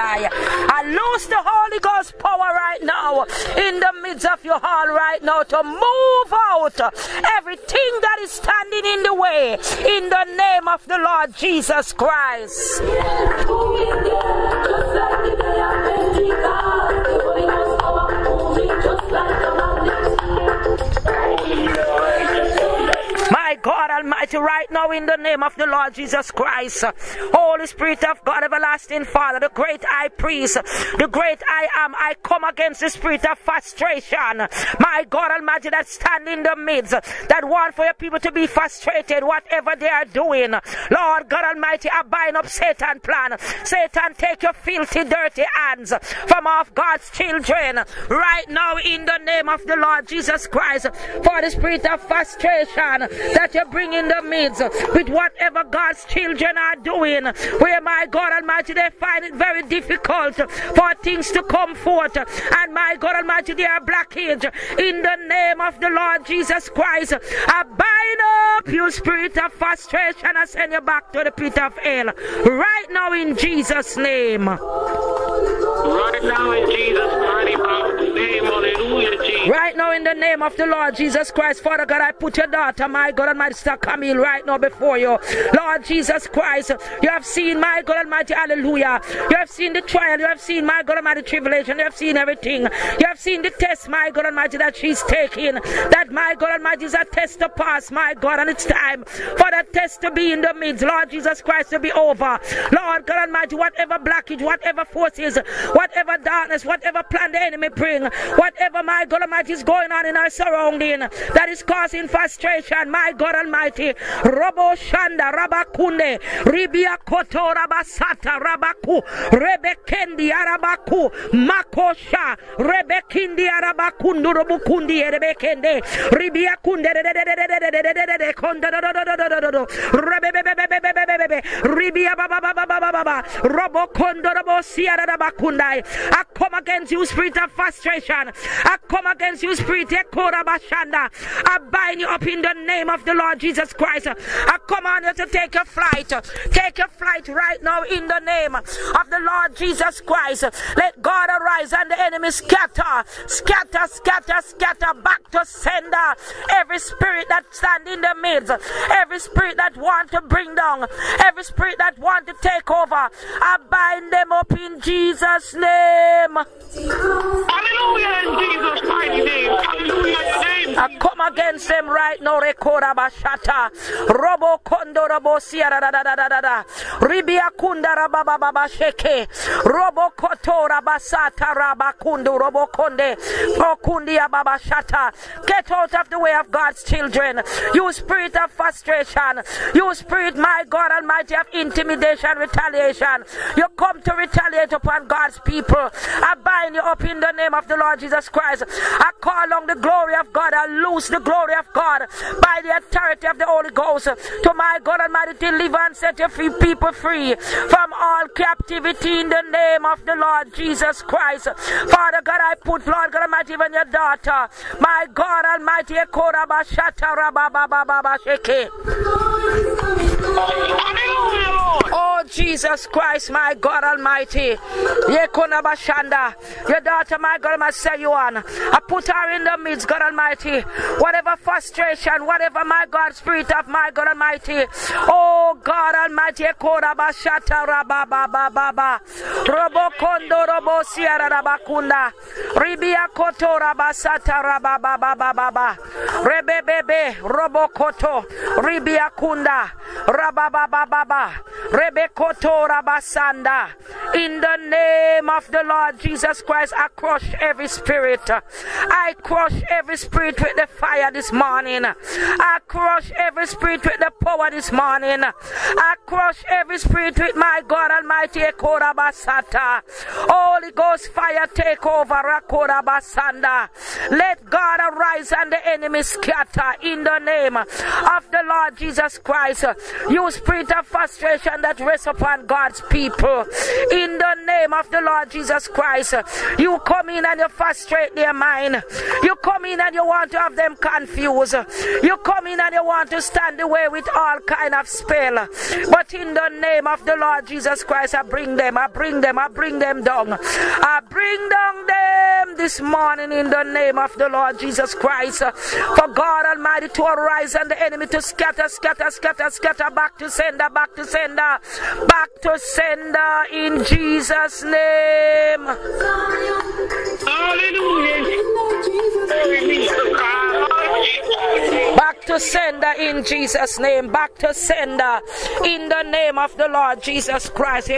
I lose the Holy Ghost power right now in the midst of your hall right now to move out everything that is standing in the way in the name of the Lord Jesus Christ. God Almighty, right now in the name of the Lord Jesus Christ, Holy Spirit of God, everlasting Father, the great high priest, the great I am, I come against the spirit of frustration. My God Almighty, that stand in the midst, that want for your people to be frustrated, whatever they are doing. Lord God Almighty, I bind up Satan plan. Satan, take your filthy, dirty hands from off God's children right now in the name of the Lord Jesus Christ for the spirit of frustration that you bring in the midst with whatever God's children are doing, where my God Almighty, they find it very difficult for things to come forth. And my God Almighty, they are blockage in the name of the Lord Jesus Christ. I bind up you spirit of frustration and send you back to the pit of hell right now in Jesus' name. Right now in Jesus' mighty name, hallelujah, Jesus. Right now in the name of the Lord Jesus Christ, Father God, I put your daughter, my God Almighty, Sister Camille, right now before you. Lord Jesus Christ, you have seen, my God Almighty, hallelujah. You have seen the trial, you have seen, my God Almighty, tribulation, you have seen everything. You have seen the test, my God Almighty, that she's taking. That, my God Almighty, is a test to pass, my God, and it's time for that test to be in the midst, Lord Jesus Christ, to be over. Lord God Almighty, whatever blockage, whatever forces, whatever darkness, whatever plan the enemy bring, whatever, my God Almighty, is going on in our surrounding that is causing frustration, my God Almighty. Robo Shanda, Rabakunde, Ribia Koto, Rabasata, Rabaku, Rebekendi, Arabaku, Makosha, Rebekindi, Arabakundu, Robukundi, Rebekende, Ribia Kunde, Ribia Baba Robo Kondo, Robo Rabakundai. I come against you, spirit of frustration. I come against you, spirit. I bind you up in the name of the Lord Jesus Christ. I command you to take a flight. Take a flight right now in the name of the Lord Jesus Christ. Let God arise and the enemy scatter, scatter, scatter, scatter back to sender. Every spirit that stand in the midst, every spirit that want to bring down, every spirit that want to take over, I bind them up in Jesus' name. Hallelujah in Jesus' mighty name. Hallelujah in name. I come against them right now. Rekora bashata. Robo kondo robo siara da da da da da da. Ribia kunda rababa baba sheke. Robo koto rabasata rabakundu robo konde. Okundi baba shata. Get out of the way of God's children. You spirit of frustration. You spirit, my God Almighty, of intimidation, retaliation. You come to retaliate upon God's people. I bind you up in the name of the Lord Jesus Christ. I call on the glory of God. I loose the glory of God by the authority of the Holy Ghost to my God Almighty deliver and set your free people free from all captivity in the name of the Lord Jesus Christ. Father God, I put Lord God Almighty even your daughter, my God Almighty, Oh Jesus Christ, my God Almighty. Your daughter, my God, must say you on. I put her in the midst, God Almighty. Whatever frustration, whatever my God, spirit of my God Almighty. Oh God Almighty, Ekona Bashata Rabababa. Robo Kondo Robo Siara Rabakunda. Ribia Koto Rabasata Rabababa. Rebebebe Robo Koto. Ribia Kunda. Rabababa. Rebekoto Rabasanda. In the name of the Lord Jesus Christ, I crush every spirit. I crush every spirit with the fire this morning. I crush every spirit with the power this morning. I crush every spirit with my God Almighty Ekorabasata. Holy Ghost fire take over Rakorabasanda. Let God arise and the enemy scatter in the name of the Lord Jesus Christ. You spirit of frustration that rests upon God's people. In the name of the Lord Jesus Christ, you come in and you frustrate their mind. You come in and you want to have them confused. You come in and you want to stand away with all kind of spell. But in the name of the Lord Jesus Christ, I bring them, I bring them, I bring them down. I bring down them this morning in the name of the Lord Jesus Christ. For God Almighty to arise and the enemy to scatter, scatter, scatter, scatter back to sender, back to sender, back to sender in Jesus' name. Hallelujah. Back to sender in Jesus' name. Back to sender in the name of the Lord Jesus Christ.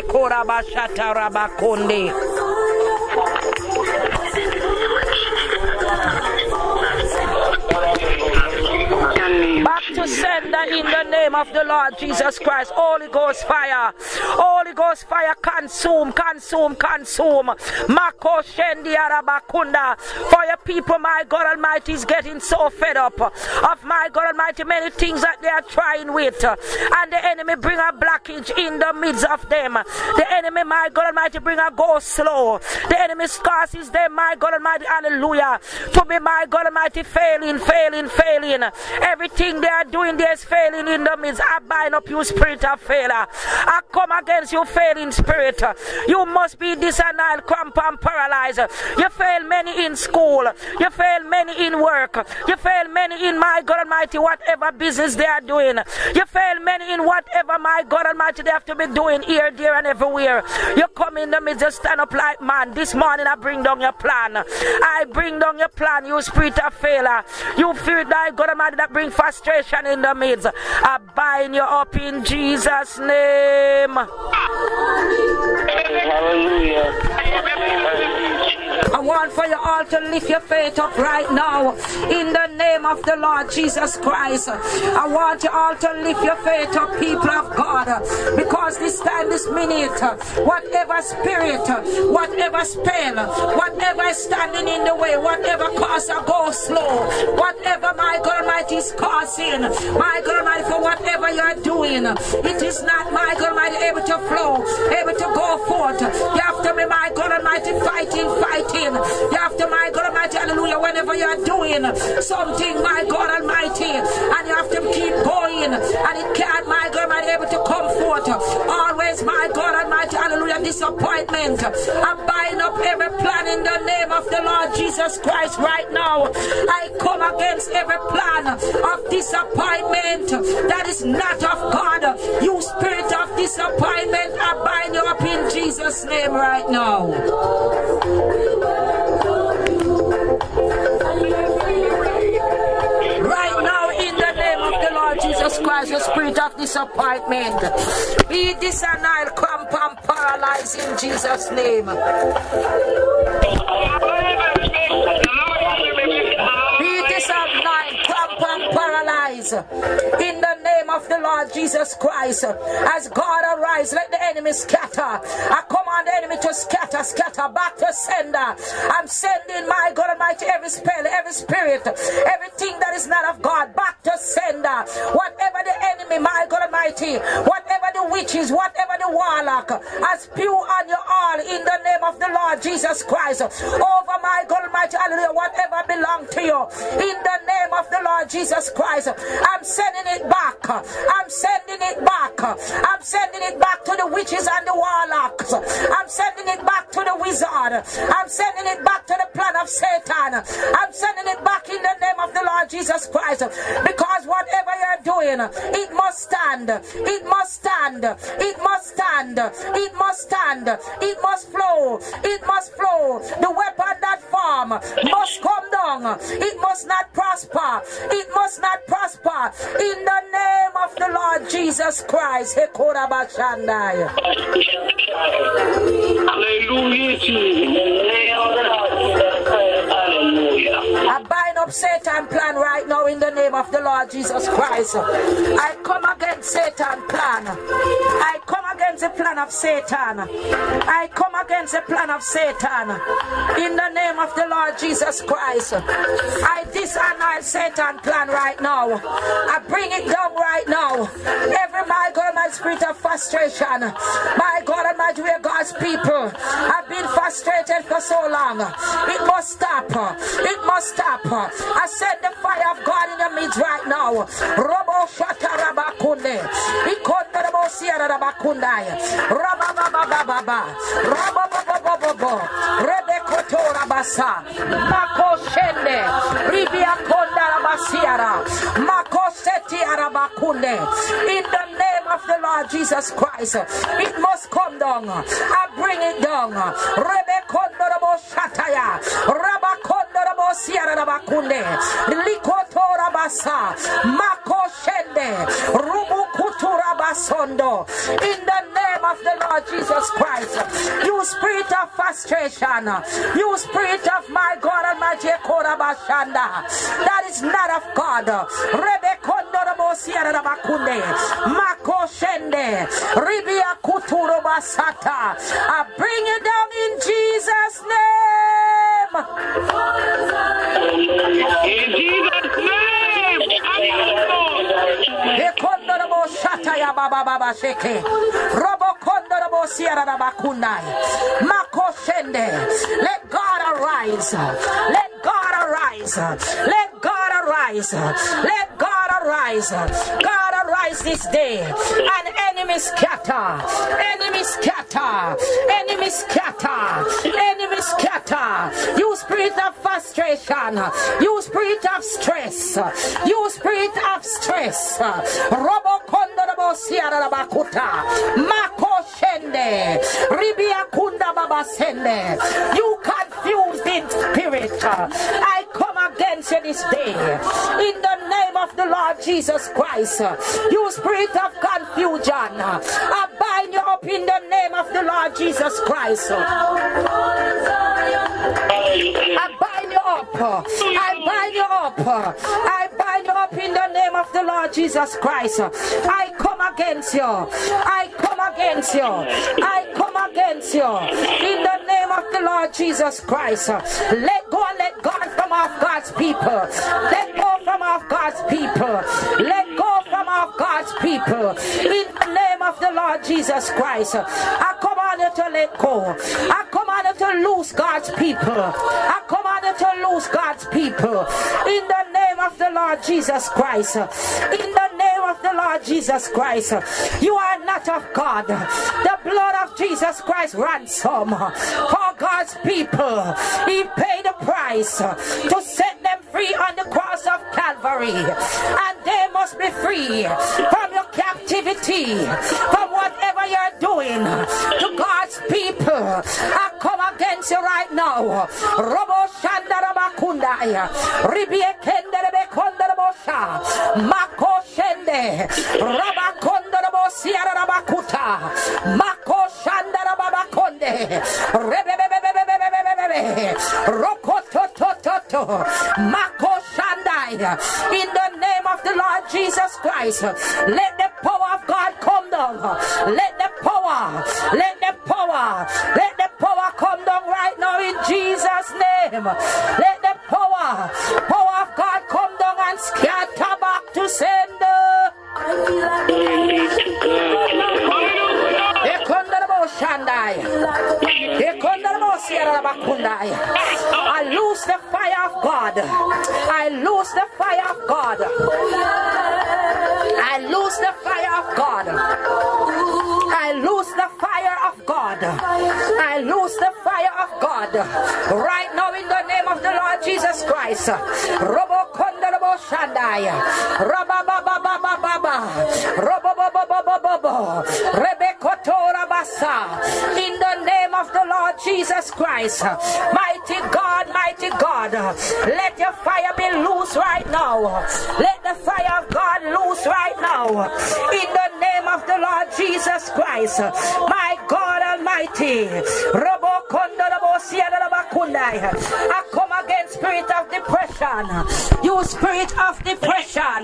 To sender in the name of the Lord Jesus Christ. Holy Ghost fire. Holy Ghost fire consume, consume, consume. Mako shendi arabakunda. For your people, my God Almighty, is getting so fed up of my God Almighty many things that they are trying with. And the enemy bring a blockage in the midst of them. The enemy, my God Almighty, bring a go slow. The enemy causes them, my God Almighty, hallelujah, to be my God Almighty failing, failing, failing. Everything they are doing there is failing in the midst. I bind up you spirit of failure. I come against you failing spirit. You must be disannulled, cramp and paralyzed. You fail many in school. You fail many in work. You fail many in my God Almighty, whatever business they are doing. You fail many in whatever my God Almighty they have to be doing here, there, and everywhere. You come in the midst, just stand up like man. This morning I bring down your plan. I bring down your plan, you spirit of failure. You feel like God Almighty that bring frustration in the midst. I bind you up in Jesus' name. I want for you all to lift your faith up right now in the name of the Lord Jesus Christ. I want you all to lift your faith up, people of God, because this time, this minute, whatever spirit, whatever spell, whatever is standing in the way, whatever cause a go slow, whatever my God Almighty is causing, my God Almighty, for whatever you are doing, it is not my God Almighty able to flow, able to go forth. You have to be my God Almighty fighting, fighting. You have to, my God Almighty, hallelujah, whenever you are doing something, my God Almighty, and you have to keep going, and it can't, my God Almighty, able to come forth. Always, my God Almighty, hallelujah, disappointment. I bind up every plan in the name of the Lord Jesus Christ right now. I come against every plan of disappointment that is not of God. You spirit of disappointment, I bind you up in Jesus' name right now. Right now, in the name of the Lord Jesus Christ, the spirit of disappointment, be disannulled, cramp and paralyzed in Jesus' name. Be disannulled, cramp and paralyzed in the name of the Lord Jesus Christ. As God arise, let the enemy scatter. I command the enemy to scatter, scatter back to sender. I'm sending my God Almighty every spell, every spirit, everything that is not of God back to sender. Whatever the enemy, my God Almighty, whatever the witches, whatever warlock has spew on you all in the name of the Lord Jesus Christ. Over my God Almighty, hallelujah, whatever belong to you in the name of the Lord Jesus Christ. I'm sending it back. I'm sending it back. I'm sending it back to the witches and the warlocks. I'm sending it back to the wizard. I'm sending it back to the plan of Satan. I'm sending it back in the name of the Lord Jesus Christ. Because whatever you're doing, it must stand. It must stand. It must stand. It must stand. It must flow. It must flow. The weapon that form must come down. It must not prosper. It must not prosper. In the name of the Lord Jesus Christ. Hallelujah. I bind up Satan's plan right now in the name of the Lord Jesus Christ. I come against Satan's plan. I come against the plan of Satan. I come against the plan of Satan. In the name of the Lord Jesus Christ. I disannul Satan's plan right now. I bring it down right now. Every my God, my spirit of frustration. My God and my dear God's people I've been frustrated for so long. It must stop. It must stop. I send the fire of God in the midst right now. Robo shata rabakunde. Ikonda rabo siara rabakundai. Rabababababa. Rabababababa. Rebekoto rabasa. Mako shende. Ribia konda rabasiara. Mako seti arabakunde. In the name of the Lord Jesus Christ, it must come down. I bring it down. Rebekondo rabo shataya. Rabakondo Likotora Basa, Rubukutura Basondo, in the name of the Lord Jesus Christ, you spirit of frustration, you spirit of my God and my Jekorabashanda, that is not of God, Rebekondorabosiarabakunde, Makoshende, Ribia I bring you down in Jesus' name. In Jesus' name. Amen. Let God arise. Let God arise. Let God arise. Let God arise. God arise this day. And enemy scatter. Enemy scatter. Enemy scatter. Enemy scatter. You spirit of frustration. You spirit of stress. You spirit of stress. Jesus. Makoshende. Ribia Kunda Baba Sende. You confused in spirit. I call against you this day. In the name of the Lord Jesus Christ. You spirit of confusion. I bind you up in the name of the Lord Jesus Christ. I bind you up. I bind you up. I bind you up in the name of the Lord Jesus Christ. I come against you. I come against you. I come against you. In the name of the Lord Jesus Christ. Let go and let God come off God's people. Let go from off God's people. Let go from off God's people. In the name of the Lord Jesus Christ. I command you to let go. I command you to lose God's people. I command you to lose God's people. In the name of the Lord Jesus Christ. In the name of the Lord Jesus Christ. You are not of God. The blood of Jesus Christ ransom for God's people. He paid the price to set set them free on the cross of Calvary. And they must be free from your captivity, from whatever you're doing to God's people. I come against you right now. Robo Shandarabakundaya. Mako Shandai. In the name of the Lord Jesus Christ, let the power of God come down. Let the power, let the power, let the power come down right now in Jesus' name. Let the power, power of God come down and scatter back to sender. I lose the fire of God. I lose the fire of God. I lose the fire of God. I lose the fire of God. I lose the fire of God. Right now in the name of the Lord Jesus Christ. Robo Kondarabo Shandai. Rababababababa. Robobobobobobobo. Rebekotora Basa. In the name of the Lord Jesus Christ. Mighty God, mighty God. Let your fire be loose right now. Let the fire of God loose right now. In the name of the Lord Jesus Christ. My God Almighty. Robo Kondorabo Siadabakundai. I come against spirit of depression, you spirit of depression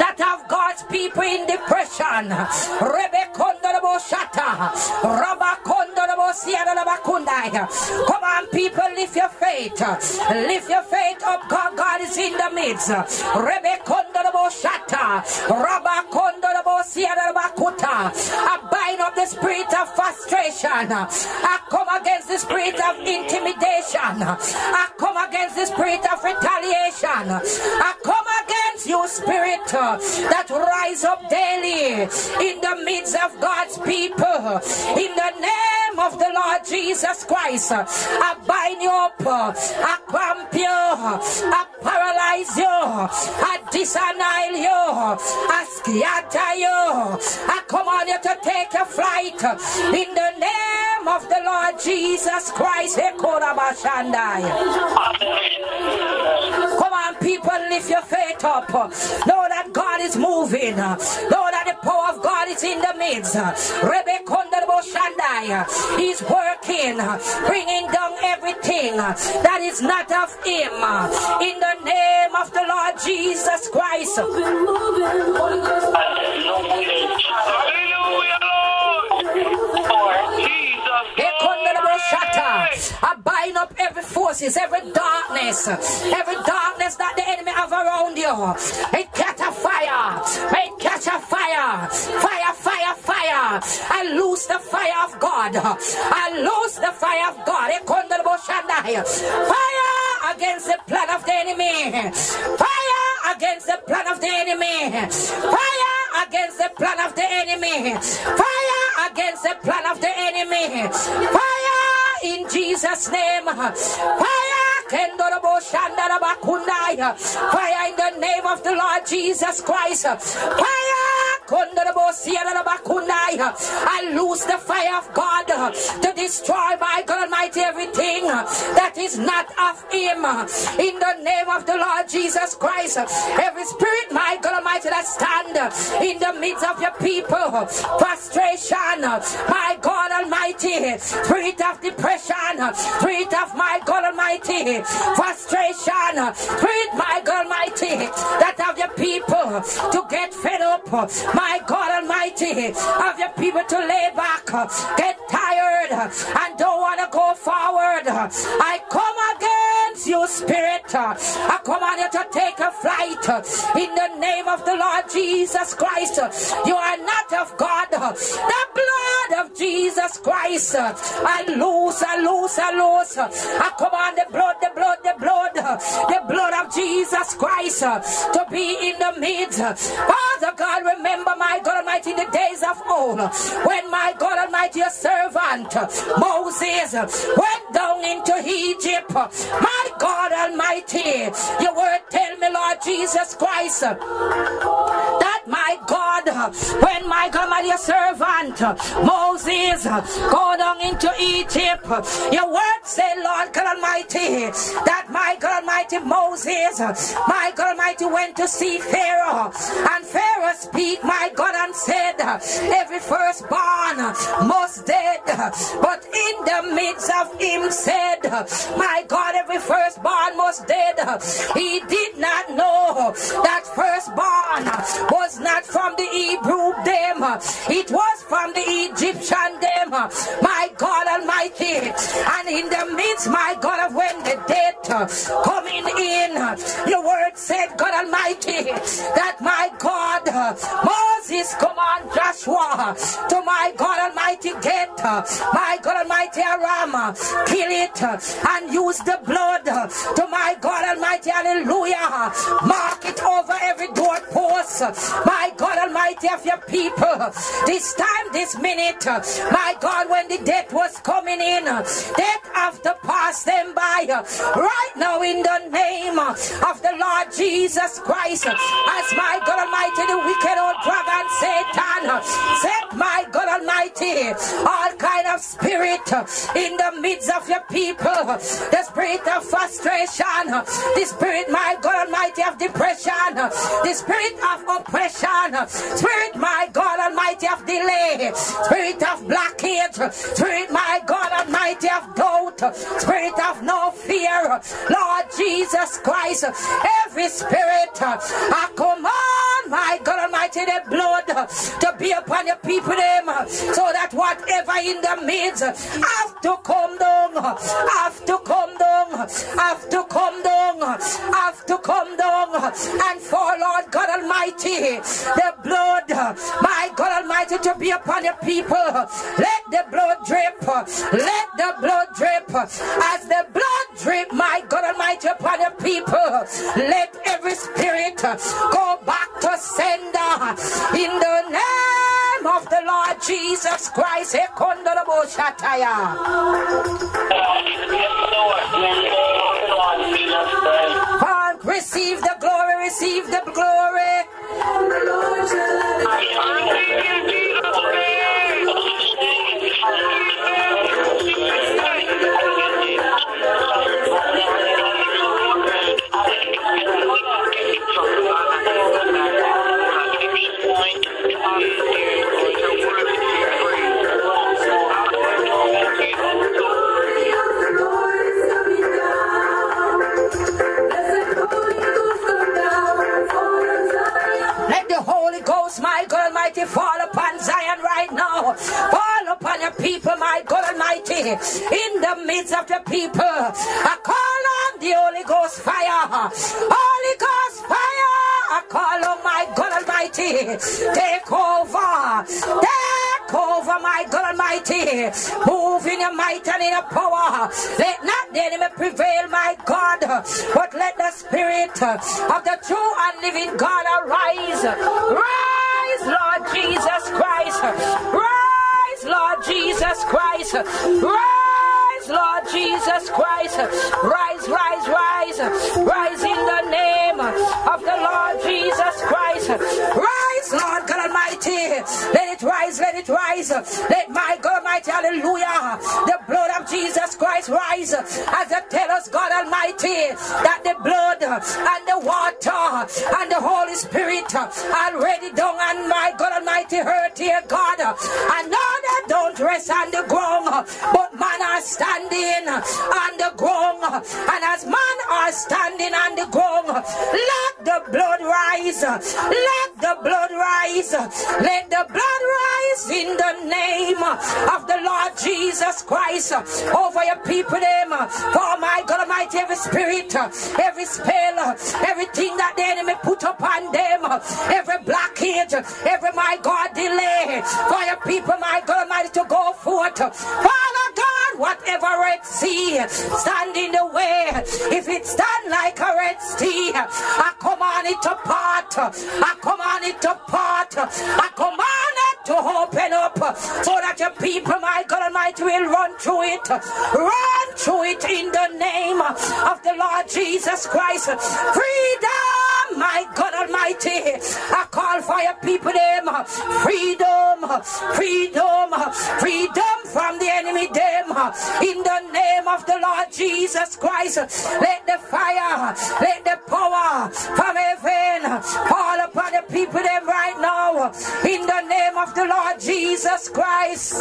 that have God's people in depression. Come on, people, lift your faith. Lift your faith up. God, God is in the midst. I bind up the spirit of frustration. I come against the spirit of intimidation. I come against the spirit of retaliation. I come against you, spirit that rise up daily in the midst of God's people. In the name of the Lord Jesus Christ, I bind you up, I cramp you, I paralyze you, I disannihilate you, I scatter you, I command you to take a flight in the name of the Lord Jesus Christ. On, people, lift your faith up. Know that God is moving. Know that the power of God is in the midst. He's working, bringing down everything that is not of Him. In the name of the Lord Jesus Christ. Hallelujah, Lord. Jesus. I bind up every forces, every darkness, every darkness that the enemy have around you. It catch a fire. It catch a fire. Fire, fire, fire. I lose the fire of God. I lose the fire of God. Fire against the plan of the enemy. Fire against the plan of the enemy. Fire against the plan of the enemy. Fire against the plan of the enemy. Fire in Jesus' name. Fire. Fire in the name of the Lord Jesus Christ. Fire. I lose the fire of God to destroy by God Almighty everything that is not of Him. In the name of the Lord Jesus Christ, every spirit, my God Almighty, that stand in the midst of your people, frustration, my God Almighty, spirit of depression, spirit of my God Almighty, frustration, spirit, my God Almighty, that of your people to get fed up, my God Almighty, of your people to lay back, get tired, and don't want to go forward. I come against you, spirit. I command you to take a flight in the name of the Lord Jesus Christ. You are not of God. The blood of Jesus Christ. I lose, I lose, I lose. I command the blood, the blood, the blood, the blood of Jesus Christ to be in the midst. Father God, remember my God Almighty in the days of old when my God Almighty, your servant Moses went down into Egypt. My God Almighty, your word tell me, Lord Jesus Christ, that my God, when my God your servant Moses go down into Egypt, your word say, Lord God Almighty, that my God Almighty Moses, my God Almighty went to see Pharaoh, and Pharaoh speak, my God, and said, every firstborn must dead, but in the midst of him said, my God, every firstborn was dead. He did not know that firstborn was not from the Hebrew them, it was from the Egyptian them, my God Almighty, and in the midst, my God, of when the dead coming in, your word said, God Almighty, that my God, Moses command Joshua to my God Almighty get, my God Almighty Aram, kill it and use the blood to my God Almighty, hallelujah, mark it over every doorpost, my God Almighty of your people, this time, this minute, my God, when the death was coming in, death after pass them by, right now in the name of the Lord Jesus Christ, as my God Almighty, the wicked old dragon Satan, set my God Almighty, all kind of spirit in the midst of your people, the spirit of frustration, the spirit, my God Almighty, of depression, the spirit of oppression, spirit, my God Almighty, of delay, spirit of blockage, spirit, my God Almighty, of doubt, spirit of no fear. Lord Jesus Christ, every spirit, I command my God Almighty, the blood to be upon your people, them, so that whatever in the midst have to come down, have to come down, have to come down, have to come down, and for Lord God Almighty, the blood, my God Almighty, to be upon your people. Let the blood drip, let the blood drip, as the blood drip, my God Almighty, upon your people. Let every spirit go back to sender in the name of the Lord Jesus Christ. Ekondorobo Shataya. Father, receive the glory, receive the glory. Let Holy Ghost, my God Almighty, fall upon Zion right now. Fall upon your people, my God Almighty, in the midst of the people. I call on the Holy Ghost fire. Holy Ghost fire. I call on my God Almighty. Take over. Take over, my God Almighty. Move in your might and in your power. Let not the enemy prevail, my God, but let the Spirit of the true and living God arise. Rise, Lord Jesus Christ. Rise, Lord Jesus Christ. Rise, Lord Jesus Christ. Rise, rise, rise. Rise in the name of the Lord Jesus Christ. Rise, Lord God Almighty. Let it rise, let it rise. Let my God Almighty, hallelujah. The blood of Jesus Christ rise as it tell us, God Almighty, that the blood and the water and the Holy Spirit already done and my God Almighty hurt here, God. I know they don't rest on the ground, but man are standing on the ground. And as man are standing on the ground, let the blood rise. Let the blood rise. Let the blood rise in the name of the Lord Jesus Christ over your people, them. For my God Almighty, every spirit, every spell, everything that the enemy put upon them, every blockage, every my God delay for your people, my God Almighty, to go forth. Father God, whatever Red Sea stand in the way, if it stand like a Red Sea, I command it to part. I command it to part. I command it to open up so that your people, my God Almighty, will run through it. Run through it in the name of the Lord Jesus Christ. Freedom, my God Almighty. I call for your people, them. Freedom, freedom, freedom from the enemy, them. In the name of the Lord Jesus Christ. Let the fire, let the power from heaven fall upon the people, them right now. In the name of the Lord Jesus Christ.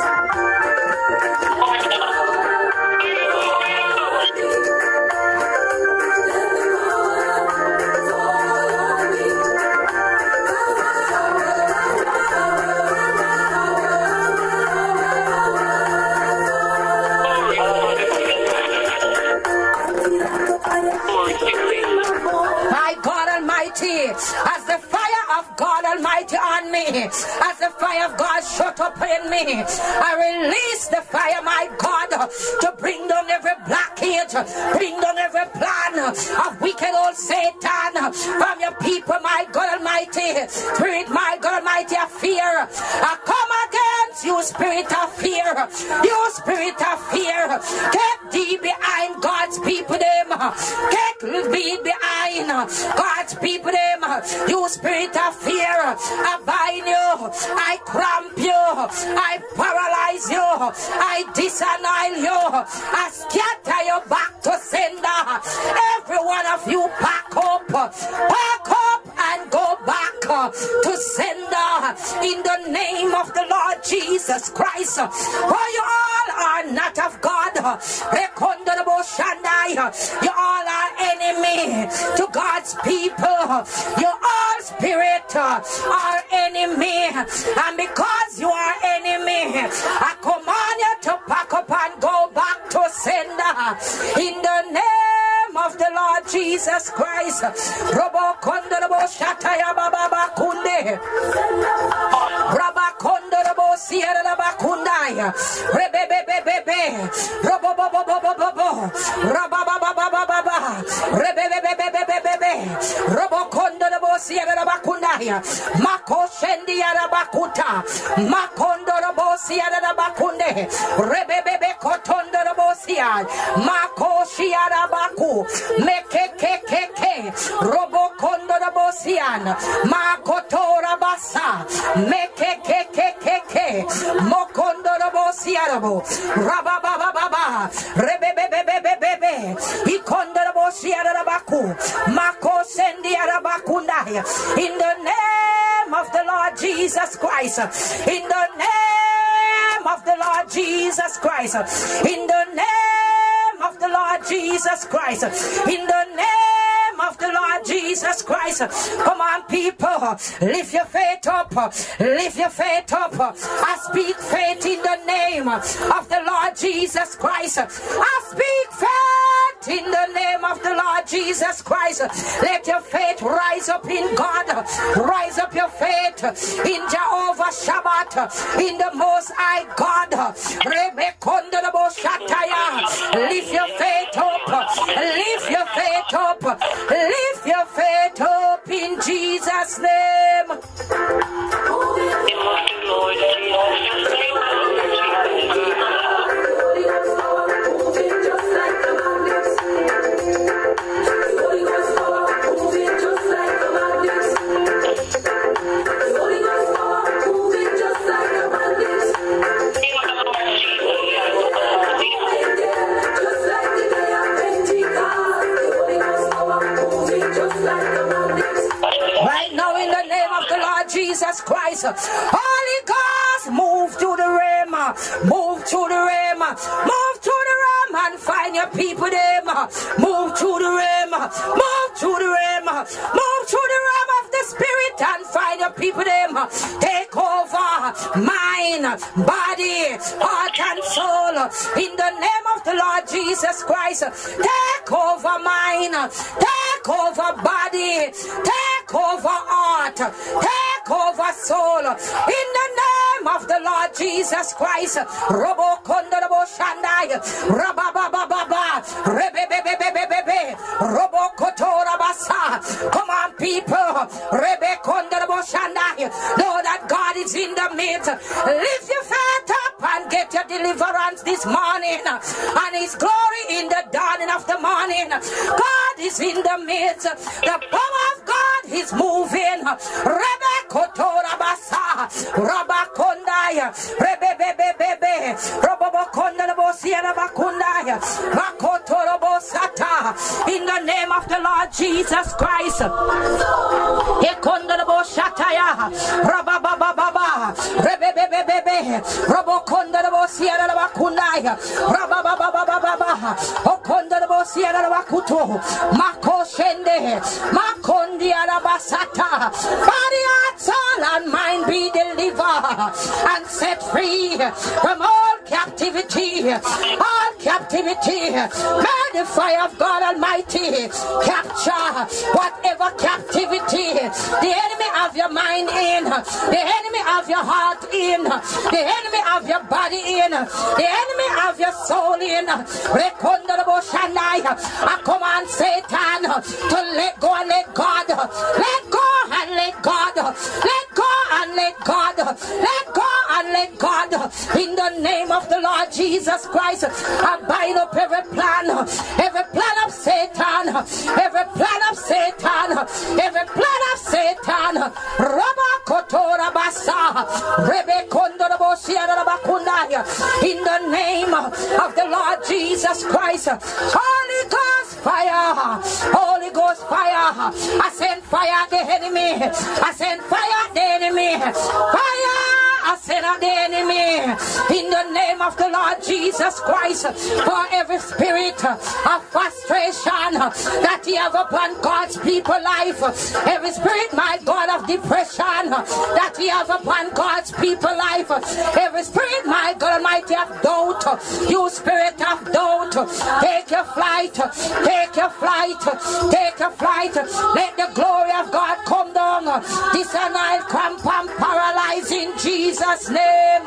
As the God Almighty on me, as the fire of God shut up in me, I release the fire, my God, to bring down every blockage, bring down every plan of wicked old Satan from your people, my God Almighty. Spirit, my God Almighty, of fear. I come against you, spirit of fear. You spirit of fear. Get thee behind God's people, them. Get thee behind God's people, them. You spirit of fear. I bind you. I cramp you. I paralyze you. I disannihilate you. I scatter you back to sender. Every one of you back up. Back up and go back to sender in the name of the Lord Jesus Christ. For you all are not of God. You all are enemy to God's people. You all spirit are enemy. And because you are enemy, I command you to pack up and go back to sender. In the name of the Lord Jesus Christ. Robo Kondorabo Shataya Baba Kunde. Rabakondorabo Sierra Bakundaya. Rebebebebebe. Robo Bobo Bobo Bobo. Rabababababa. Rebebebebebebe. Robo Kondorabo Sierra Bakundaya. Mako Shendia Rabakuta. Makondorabo Sierra Bakunde. Rebebebe Kotondorabo Sia. Mako Shiara Baku. Mekekekeke. Robo Kondorabo Sian. Makotora Basa. Mekekekeke. Mokondorabo Siarabo. Rababababa. Rebebebebebebe. Ikondorabo Siarabaku. Mako Sendiarabakundaya. In the name of the Lord Jesus Christ. In the name of the Lord Jesus Christ. In the name Jesus Christ. In the name of the Lord Jesus Christ. Come on, people. Lift your faith up. Lift your faith up. I speak faith in the name of the Lord Jesus Christ. I speak faith in the name of the Lord Jesus Christ. Let your faith rise up in God. Rise up your faith in Jehovah Shabbat. In the Most High God. Lift your faith up. Lift your faith up. Lift your faith up in Jesus' name. Christ, Holy Ghost, move to the realm, move to the realm, move to the realm and find your people there. Move to the realm, move to the realm, move to the realm of spirit and find your people there. Take over mind, body, heart, and soul in the name of the Lord Jesus Christ. Take over mind, take over body, take over heart, take over soul in the name of the Lord Jesus Christ. Robo kondorobo shandai, rababababa, rebebebebebebe, robo kotora basa. Come on, people. Know that God is in the midst. Lift your faith up and get your deliverance this morning, and His glory in the dawning of the morning. God is in the midst. The power of God is moving. Rebekotora basa, rabakondaya, rebebebebebe. In the name of the Lord Jesus Christ. Soul, and mind be delivered and set free from all captivity, all captivity. May the fire of God Almighty capture whatever captivity the enemy of your mind in, the enemy of your heart in, the enemy of your body in, the enemy of your soul in. I command Satan to let go and let God. Let go and let God. Let go and let God. Let go and let God. In the name of the Lord Jesus Christ, I bind up every plan, every plan of Satan, every plan of Satan, every plan of Satan. Rabba Kotora Basa. In the name of the Lord Jesus Christ, Holy Ghost fire, Holy Ghost fire. I send fire the enemy. I send fire the enemy. Fire I said of the enemy in the name of the Lord Jesus Christ for every spirit of frustration that you have upon God's people life every spirit my God of depression that you have upon God's people life every spirit my God Almighty of doubt you spirit of doubt take your flight take your flight take your flight. Let the glory of God come down. This and cramp paralyze in Jesus. Jesus' name.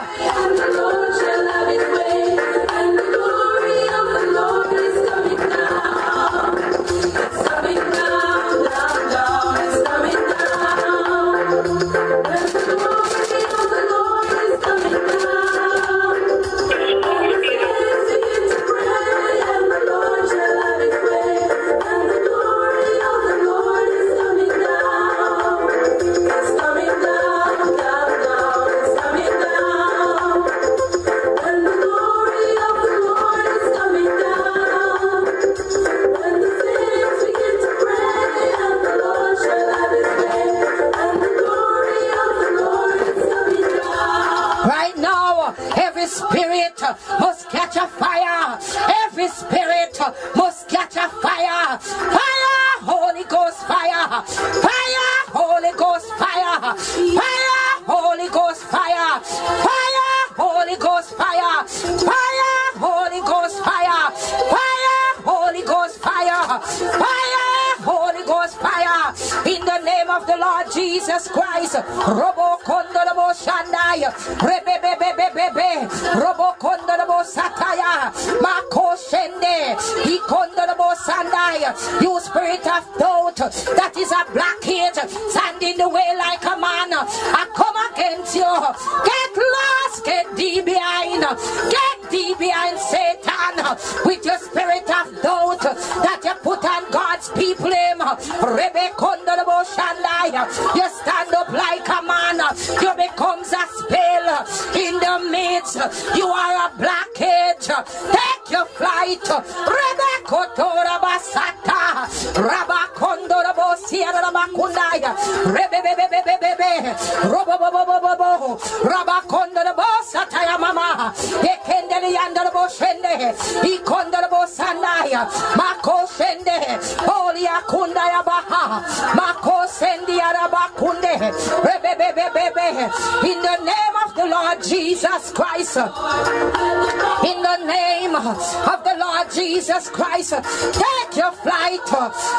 of the Lord Jesus Christ. Take your flight,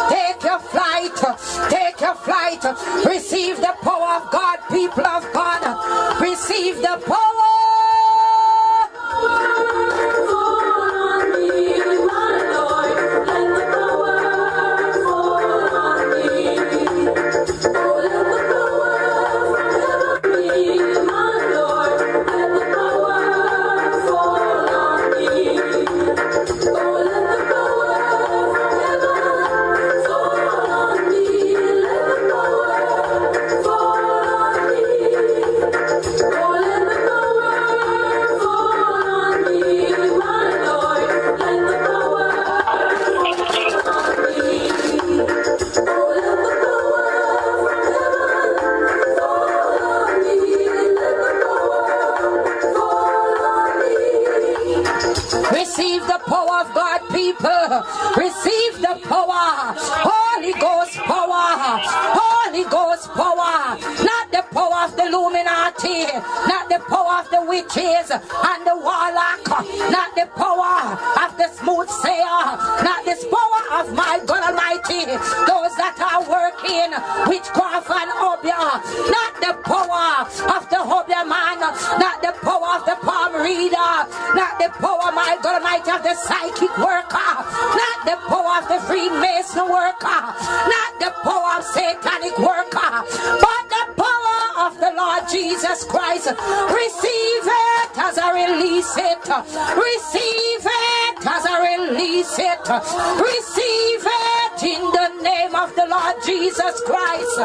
take your flight, take your flight. Receive witchcraft and obeah, not the power of the obeah man, not the power of the palm reader, not the power, my God Almighty, of the psychic worker, not the power of the Freemason worker, not the power of satanic worker, but the power of the Lord Jesus Christ. Receive it as I release it. Receive it as I release it. Receive it in the of the Lord Jesus Christ.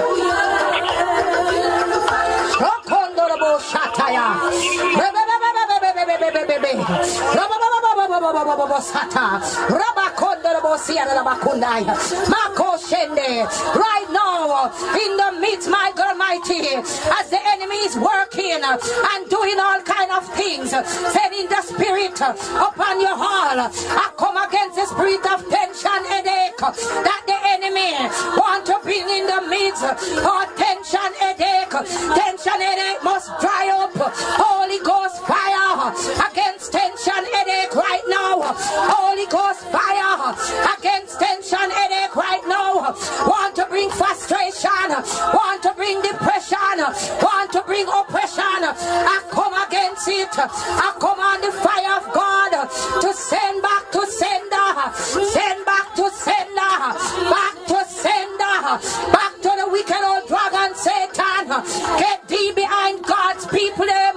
Right now, in the midst, my Almighty, as the enemy is working and doing all kind of things, sending the spirit upon your hall. I come against the spirit of tension, and headache that the enemy want to bring in the midst. Or tension, headache, tension, headache must dry up. Holy Ghost fire against tension, headache right now. Holy Ghost fire against tension, headache bring frustration, want to bring depression, want to bring oppression. I come against it. I command the fire of God to send back to sender, send back to sender, back to sender, back to the wicked old dragon Satan. Get thee behind God's people, them.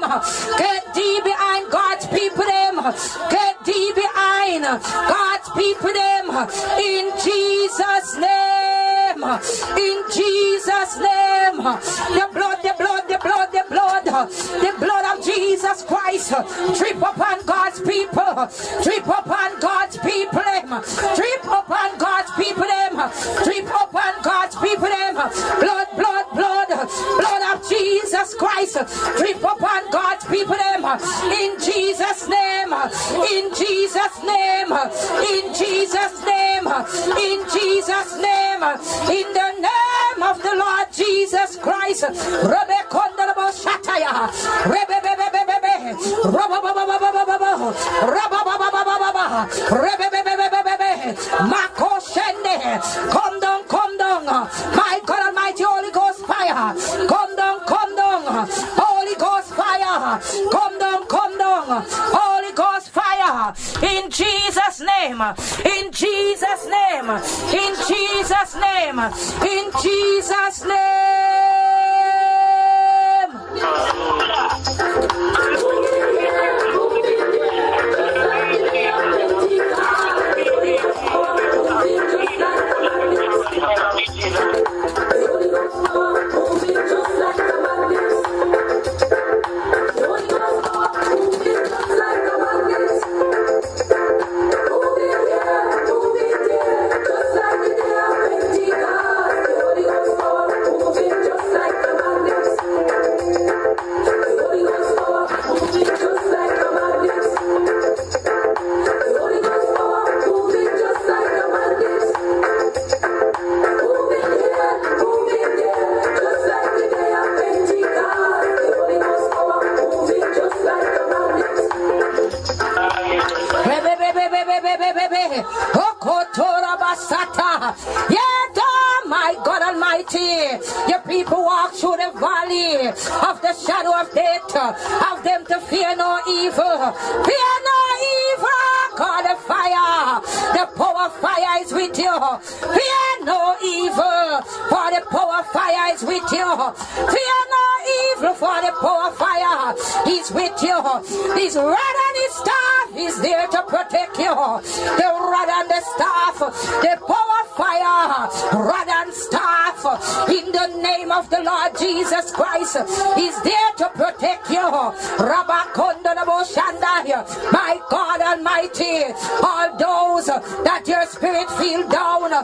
Get thee behind God's people, them. Get thee behind God's people, them. In Jesus' name. In Jesus' name. The blood, the blood, the blood, the blood, the blood of Jesus Christ. Trip upon God's people. Trip upon God's people, them. Trip upon God's people, them. Trip upon God's people, them. Blood, blood, blood, blood of Jesus Christ. Trip upon God's people, them. In Jesus' name. In Jesus' name. In Jesus' name. In Jesus' name. In the name of the Lord Jesus Christ. Come down, come down. My God Holy Ghost fire. Come down, come down. Holy Ghost fire. Come down, come down. Holy In Jesus' name. In Jesus' name. In Jesus' name. In Jesus' name.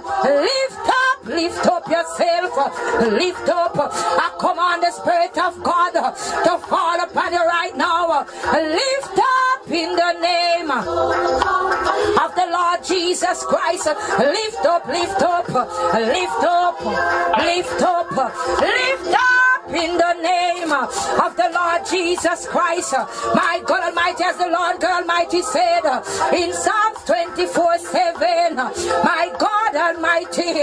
Lift up, lift up yourself, lift up. I command the Spirit of God to fall upon you right now. Lift up in the name of the Lord Jesus Christ. Lift up, lift up, lift up, lift up, lift up in the name of the Lord Jesus Christ. My God Almighty, as the Lord God Almighty said in Psalms 24 7, my God Almighty,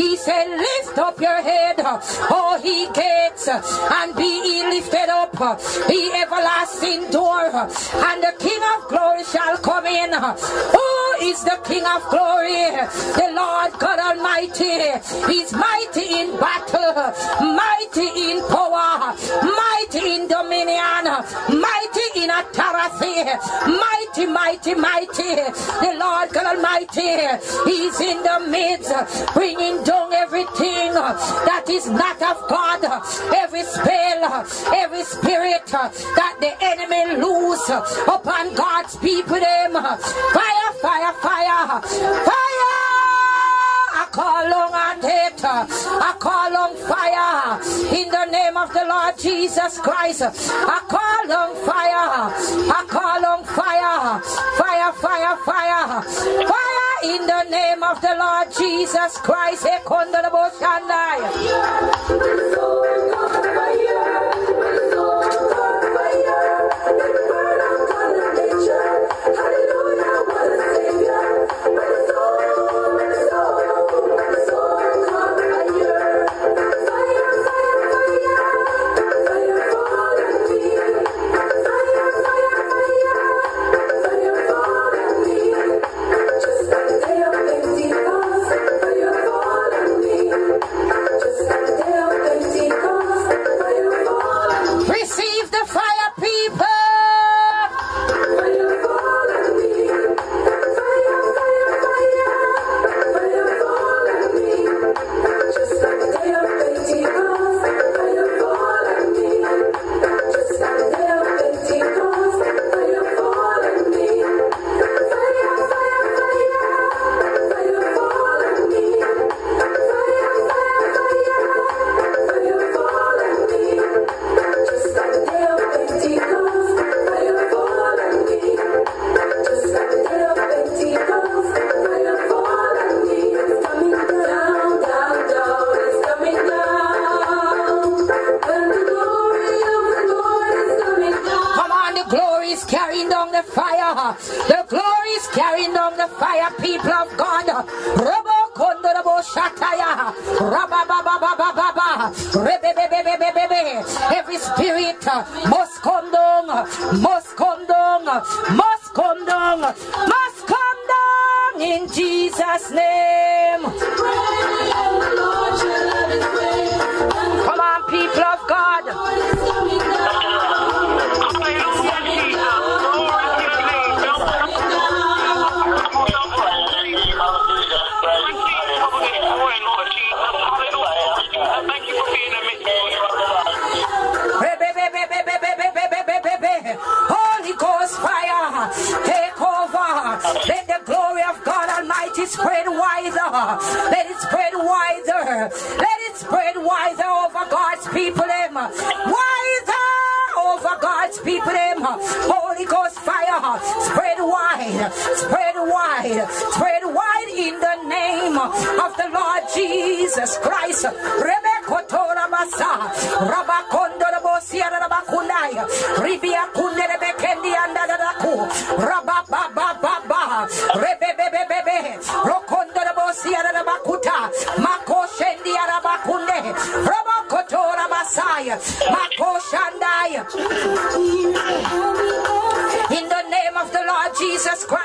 He said, Lift up your head, oh, He gates, and be ye lifted up, the everlasting door, and the King of glory shall come in. Who is the King of glory? The Lord God Almighty. He's mighty in battle, mighty in power, mighty in dominion, mighty in authority, mighty, mighty, mighty. The Lord God Almighty, He's in the midst, bringing down everything that is not of God, every spell, every spirit that the enemy loose upon God's people. Them fire, fire, fire, fire call on and hate. I call on fire in the name of the Lord Jesus Christ. I call on fire. I call on fire. Fire, fire, fire. Fire in the name of the Lord Jesus Christ.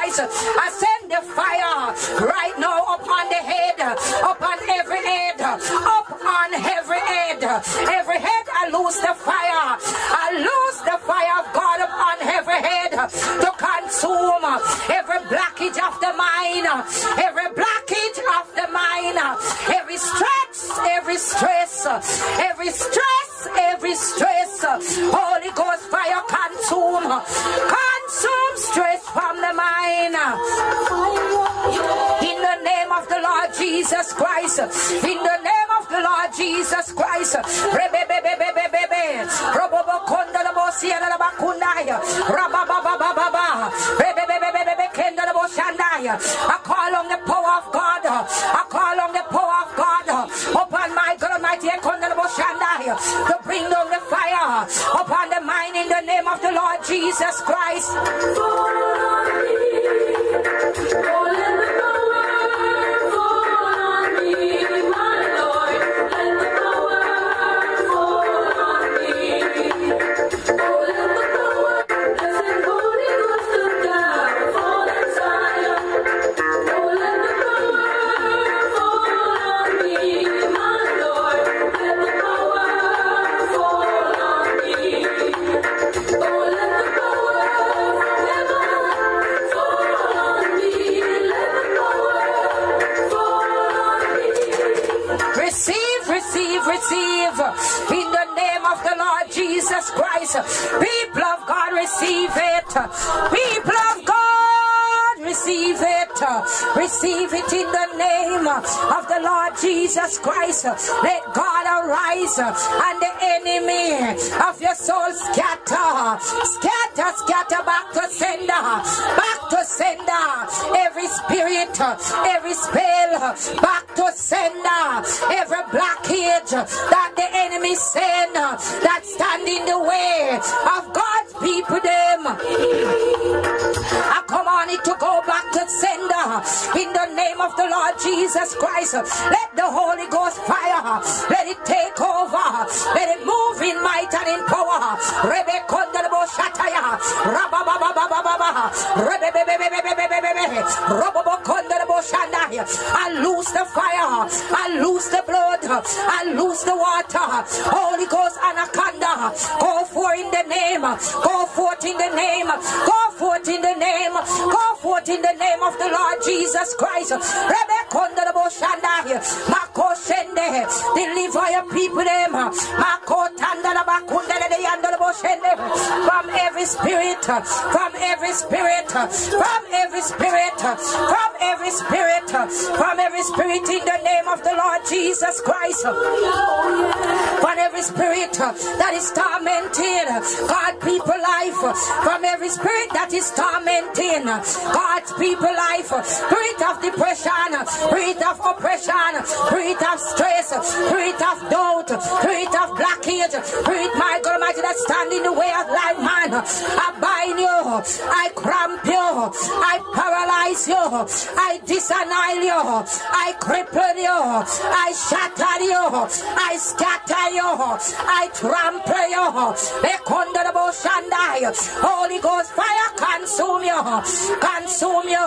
Christ. I send the fire right now upon the head, upon every head, up on every head. Jesus Christ. Let God arise and the enemy of your soul scatter. Scatter, scatter back to sender. Back to sender. Every spirit, every spell, back to sender. Every blockage that the enemy send that stand in the way of God's people them. I command it to go back to sender in the name of the Lord Jesus Christ. Let I loose the water. Holy Ghost anaconda, go forth in the name, go forth in the name, go forth in the name, go forth in the name of the Lord Jesus Christ. Deliver your people them, from every spirit, from every spirit, from every spirit, from every spirit, from every spirit in the name of the Lord Jesus Christ, from every spirit that is tormenting God people life, from every spirit that is tormenting. God's people life, spirit of depression, spirit of oppression, spirit of stress, spirit of doubt, spirit of blockage, spirit, my Almighty, that stand in the way of life, man. I bind you, I cramp you, I paralyze you, I disannihilate you, I cripple you, I shatter you, I scatter you, I trample you. Holy Ghost fire consume you, consume you,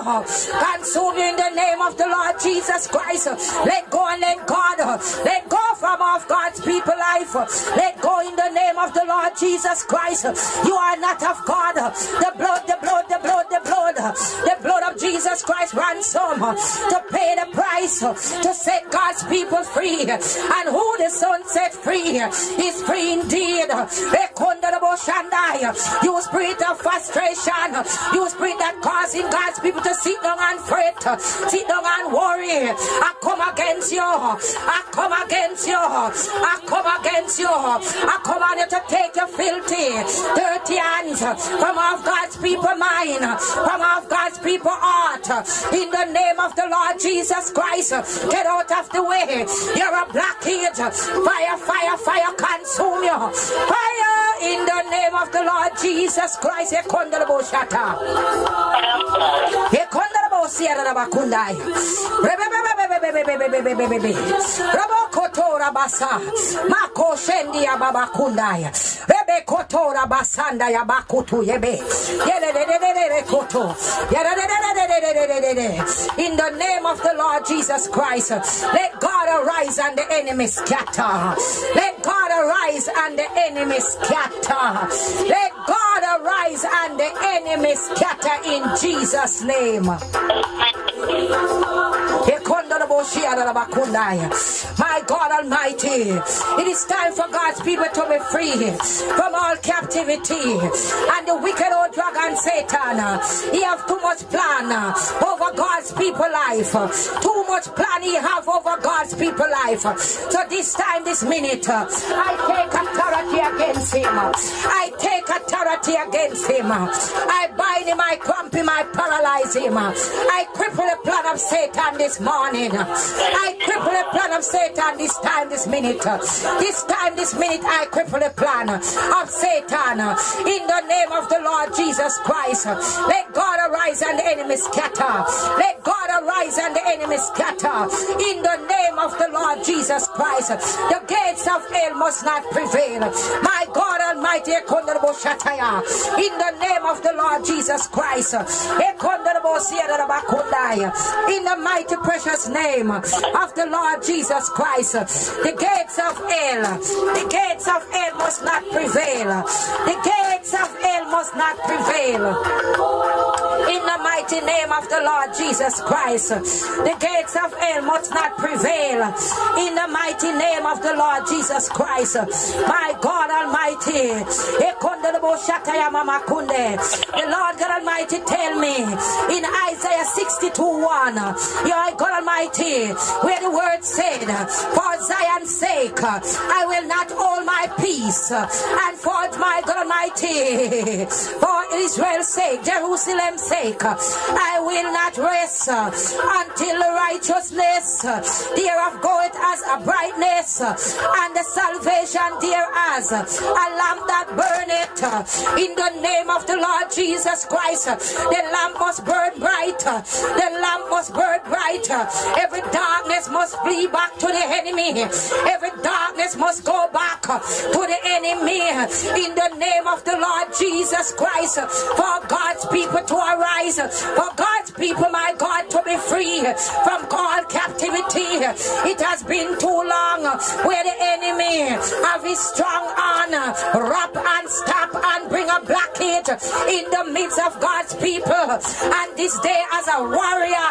consume you in the name of the Lord Jesus Christ. Let go and let God, let go from off God's people life. Let go in the name of the Lord Jesus Christ. You are not of God. The blood, the blood, the blood, the blood, the blood of Jesus Christ ransom to pay the price to set God's people free. And who the Son set free is free indeed. You spirit of frustration, you spirit that causing God's people to sit down and fret, sit down and worry. I come against you. I come against you. I come against you. I command you to take your filthy, dirty hands from off God's people mind, from off God's people heart. In the name of the Lord Jesus Christ, get out of the way. You're a blockage. Fire, fire, fire, consume you. Fire in the name of the Lord Jesus Christ. Remember, Robo Kotora Basa, Mako ya baba kundaya rebe kotora basanda ya bakutu yebe koto in the name of the Lord Jesus Christ let God arise and the enemy scatter let God arise and the enemy scatter let God arise and the enemy scatter in Jesus name my God Almighty, it is time for God God's people to be free from all captivity and the wicked old dragon Satan. He have too much plan over God's people life. Too much plan he have over God's people life. So this time, this minute, I take authority against him. I take authority against him. I bind him, I cramp him, I paralyze him. I cripple the plan of Satan this morning. I cripple the plan of Satan this time, this minute. This time, this minute, I cripple the plan of Satan in the name of the Lord Jesus Christ. Let God arise and the enemy scatter. Let God arise and the enemy scatter in the name of the Lord Jesus Christ. The gates of hell must not prevail. My God Almighty, in the name of the Lord Jesus Christ. In the mighty precious name of the Lord Jesus Christ. The gates of hell, the gates of hell must not prevail. The gates of hell must not prevail. In the mighty name of the Lord Jesus Christ. The gates of hell must not prevail. In the mighty name of the Lord Jesus Christ. My God Almighty. The Lord God Almighty tell me in Isaiah 62 1. Your God Almighty, where the word said, For Zion's sake, I will not hold my peace. And for my God Almighty, for Israel's sake, Jerusalem's sake, I will not rest uh, until the righteousness uh, thereof goeth as a brightness, uh, and the salvation thereas a lamp that burneth. In the name of the Lord Jesus Christ, the lamp must burn bright. The lamp must burn bright. Every darkness must flee back to the enemy. Every darkness must go back to the enemy. In the name of the Lord Jesus Christ, for God's people to arise, for God's people, my God, to be free from all captivity. It has been too long where the enemy have his strong arm wrap and stop and bring a blockade in the midst of God's people. And this day, as a warrior,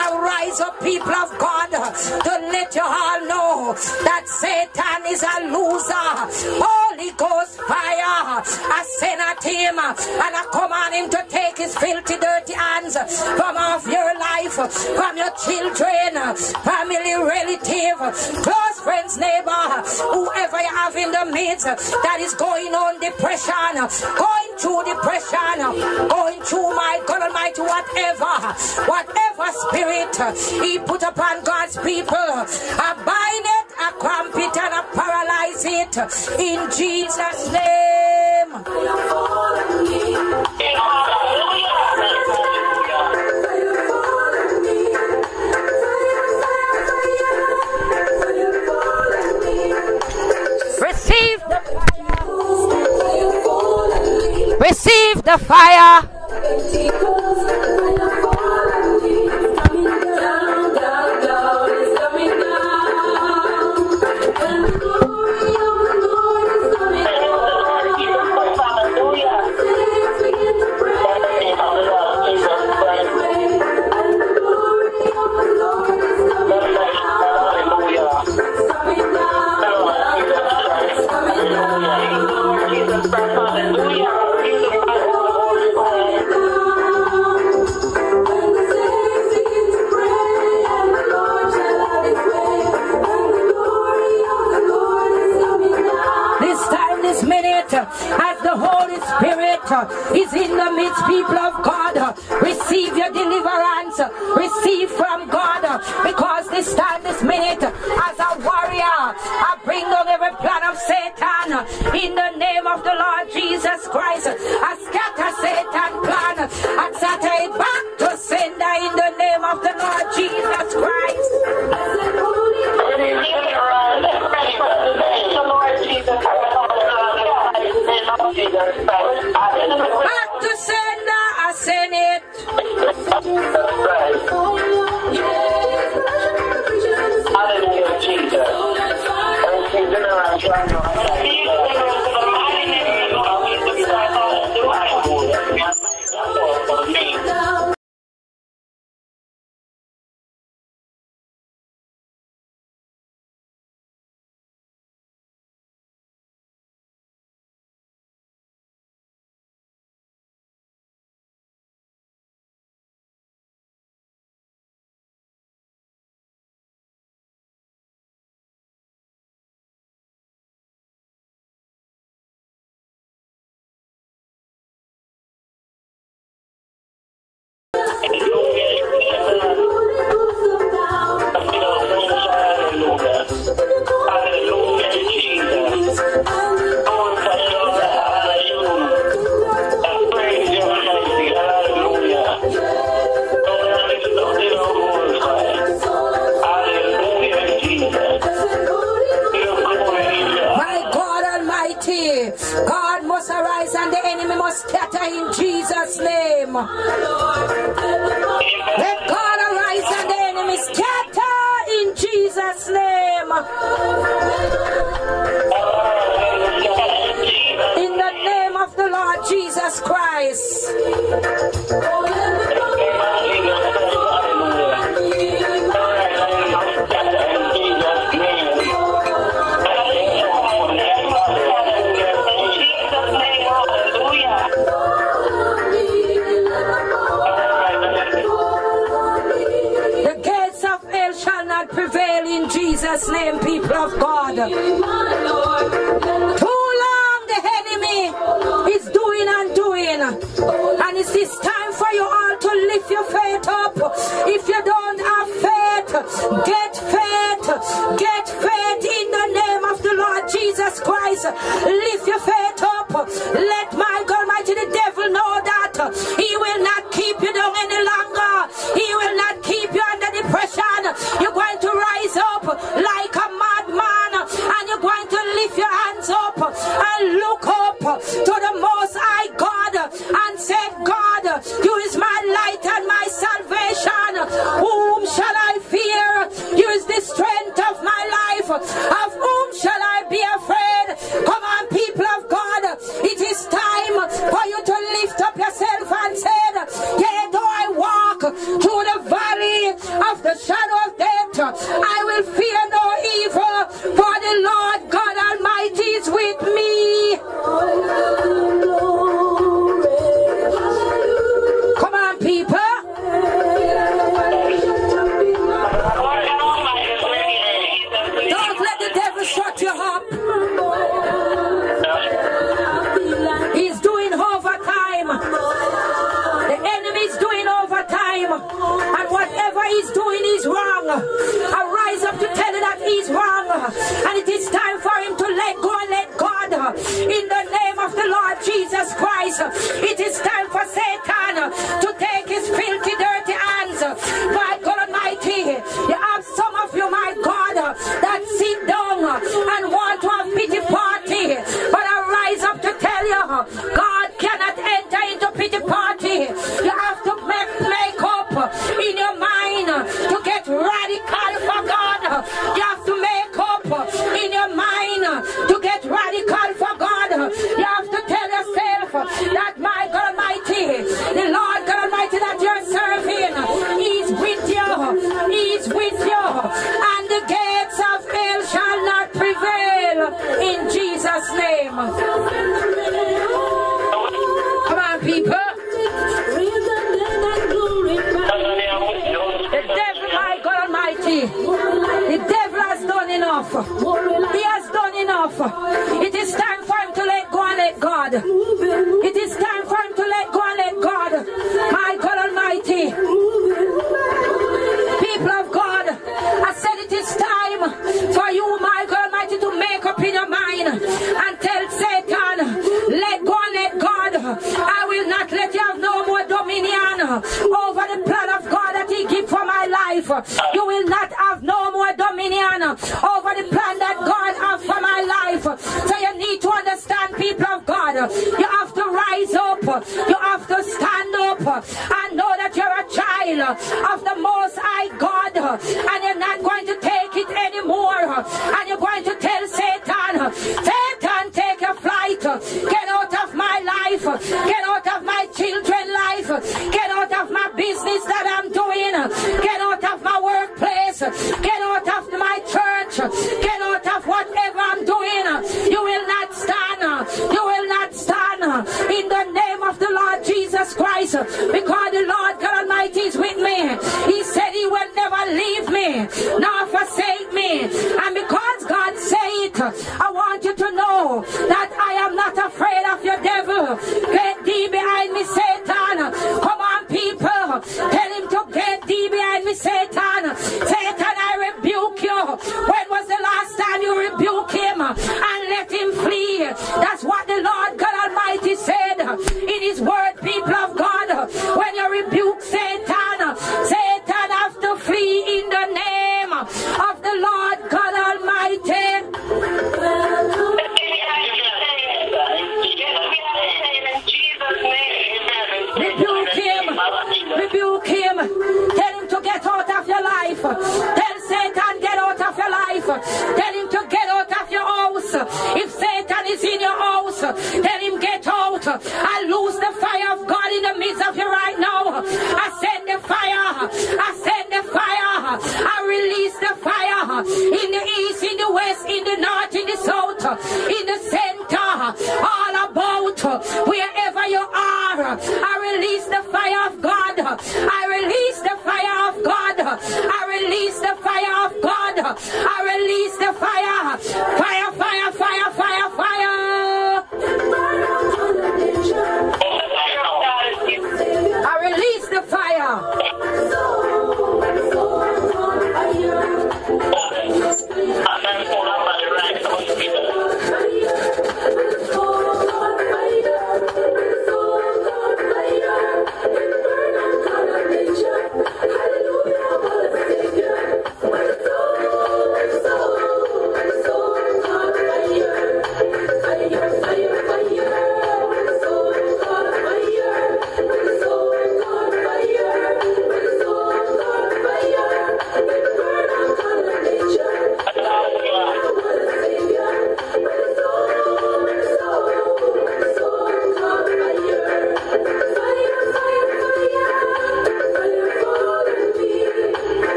I rise up, people of God, to let you all know that Satan is a loser. Holy Ghost fire, I send at him and I command him to take his filthy, dirty hands from off your life, from your children, family, relative, close friends, neighbor, whoever you have in the midst that is going on depression, going through depression, going through my God Almighty, whatever, whatever spirit He put upon God's people, I bind it, I cramp it, and I paralyze it in Jesus' name. Fire.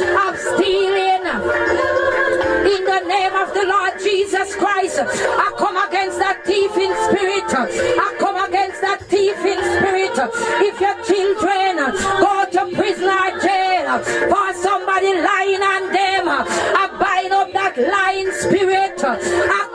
of stealing. In the name of the Lord Jesus Christ, I come against that thief in spirit. I come against that thief in spirit. If your children go to prison or jail for somebody lying on them, I bind up that lying spirit. I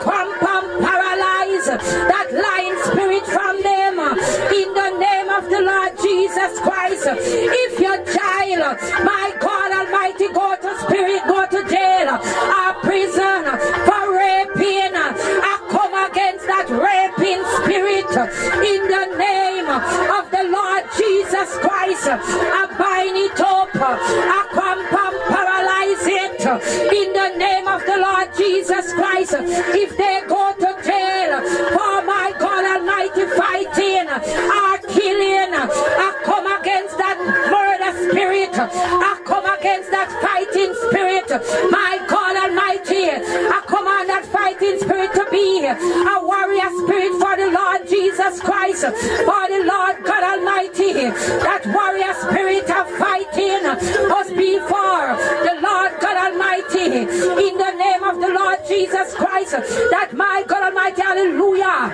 the Lord God Almighty. That warrior spirit of fighting must be for the Lord God Almighty. In the name of the Lord Jesus Christ, that my God Almighty, hallelujah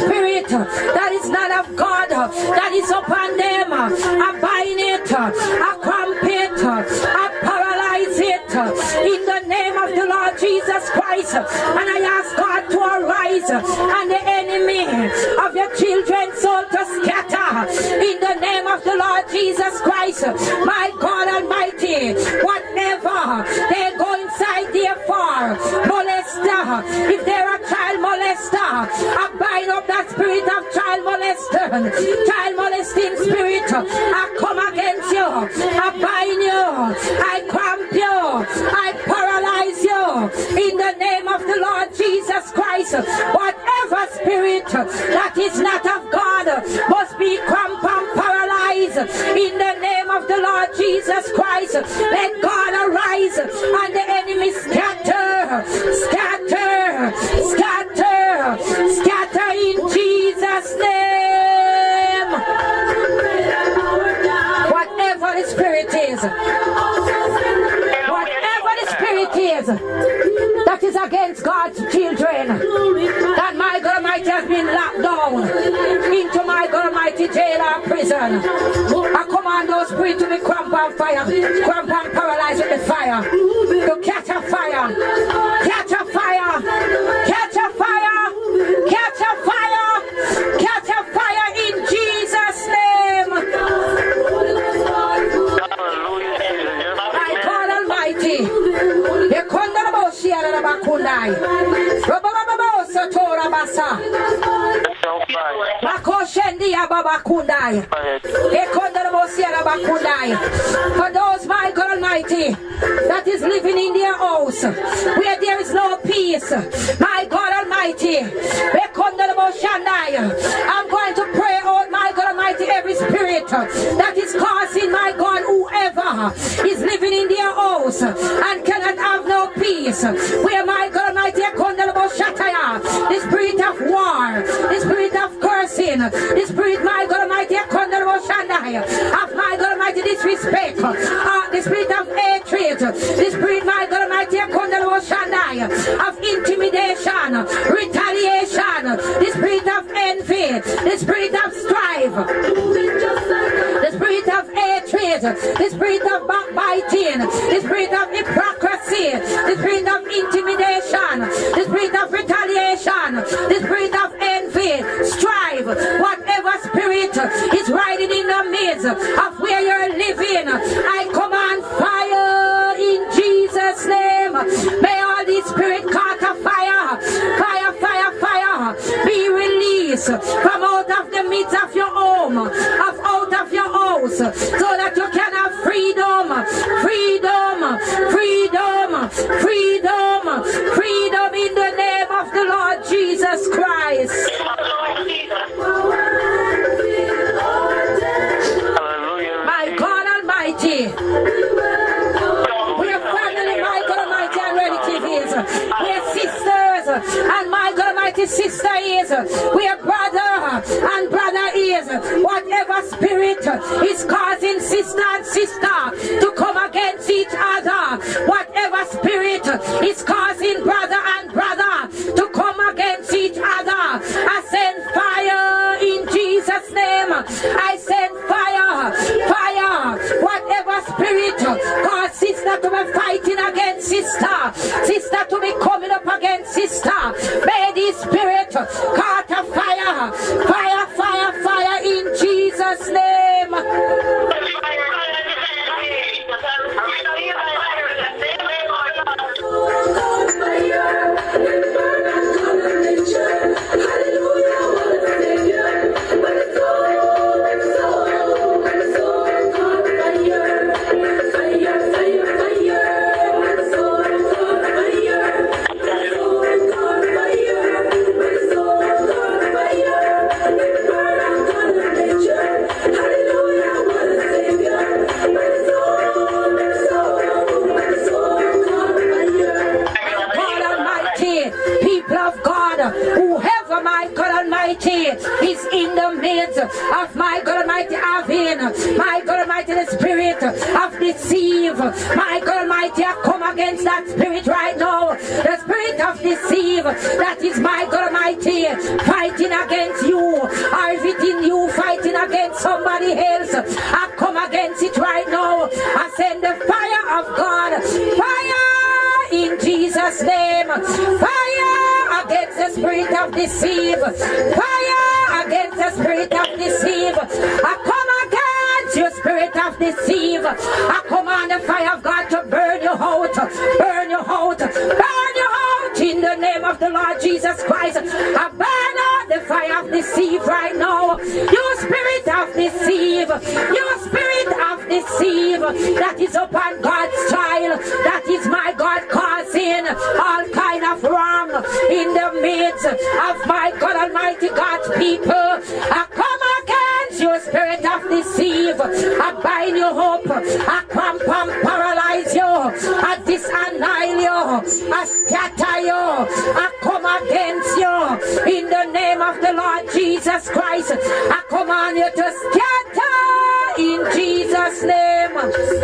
spirit that is not of God, that is upon them. I bind it, Christ. And I ask God to arise and the enemy of your children's soul to scatter in the name of the Lord Jesus Christ. My God Almighty, whatever they go inside there for, molester, if they're a child molester, I bind up that spirit of child molester, child molesting spirit. I come against you. I bind you. I cramp you. I paralyze you in the name of the Lord Jesus Christ. Whatever spirit that is not of God must be cramped paralyzed in the name of the Lord Jesus Christ. Let God arise and the enemy scatter, scatter, scatter, scatter in Jesus' name. Whatever the spirit is, spirit that is against God's children, that my God Almighty has been locked down into my God Almighty jail or prison. I command those spirits to be cramped on fire, cramped and paralyzed with the fire, to catch a fire, catch a fire, catch a fire, catch a fire, catch a fire ekhondana bosiyana nabakhunayo Almighty. Ekondaraboshiyarabakundai. Robobobobosotorabasa. Makoshendiyababakundai. Ekondaraboshiyarabakundai. For those, my God Almighty, that is living in their house where there is no peace, my God Almighty, Ekondaraboshiyandai. I'm going to pray out, my God Almighty, every spirit that is causing, my God, whoever is living in their house and cannot have no peace. Where my God Almighty, Ekondaraboshiyataya, the spirit of war, the spirit of cursing, the spirit, my God Almighty, of my God Almighty disrespect, uh, the spirit of hatred, the spirit, my God Almighty, of intimidation, retaliation, the spirit of envy, the spirit of strife, the spirit of hatred, the spirit of backbiting, the spirit of hypocrisy, the spirit of intimidation, the spirit of retaliation, the spirit of envy, strife, whatever spirit is riding in the midst of where you're living, I command fire in Jesus' name. May all these spirit caught a fire, fire, fire, fire, be released from out of the midst of your home, of out of your house, so that you can have freedom, freedom, freedom, freedom, freedom in the name of the Lord Jesus Christ. Hallelujah. My God Almighty, and my God Almighty sister is. We are brother, and brother is. Whatever spirit is causing sister and sister to come against each other, whatever spirit is causing brother and brother to come against each other, I send fire in Jesus' name. I send fire, fire, whatever spirit cause sister to be fighting against sister, sister to be coming up against sister. May this spirit caught a fire, fire, fire, fire in Jesus' name. Of my God Almighty having, my God Almighty, the spirit of deceive. My God Almighty, I come against that spirit right now. The spirit of deceive that is my God Almighty fighting against you. Or if it in you fighting against somebody else, I come against it right now. I send the fire of God. Fire in Jesus' name. Fire against the spirit of deceive. Fire against the spirit of deceive. I come against you, spirit of deceive. I command the fire of God to burn you out. Burn you out. Burn you out in the name of the Lord Jesus Christ. I burn out the fire of deceive right now. You spirit of deceive. You spirit of deceive that is upon God's child. That is my God causing all kind of wrong in the midst of my God Almighty God's people. I come against you, spirit of deceive. I bind your hope. I cramp and paralyze you. I disannihilate you. I scatter you. I come against you in the name of the Lord Jesus Christ. I command you to scatter in Jesus' name. My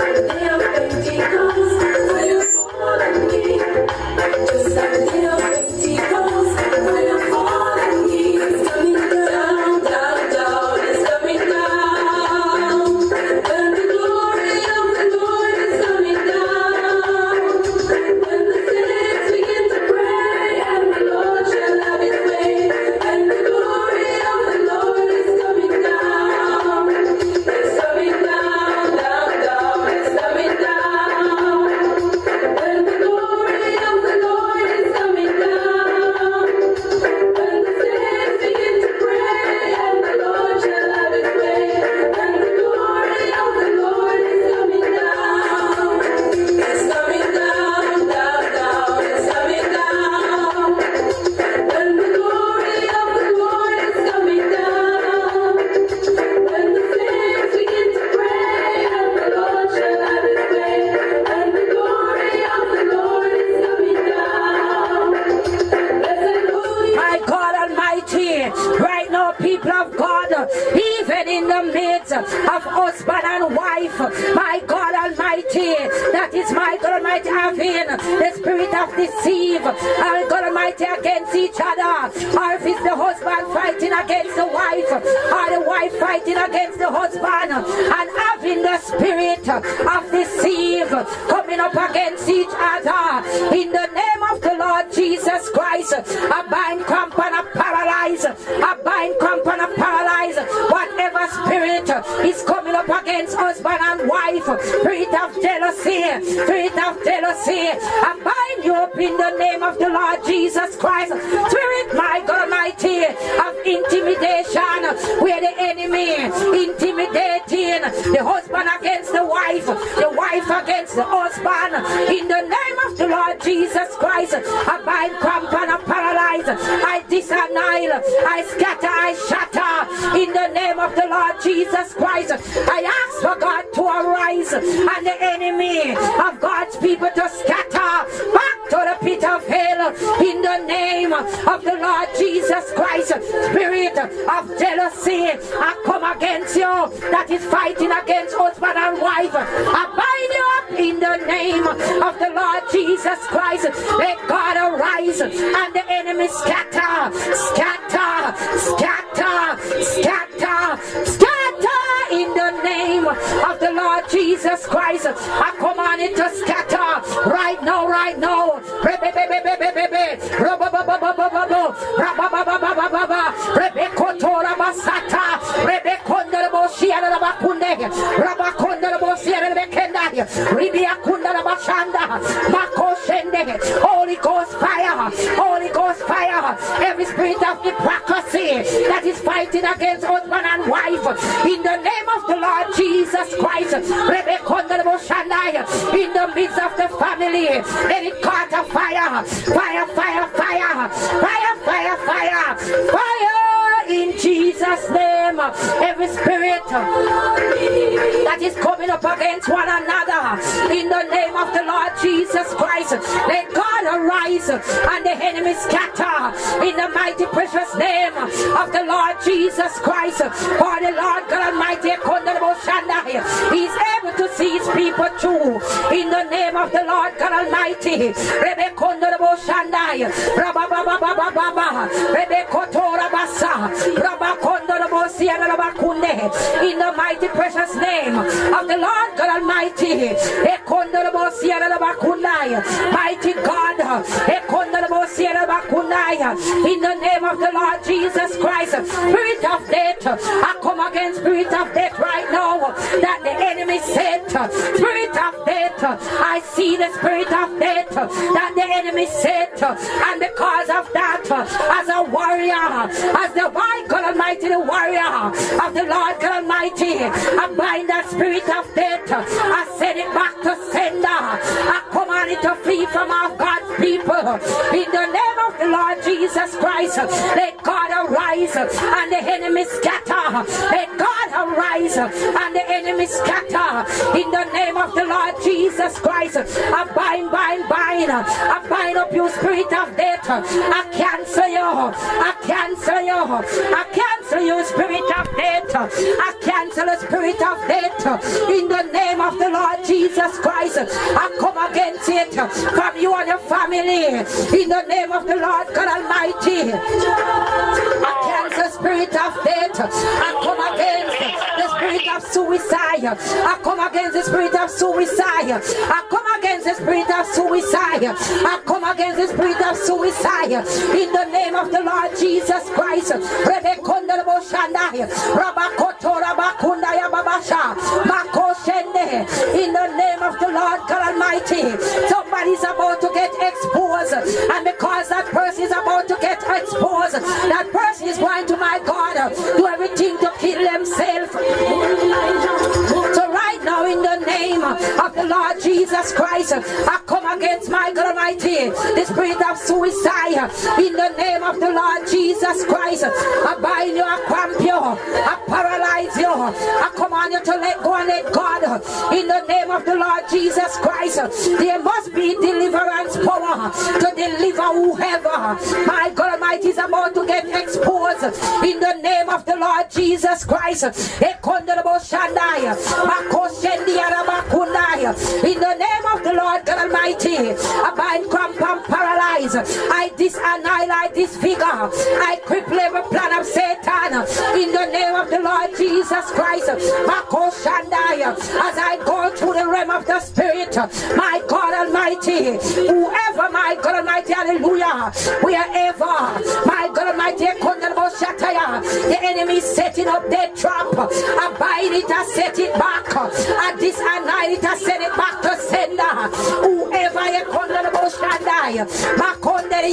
I disannihilate. I scatter. I shatter. In the name of the Lord Jesus Christ, I ask for God to arise and the enemy of God's people to scatter back to the pit of hell. In the name of the Lord Jesus Christ, spirit of jealousy, I come against you that is fighting against husband and wife. I bind you up in the name of the Lord Jesus Christ. Let God arise and the enemy scatter, scatter, scatter, scatter, scatter scatter in the name of the Lord Jesus Christ. I command it to scatter right now, right now. Holy Ghost fire, Holy Ghost fire, every spirit of hypocrisy that is fighting against husband and wife, in the name of the Lord Jesus Christ, in the midst of the family, let it caught a fire, fire, fire, fire, fire, fire, fire, fire in Jesus' name. Every spirit that is coming up against one another in the name of the Lord Jesus Christ. Let God arise and the enemy scatter in the mighty precious name of the Lord Jesus Christ. For the Lord God Almighty, He's able to see his people too. in the name of the Lord God Almighty. Rebekondorabo Shandai, Rababababababa, Rebekotora Basa, Rabakondorabo Siarabakunde, in the mighty precious name of the Lord God Almighty. Mighty God, in the name of the Lord Jesus Christ, spirit of death, I come against spirit of death right now. That the enemy sent, spirit of death, I see the spirit of death. That the enemy sent, and because of that, as a warrior, as the Lord God Almighty, the warrior of the Lord God Almighty, I bind that spirit of death, I send it back to sender, I command it to flee from our God's people, in the name of the Lord Jesus Christ, let God arise and the enemy scatter, let God arise and the enemy scatter, in the name of the Lord Jesus Christ, I bind, bind, bind, I bind up you spirit of death, I cancel you, I cancel you, I cancel you spirit of death, I cancel the spirit of death, in the name of the Lord Jesus Christ, I come against it from you and your family, in the name of the Lord God Almighty, I cancel the spirit of death, I come against the spirit of suicide, I come against the spirit of suicide, I come against the spirit of suicide, I come against the spirit of suicide, in the name of the Lord Jesus Christ, In the name of the Lord God Almighty, somebody's about to get exposed, and because that person is about to get exposed, that person is going to, my God, do everything to kill themselves. So right now, in the name of the Lord Jesus Christ, I come against my God Almighty, the spirit of suicide, in the name of the Lord Jesus Christ. I bind you, I cramp you, I paralyze you, I command you to let go and let God, in the name of the Lord Jesus Christ. There must be deliverance power to deliver whoever, my God Almighty, is about to get exposed, in the name of the Lord Jesus Christ. In the name of the Lord God Almighty, I bind cramp and paralyze, I disannihilate this figure, I cripple every plan of Satan, in the name of the Lord Jesus Christ, as I go through the realm of the Spirit, my God Almighty, whoever, my God Almighty, hallelujah, wherever, my God Almighty, the enemy is setting up their trap, I bind it, I set it back, I disannihilate it, I send it back to sender, whoever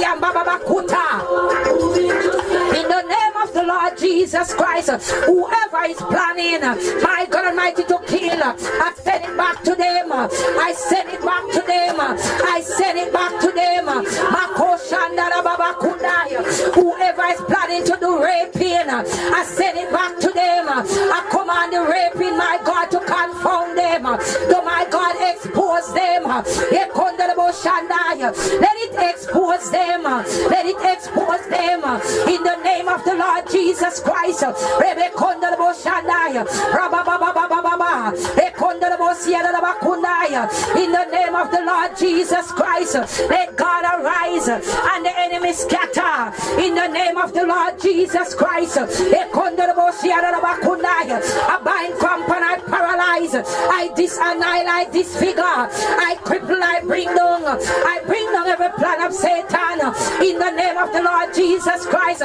Yambaba Bakuta, in the name of the Lord Jesus Christ, whoever is planning, my God Almighty, to kill, I send it back to them. I send it back to them. I send it back to them. Whoever is planning to do raping, I send it back to them. I command the raping, my God, to confound them. To my God, expose them. Let it expose them. Let it expose them. In the name of the Lord Jesus Christ. In the name of the Lord Jesus Christ. Let God arise and the enemy scatter. In the name of the Lord Jesus Christ. I bind cramp I paralyze. I disannihilate this figure. I cripple, I bring down. I bring down every plan of Satan. In the name of the Lord Jesus Christ.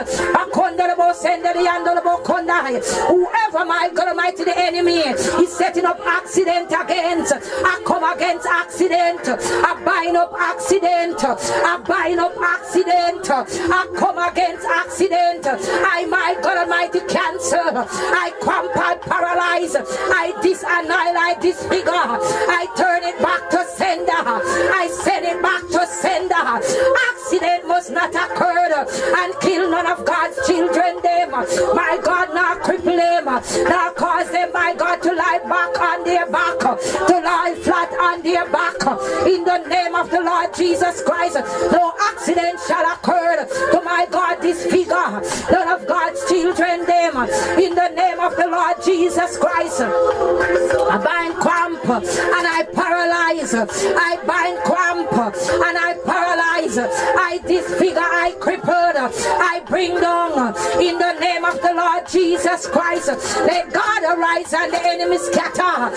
Whoever, my God Almighty, the enemy is setting up accident against. I come against accident. I bind up accident. I bind up accident. I come against accident. I, my God Almighty, cancel. I cramp and paralyze. I disannihilate this figure. I turn it back to sender. I send it back to sender. Accident must not occur and kill none of God's children. Them. My God, not cripple them, not cause them, my God, to lie back on their back, to lie flat on their back. In the name of the Lord Jesus Christ, no accident shall occur to my God disfigure none of God's children them. In the name of the Lord Jesus Christ, I bind cramp and I paralyze. I bind cramp and I paralyze. I disfigure, I crippled, I bring down in the name of the Lord Jesus Christ. Let God arise and the enemy scatter.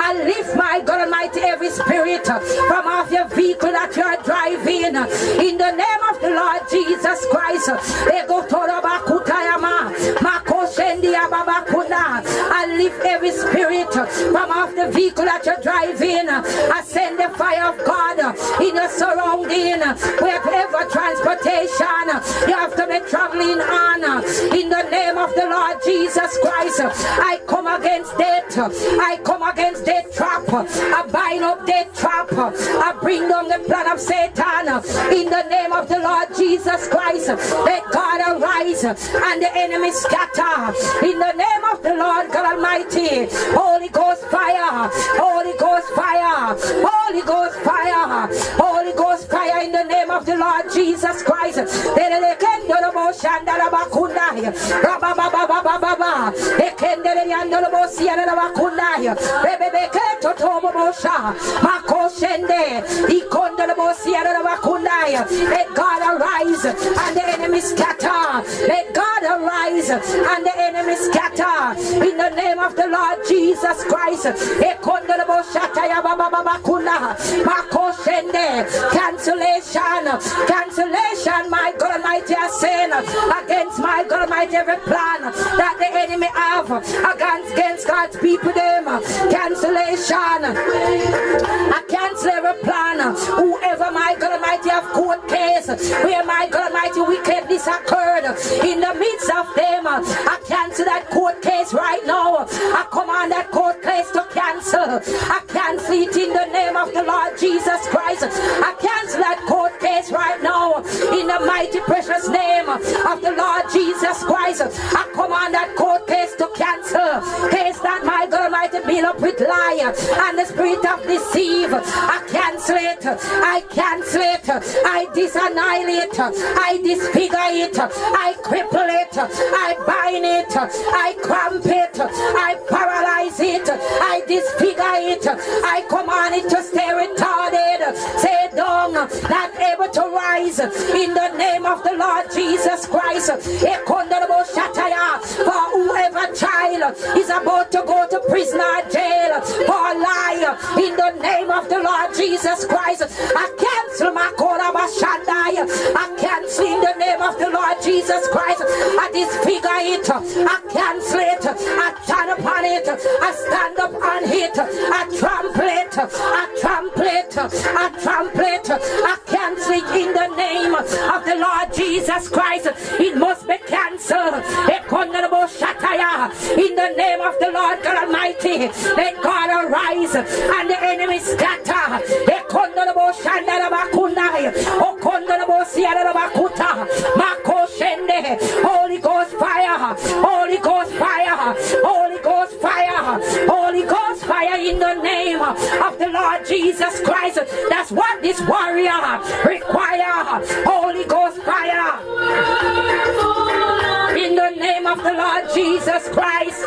I lift my God Almighty every spirit from off your vehicle that you are driving in the name of the Lord Jesus Christ. I lift every spirit from off the vehicle that you're driving. I send the fire of God in your surrounding, wherever transportation you have to be traveling on. In the name of the Lord Jesus Christ, I come against death. I come against death trap. I bind up death trap. I bring down the plan of Satan. In the name of the Lord Jesus Christ, let God arise and the enemy scatter. In the name of the Lord God Almighty, Holy Ghost fire, Holy Ghost fire, Holy Ghost fire, Holy Ghost fire in the name of the Lord Jesus Christ. Let God arise and the enemy scatter. Let God arise and the enemy scatter. In the name of the Lord Jesus Christ. Ekondorabo Cancellation. Cancellation, my God Almighty, I sin against my God Almighty every plan that the enemy have against, against God's people them. Cancellation. I cancel every plan. Whoever my God Almighty have court case where my God Almighty wickedness occurred in the midst of them. I cancel that court case right now. I command that court case to cancel. I cancel it in the name of the Lord Jesus Christ. I the mighty precious name of the Lord Jesus Christ. I command that court case to cancel. Case that my Almighty build up with lie and the spirit of deceive. I cancel it. I cancel it. I disannihilate. I disfigure it. I cripple it. I bind it. I cramp it. I paralyze it. I disfigure it. I command it to stay retarded. Say down, not able to rise in the name of the Lord Jesus Christ. For whoever child is about to go to prison or jail for lie in the name of the Lord Jesus Christ. I cancel my Korabashandai. I cancel in the name of the Lord Jesus Christ. I disfigure it. I cancel it. I turn upon it. I stand up on it. I trample it. I trample it. I trample it. I cancel it in the name of the Lord Jesus Christ. It must be cancelled. In the name of the Lord God Almighty, let God arise and the enemy scatter. Oh, Makoshende. Holy Ghost fire. Holy Ghost fire. Holy Ghost fire. Holy Ghost fire in the name of the Lord Jesus Christ. That's what this warrior require. Holy Ghost fire. In the name of the Lord Jesus Christ.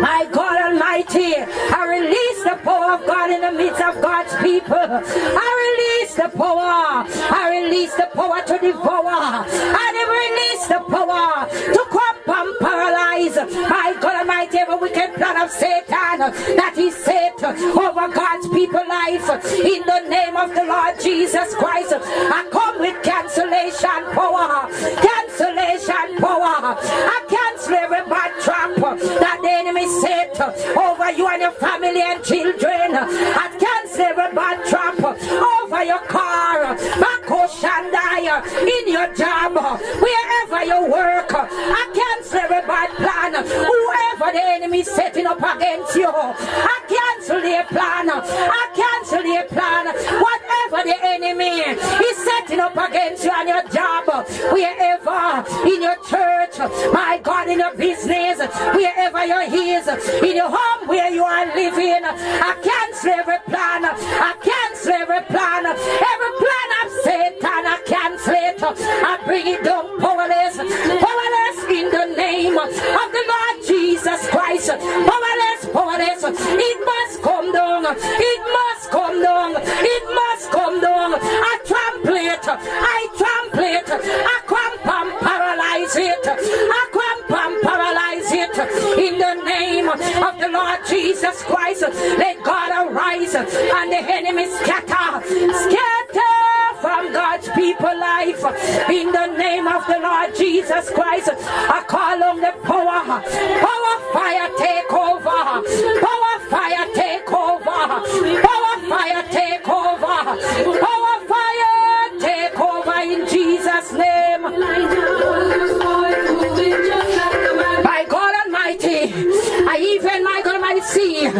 My God Almighty, I release the power of God in the midst of God's people. I release the power. I release the power to devour. I release the power to come and paralyze. My God Almighty, every wicked plan of Satan that he set over God's people life. In the name of the Lord Jesus Christ, I come with cancellation power. Cancellation power. I cancel every bad trap that the enemy set over you and your family and children. I cancel every bad trap over your car. Mako Shandai, in your job, wherever you work. I cancel every bad plan. Whoever the enemy is setting up against you, I cancel their plan. I cancel their plan. Whatever the enemy is setting up against you and your job, wherever in your church, my God, in your business, wherever you is, in your home where you are living, I cancel every plan. I cancel every plan. Every plan of Satan, I cancel it. I bring it down powerless. Powerless in the name of the Lord Jesus Christ. Powerless, powerless. It must come down. It must come down. It must come down. I trample it. I trample it. I cramp and paralyze it. I cramp and paralyze it. In the name of the Lord Jesus Christ. Let God arise and the enemy scatter. Scatter from God's people life. In the name of the Lord Jesus Christ, I call on the power. Power fire take over. Power fire take over. Power fire take over. Power fire take over in Jesus' name. My God Almighty, see in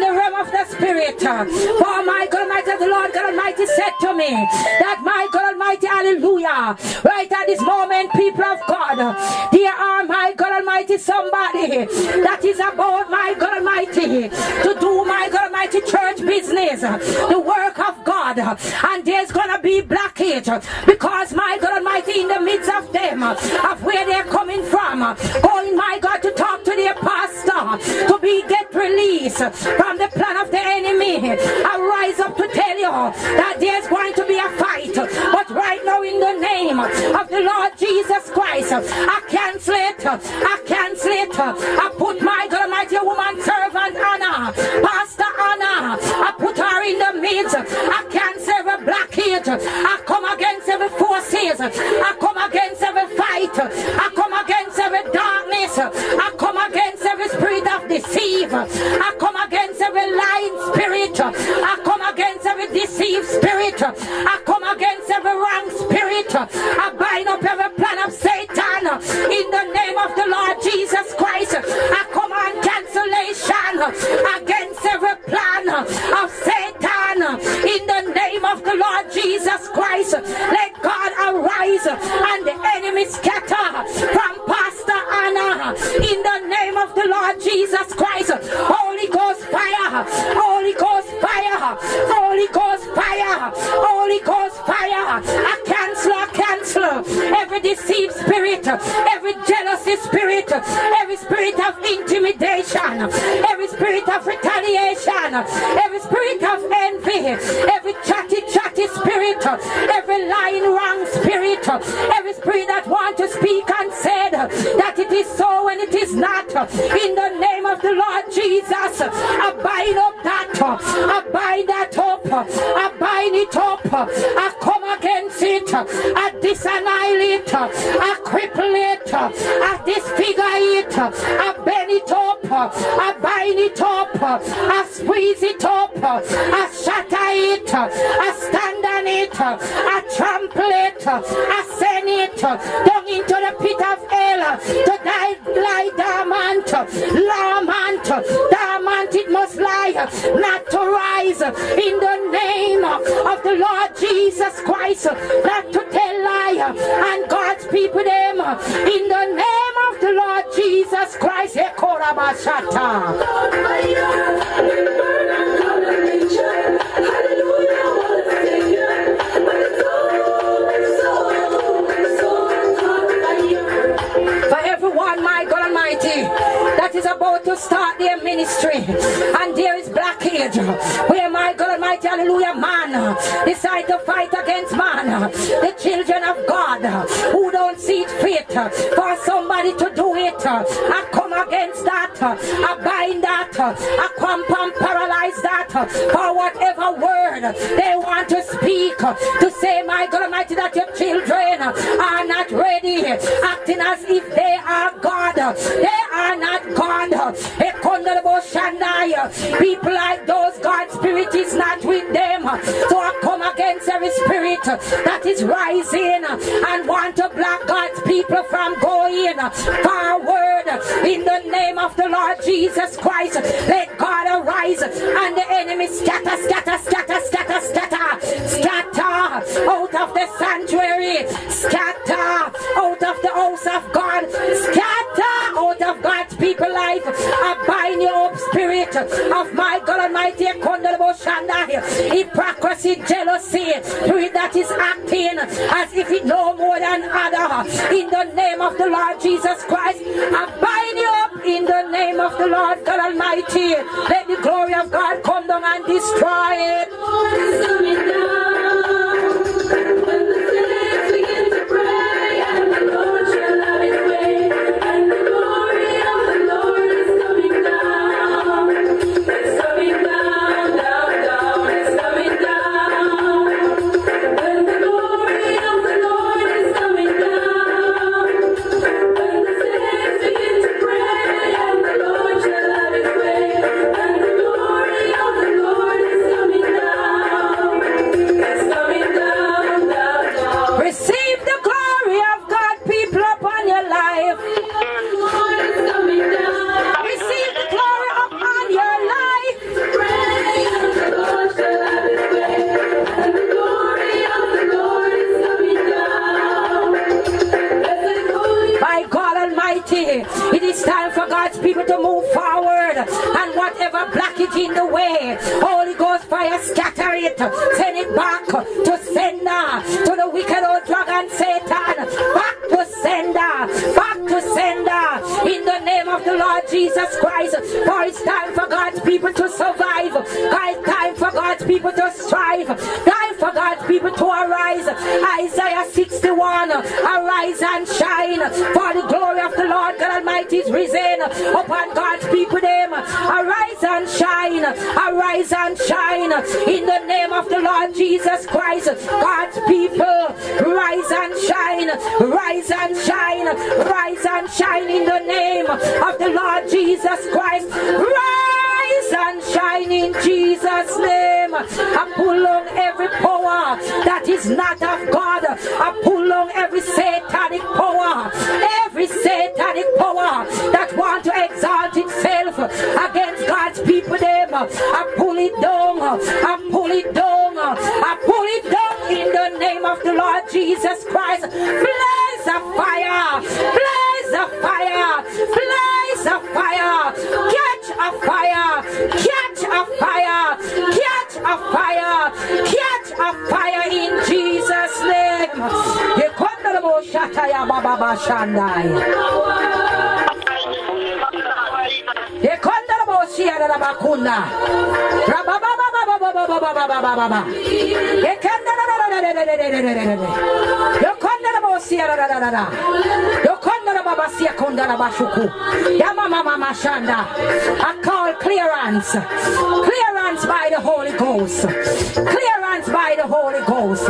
the realm of the Spirit. For my God Almighty, the Lord God Almighty said to me that my God Almighty, hallelujah, right at this moment, people of God, there are, my God Almighty, somebody that is about, my God Almighty, to do, my God Almighty, church business, the work of God, and there's gonna be blockage because, my God Almighty, in the midst of them, of where they're coming from, going, my God, to talk to their pastor, to be get released from the plan of the enemy. I rise up to tell you that there's going to be a fight, but right now, in the name of the Lord Jesus Christ, I cancel it. I cancel it. I put my God Almighty woman servant Anna, Pastor Anna, I put her in the midst. I cancel every blockade. I come against every forces. I come against every fight. I come against every darkness. I come against every spirit of deceive. I come against every lying spirit. I come against every deceived spirit. I come against every wrong spirit. I bind up every plan of Satan in the name of the Lord Jesus Christ. I come on cancellation against every plan of Satan in the name of the Lord Jesus Christ. Let God arise and the enemy scatter from Pastor Anna in the name of the Lord Jesus Christ. Holy Ghost fire, Holy Ghost fire, Holy Ghost fire, Holy Ghost fire. I cancel, cancel every deceived spirit, every jealousy spirit, every spirit of intimidation, every spirit of retaliation, every spirit of envy, every chatty, chatty spirit, every lying wrong spirit, every spirit that want to speak and said that it is so when it is not. In the name of the Lord Jesus, I bind up that, I bind that up, I bind it up, I come against it, I disannihilate it, I cripple it, I disfigure it, I bend it up, I bind it up, I squeeze it up, I shatter it, I stand on it, I trample it, I send it down into the pit of hell. To die, lie dormant, dormant, dormant it must lie, not to rise in the name of the Lord Jesus Christ, not to tell lie, and God's people them in the name of the Lord Jesus Christ. For everyone, my God Almighty, that start their ministry and there is blockage where my God Almighty, hallelujah, man decide to fight against man. The children of God who don't see it fit for somebody to do it. I come against that. I bind that. I come and paralyze that for whatever word they want to speak to say, my God Almighty, that your children are not ready, acting as if they are God. They are not God. Shandai. People like those, God's spirit is not with them. So I come against every spirit that is rising and want to block God's people from going forward in the name of the Lord Jesus Christ. Let God arise and the enemy scatter, scatter, scatter, scatter, scatter, scatter out of the sanctuary, scatter out of the house of God, scatter out of God's people life. I bind you up, spirit of my God Almighty, hypocrisy, jealousy, spirit that is acting as if it know more than other. In the name of the Lord Jesus Christ, I bind you up in the name of the Lord God Almighty. Let the glory of God come down and destroy it. It's it is time for God's people to move forward. And whatever blockage in the way, Holy Ghost fire scatter it, send it back to sender, to the wicked old dragon Satan, back to sender, back to sender, in the name of the Lord Jesus Christ. For it's time for God's people to survive, it's time for God's people to strive, time for God's people to arise. Isaiah 61, arise and shine, for the glory of the Lord God Almighty is risen upon God's people. Them arise and shine, arise and shine in the name of the Lord Jesus Christ. God's people, rise and shine, rise and shine, rise and shine in the name of the Lord Jesus Christ. Rise and shine in Jesus' name. I pull on every power that is not of God. I pull on every satanic power, every satanic power that want to exalt itself against God's people. Them, I pull it down. I pull it down. I pull it down in the name of the Lord Jesus Christ. Blaze a fire. Blaze a fire. Blaze a fire. Catch a fire. Catch a fire. Catch a fire. Catch a fire in Jesus' name. Shataya. I call clearance. Clearance by the Holy Ghost. Clearance by the Holy Ghost.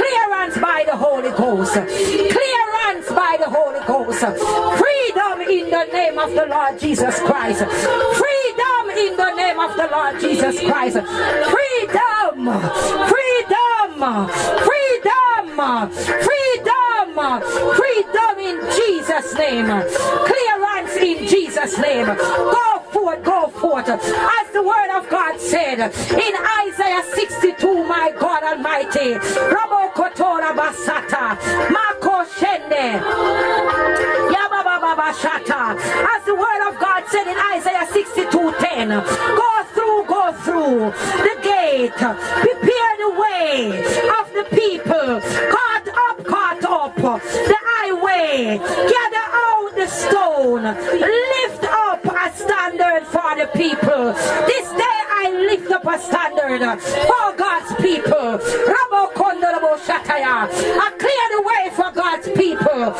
Clearance by the Holy Ghost. Clearance by the Holy Ghost. Freedom in the name of the Lord Jesus Christ. Freedom in the name of the Lord Jesus Christ. Freedom. Freedom. Freedom. Freedom. Freedom in Jesus' name. Clearance in Jesus' name. Forth, go forth. As the word of God said in Isaiah 62, my God Almighty. Rabo Kotora Basata. Mako Shende. As the word of God said in Isaiah 62:10, go through, go through the gate, prepare the way of the people, caught up, up uh, the highway, gather out the stone, lift up a standard for the people. This day I lift up a standard for God's people. I clear the way for God's people.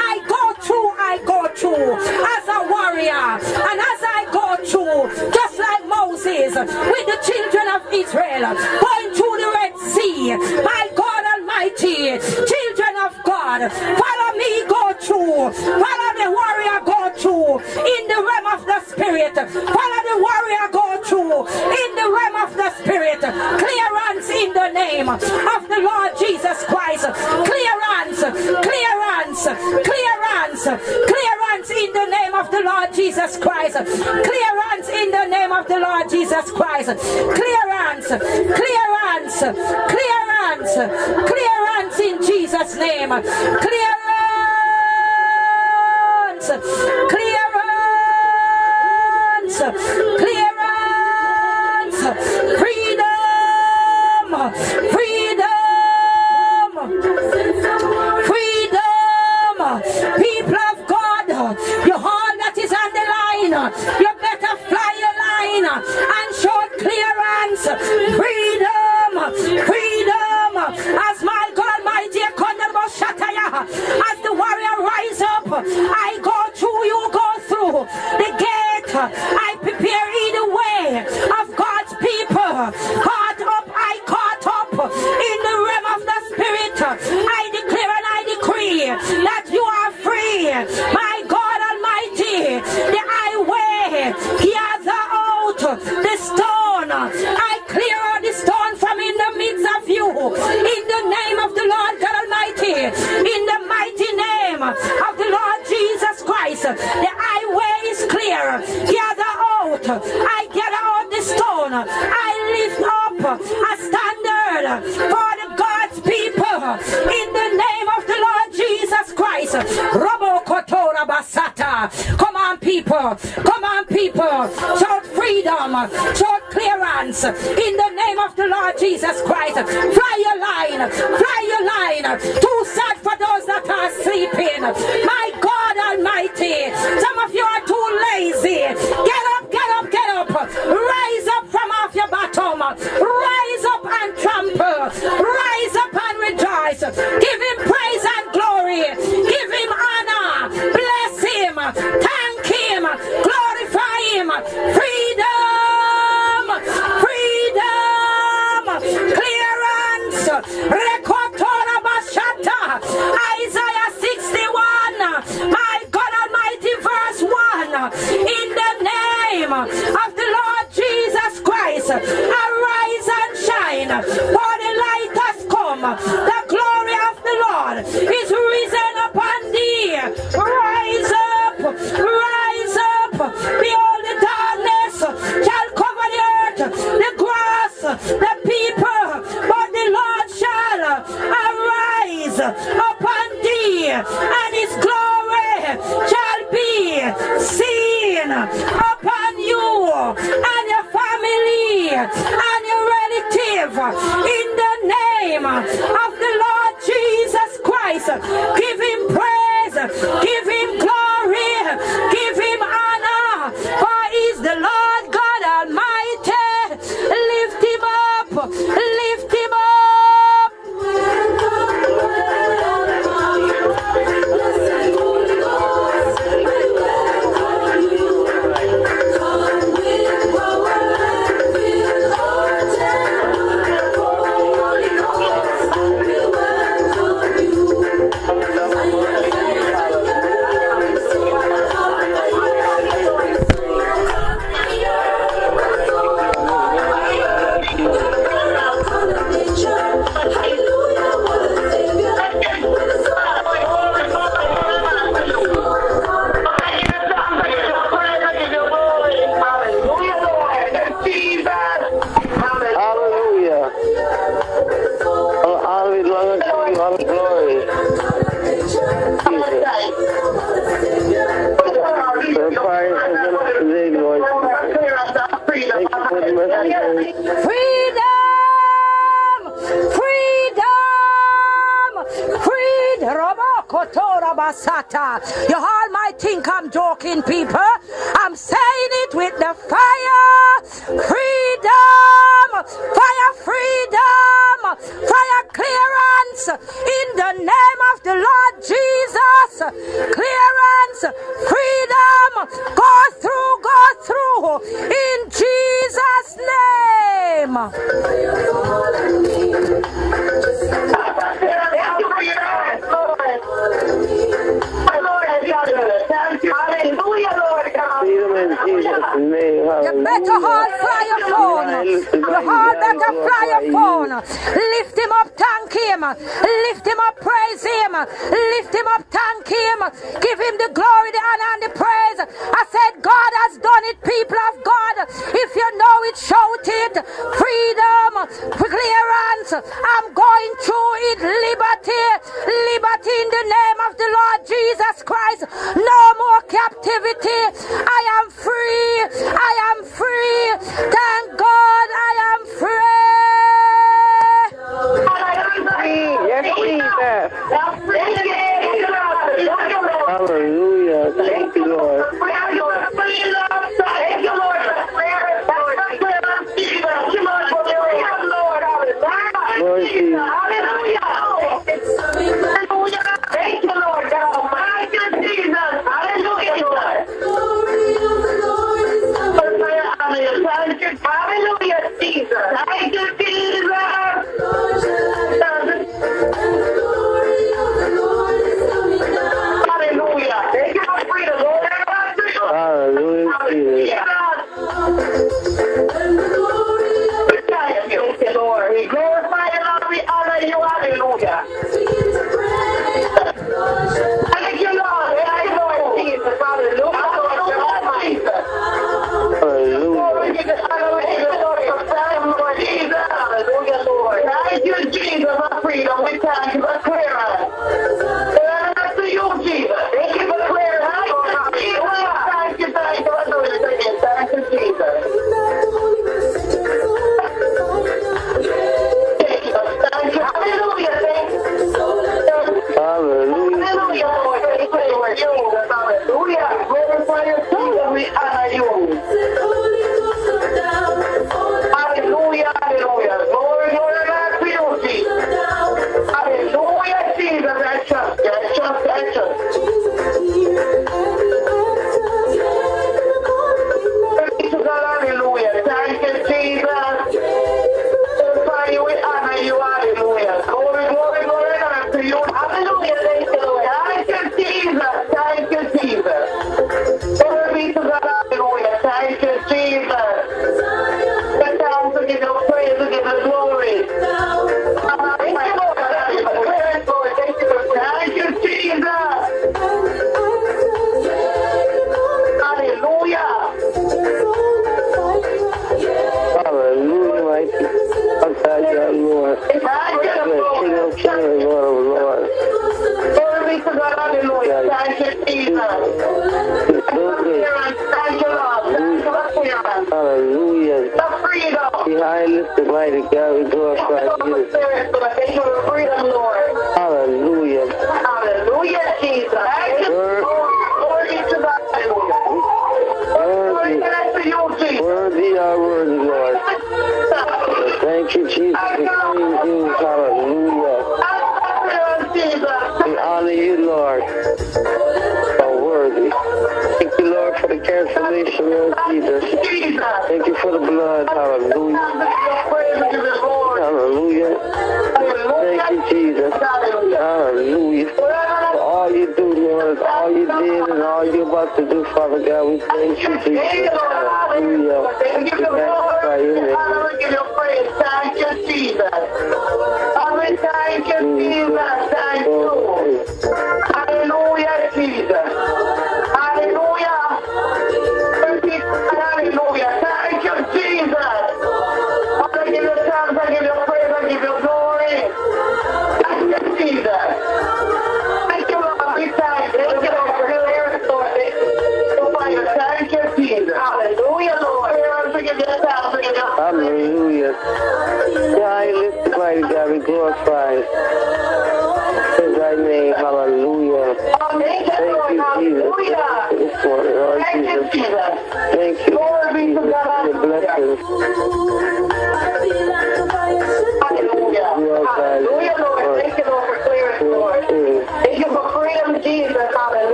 I go through, I go through as a warrior. And as I go through, just like Moses with the children of Israel, going through the Red Sea. My God Almighty, children of God, follow me, go through. Follow the warrior, go through. In the realm of the spirit, follow the warrior, go through. In the realm of the spirit, clearance in the name of the Lord Jesus Christ. Clearance, clearance, clearance, clearance in the name of the Lord Jesus Christ. Clearance in the name of the Lord Jesus Christ. Clearance, clearance, clearance, clearance in Jesus' name. Clearance, clearance, clearance, freedom, freedom, freedom. People of God, your heart that is on the line, you better fly your line and show clearance, freedom, freedom. As my God Almighty, as the warrior rise up, I go through, you go through the gate. I prepare either way of God's people. Caught up, I caught up in the realm of the spirit. I declare and I decree that you are free. My God Almighty, the highway, he has out the stone. In the name of the Lord God Almighty, in the mighty name of the Lord Jesus Christ, the highway is clear. Gather out. I gather out the stone. I lift up a standard for in the name of the Lord Jesus Christ. Robo Kotora Basata. Come on, people. Come on, people. Shout freedom. Shout clearance in the name of the Lord Jesus Christ. Fly your line. Fly your line. Too sad for those that are sleeping. My God Almighty. Some of you are too lazy. Get up, Rise up from off your bottom. Rise up and trample. Rise up and rejoice. Give him praise and glory. Give him honor. Bless him. Thank him. Glorify him. Freedom. Freedom. Clearance. Isaiah 61. My God Almighty, verse 1. In the name of the Lord Jesus Christ, arise and shine, for the light has come. The glory of the Lord is risen upon thee. Rise up, rise up. Behold, the darkness shall cover the earth, the grass, the people, but the Lord shall arise upon thee, and his glory shall be seen upon you and your family and your relative in the name of the Lord Jesus Christ. Give him praise, give him glory, give him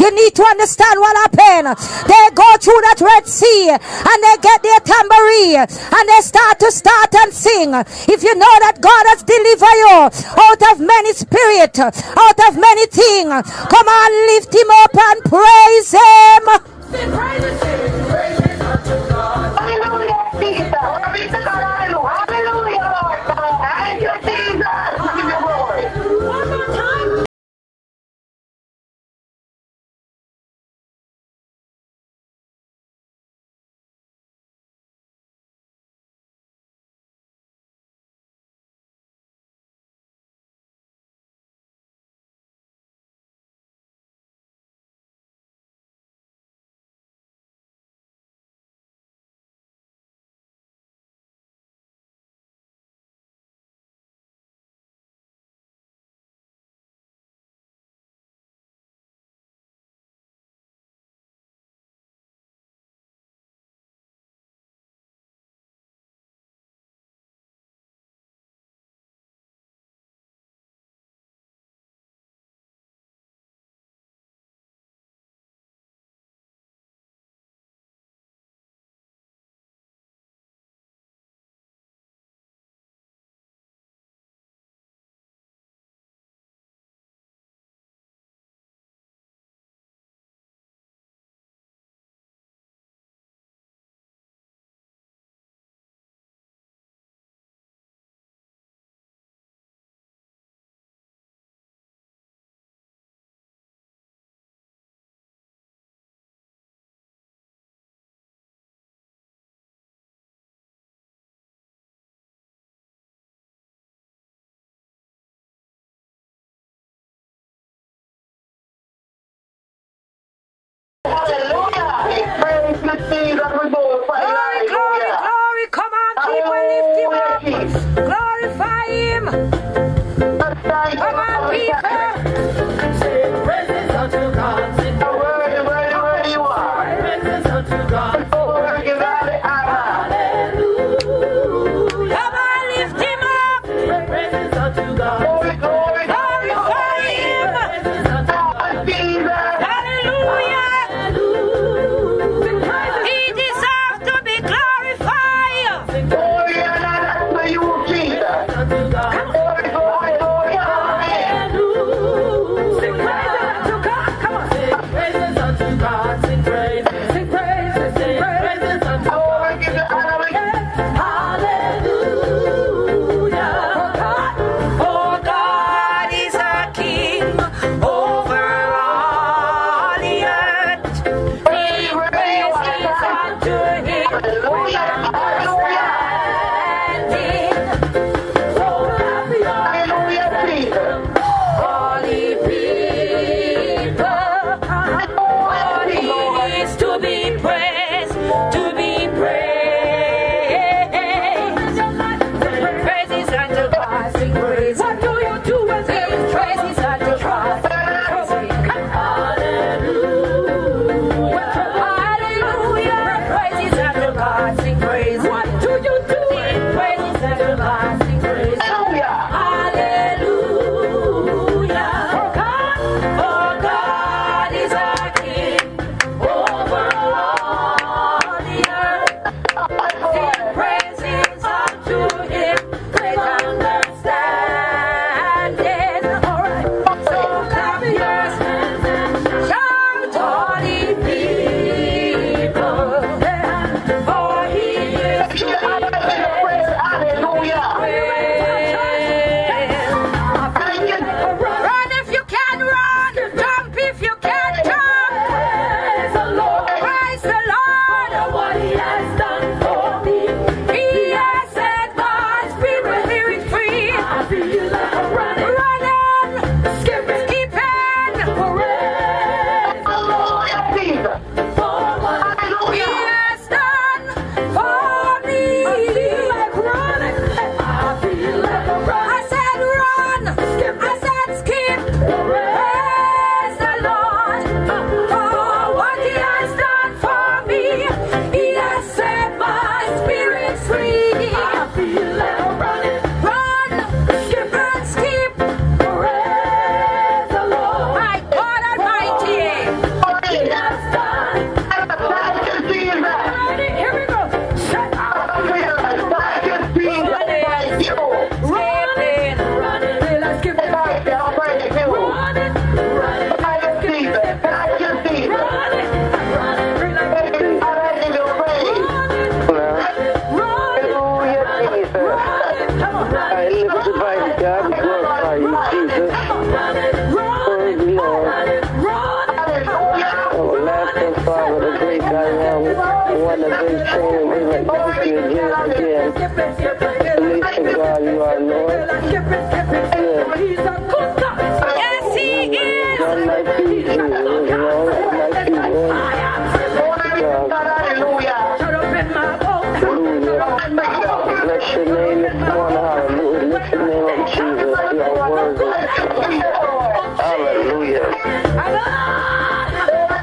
You need to understand what happened. They go through that Red Sea and they get their tambourine and they start to start and sing. If you know that God has delivered you out of many spirit, out of many thing, come on, lift him up and praise him. Hallelujah. 嘛。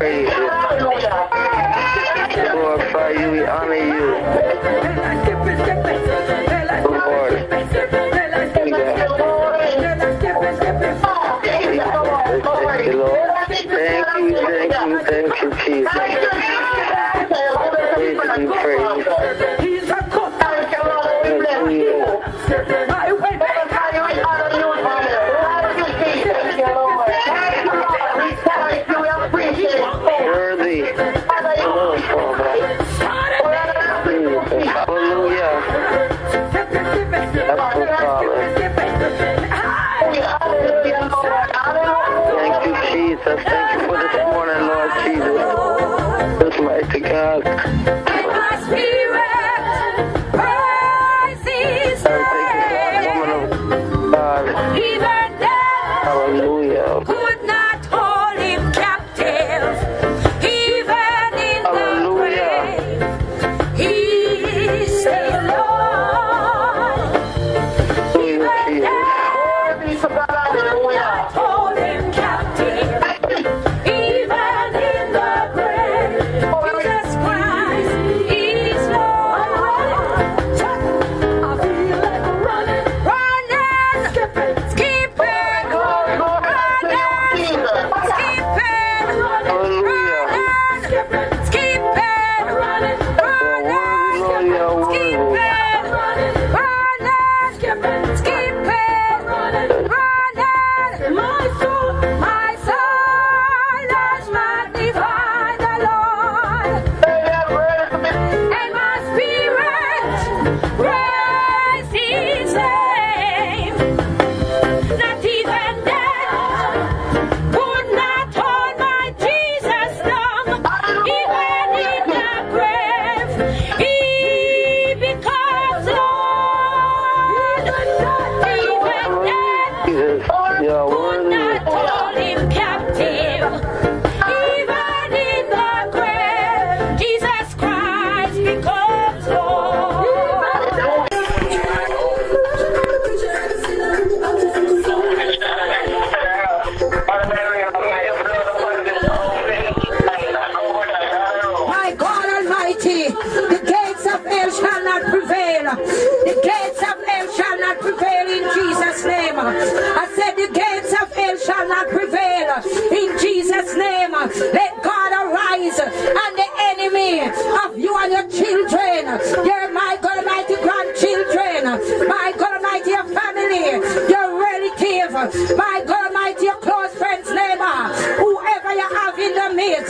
Hey, boy, I fire you, we honor you.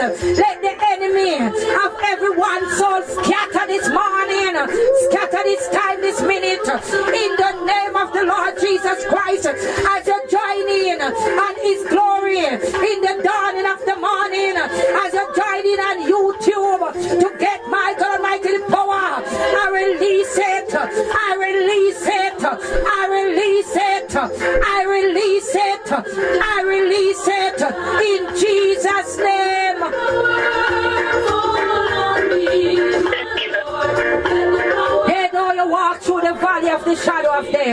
Let the enemy of everyone's soul scatter this morning, scatter this time, this minute, in the name of the Lord Jesus Christ, as you join in on His glory in the dawning of the morning, as you join in on YouTube to get my God Almighty power. I release it, I release it, I release it, I release it, I release it. In Jesus' name.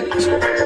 menit.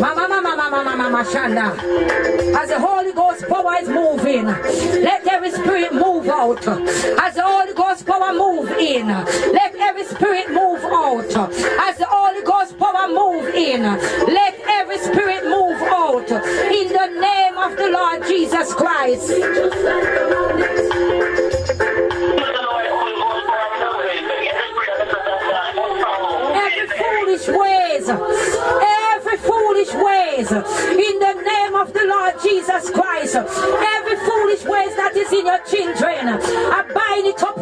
mama mama mama mama mashanda as the Holy Ghost power is moving let every spirit move out. As the Holy Ghost power move in let every spirit move out. As the Holy Ghost power move in let every spirit move out. In the name of the Lord Jesus Christ. Every foolish ways that is in your children, I bind it up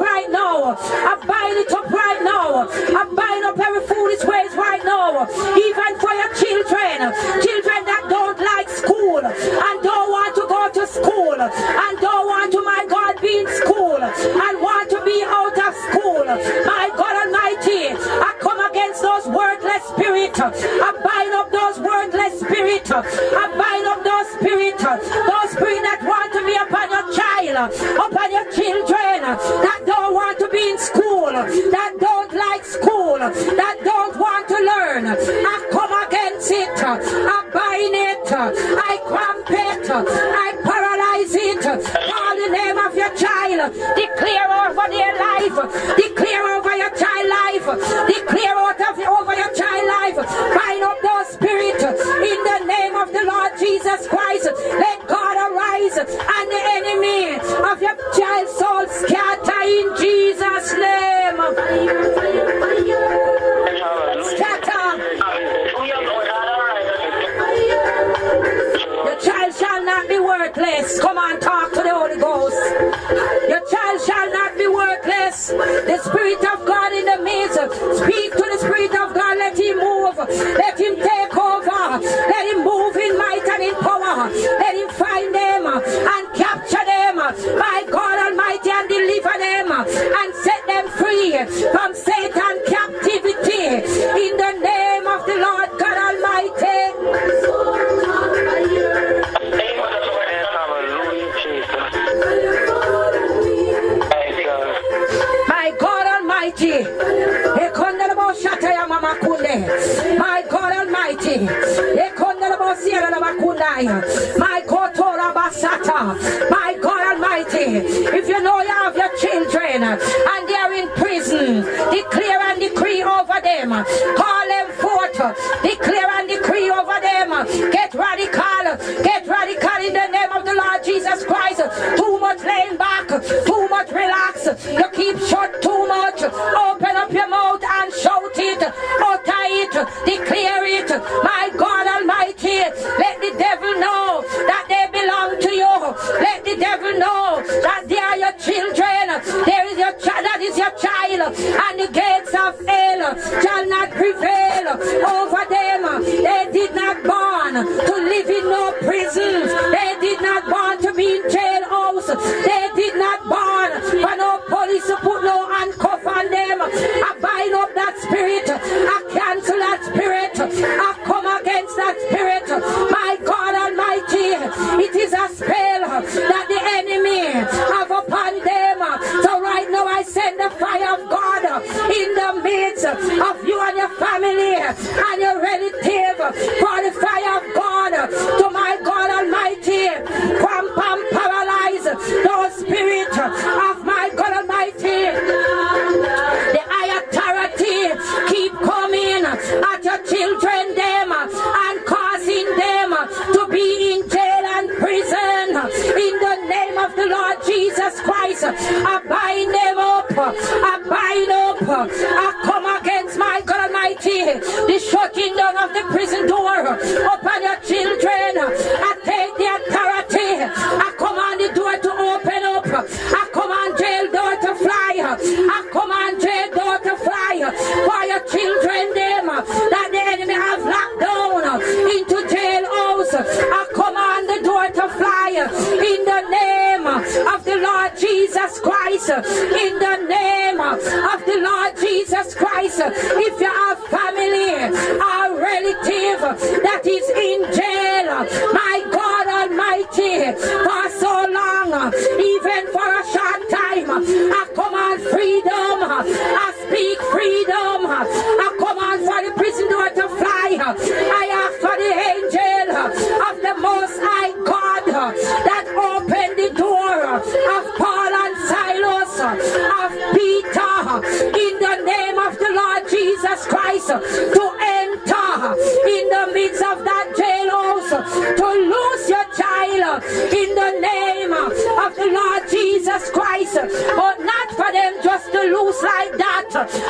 I bind it. I cramp it. I paralyze it. Call the name of your child. Declare over their life. Declare over your child life. Declare out of, over your child life. Bind up those spirits in the name of the Lord Jesus Christ. and the gates of hell shall not prevail. Oh That's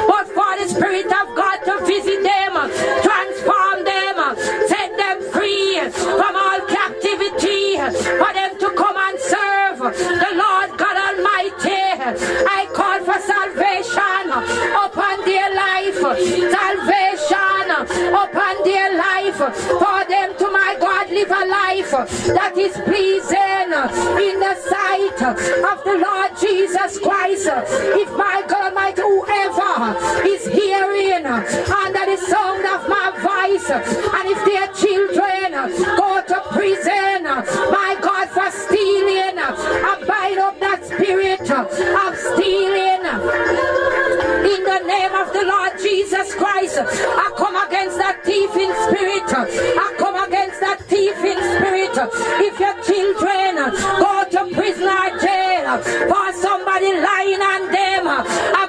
But for the Spirit of God to visit them, transform them, set them free from all captivity, for them to come and serve the Lord God Almighty. I call for salvation upon their life, salvation upon their life, for them to, my God, live a life that is pleasing in the sight of the Lord. of the Lord Jesus Christ. I come against that thief in spirit. I come against that thief in spirit. If your children go to prison or jail for somebody lying on them, I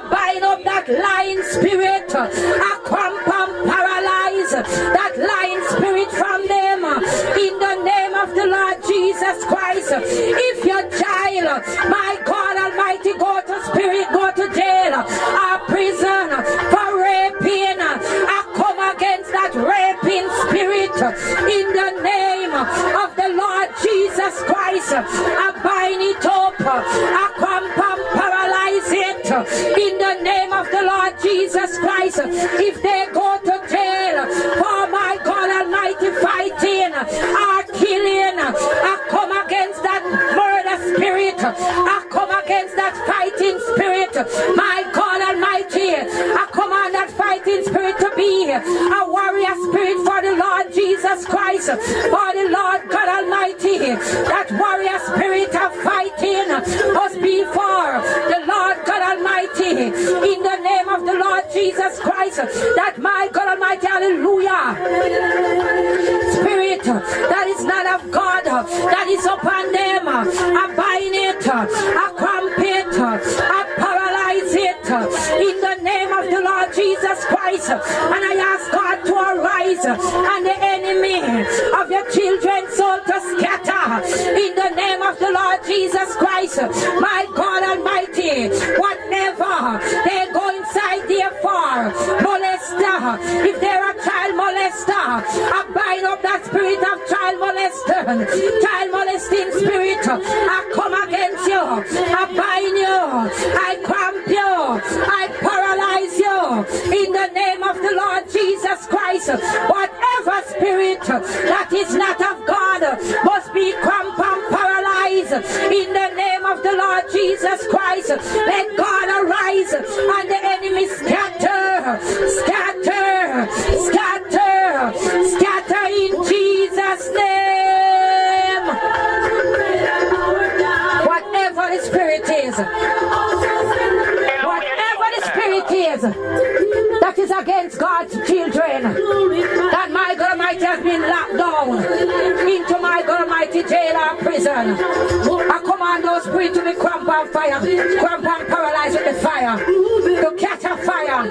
prison. I command those spirits to be cramped on fire, cramped and paralyzed with the fire, to catch a fire,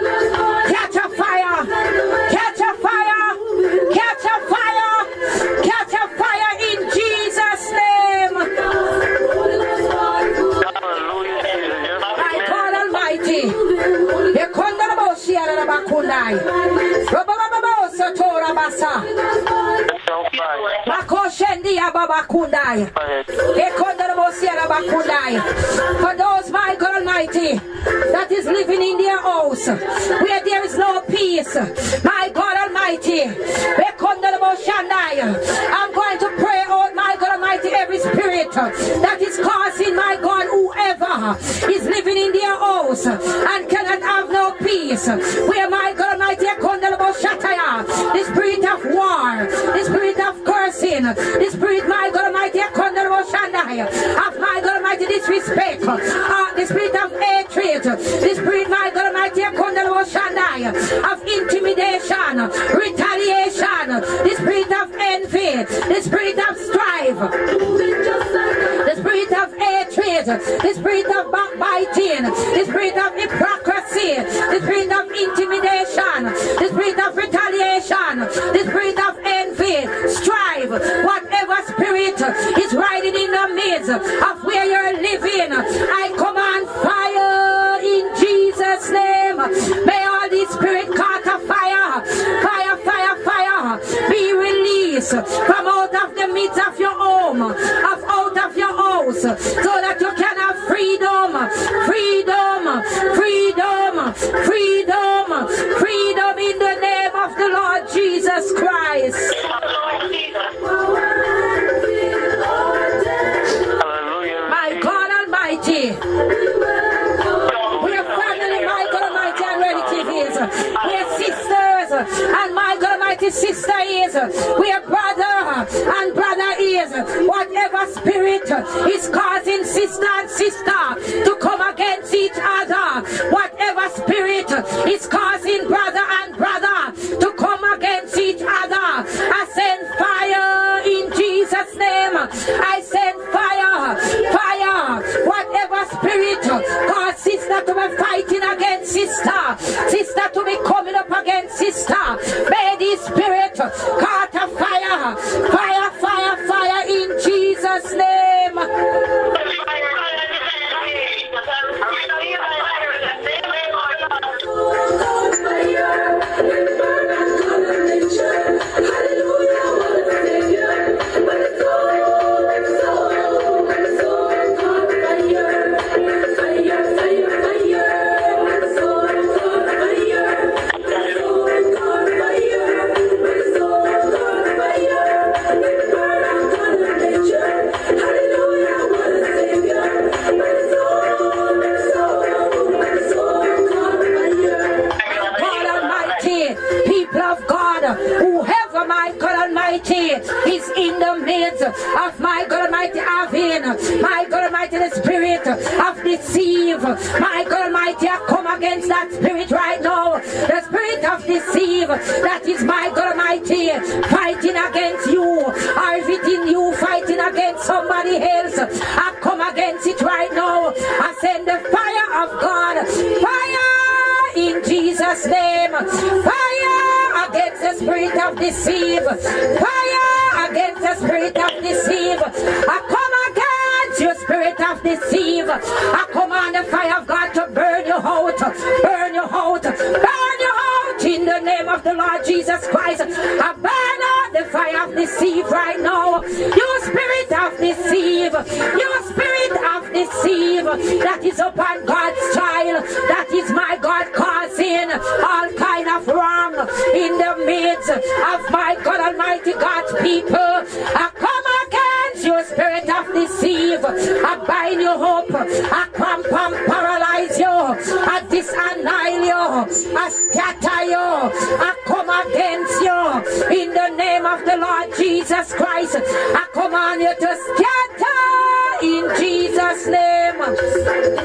catch a fire, catch a fire, catch a fire, catch a fire in Jesus' name. My God Almighty. Ekondarabosia rabakundai. Rabababosa torabasa. Rabakundai. For those, my God Almighty, that is living in their house where there is no peace, my God Almighty. I'm going to pray out, my God Almighty, every spirit that is causing, my God, whoever is living in their house and cannot have no peace, where, my God Almighty, the spirit of war, the spirit of cursing, the spirit, my God Almighty, Ekondarabosyandai, of my God Almighty, disrespect, uh, the spirit of hatred, the spirit, my God Almighty, of intimidation, retaliation, the spirit of envy, the spirit of strife, the spirit of hatred, the spirit of backbiting, the spirit of hypocrisy, the spirit of intimidation, the spirit of retaliation, the spirit of envy, strife, whatever spirit is riding in the midst of where you're released from out of the midst of your home, of out of your house, so that you can have freedom, freedom, freedom, freedom, freedom in the name of the Lord Jesus Christ. My God Almighty. We are family, my God Almighty, and relatives. We are sisters, and my God Almighty sister is. We are brother, and brother is. Whatever spirit is of God, fire in Jesus' name, fire against the spirit of deceive, fire against the spirit of deceive. I come against you, spirit of deceive. I command the fire of God to burn you out, burn you out, burn you out in the name of the Lord Jesus Christ. I burn out the fire of deceive right now. You spirit of deceive, you that is upon God's child, that is my God causing all kind of wrong in the midst of my God Almighty God's people. I come against your spirit of deceive. I bind your hope. I cramp and paralyze you. I disannihilate you. I scatter you. I come against you in the name of the Lord Jesus Christ. I command you to scatter name.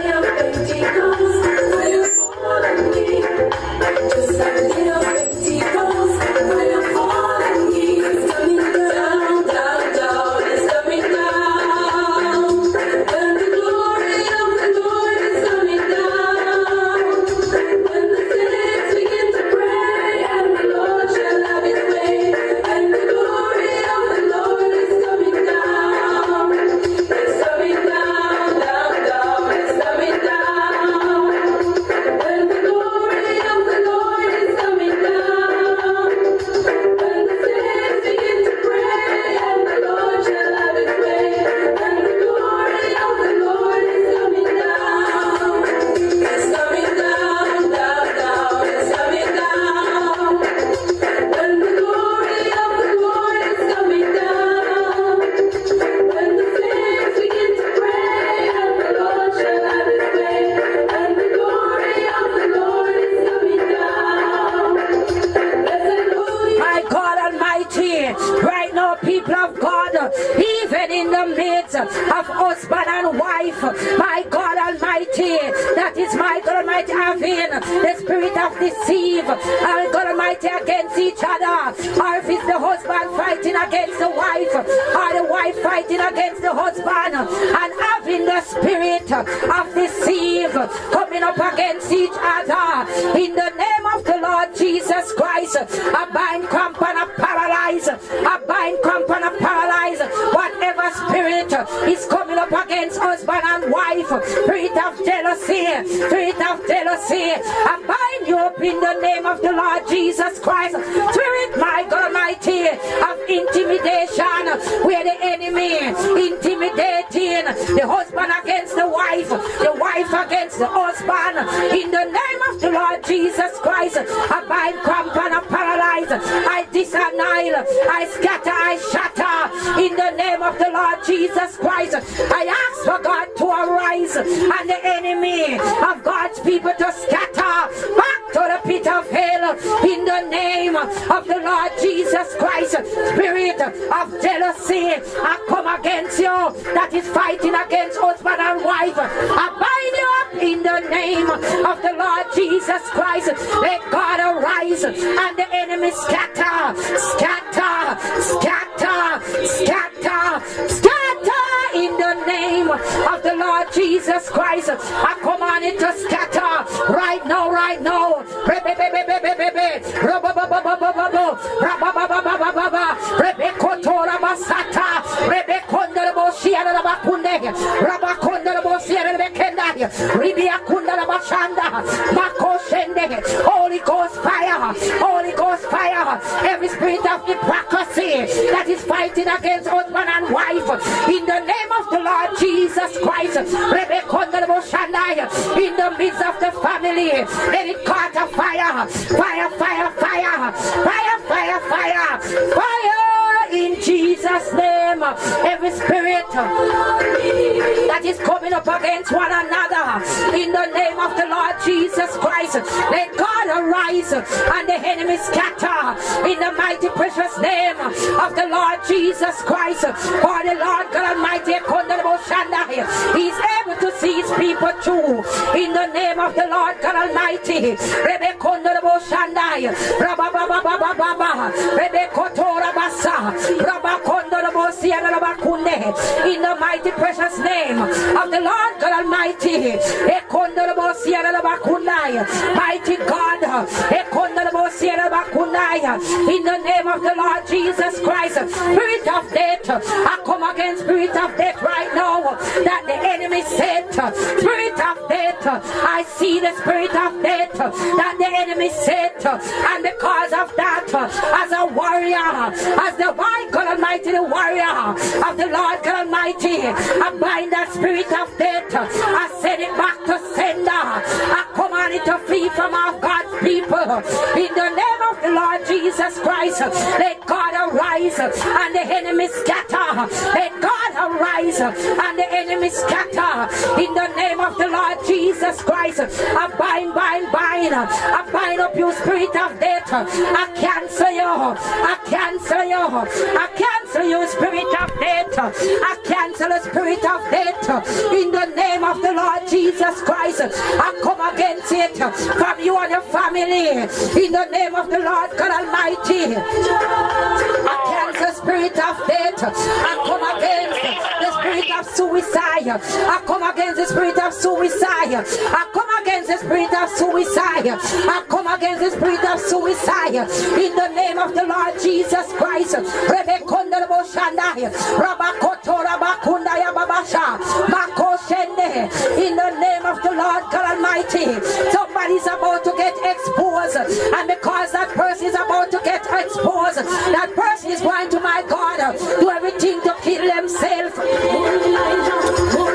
Fighting against husband and wife, in the name of the Lord Jesus Christ, in the midst of the family, let it caught a fire, fire, fire, fire, fire, fire, fire, fire in Jesus' name. Every spirit that is coming up against one another in the name of the Lord Jesus Christ, let God arise and the enemy scatter in the mighty precious name of the Lord Jesus Christ. For the Lord God Almighty, He's able to see his people through. In the name of the Lord God Almighty. In the mighty precious name of the Lord God Almighty. Mighty God. In the name of the Lord Jesus Christ. Spirit of death. I come against spirit of death right now. That the enemy sent. Spirit of death. I see the spirit of death that the enemy sent. And because of that, as a warrior, as the Lord God Almighty, the warrior of the Lord God Almighty, I bind that spirit of death. I In the name of the Lord Jesus Christ, let God arise and the enemy scatter. Let God arise and the enemy scatter. In the name of the Lord Jesus Christ, I bind, bind, bind. I bind up you spirit of death. I cancel you. I cancel you. I cancel you spirit of death. I cancel the spirit of death. In the name of the Lord Jesus Christ, I come against it from you and your family. In the name of the Lord God Almighty. I cancel the spirit of death. I come against the spirit of suicide. I come against the spirit of suicide. I come against the spirit of suicide. I come against the spirit of suicide. In the name of the Lord Jesus Christ. Boshandai. In the name of the Lord God Almighty. Somebody's about to get exposed. And because that person is about to get exposed, that person is going to, my God, do everything to kill themselves.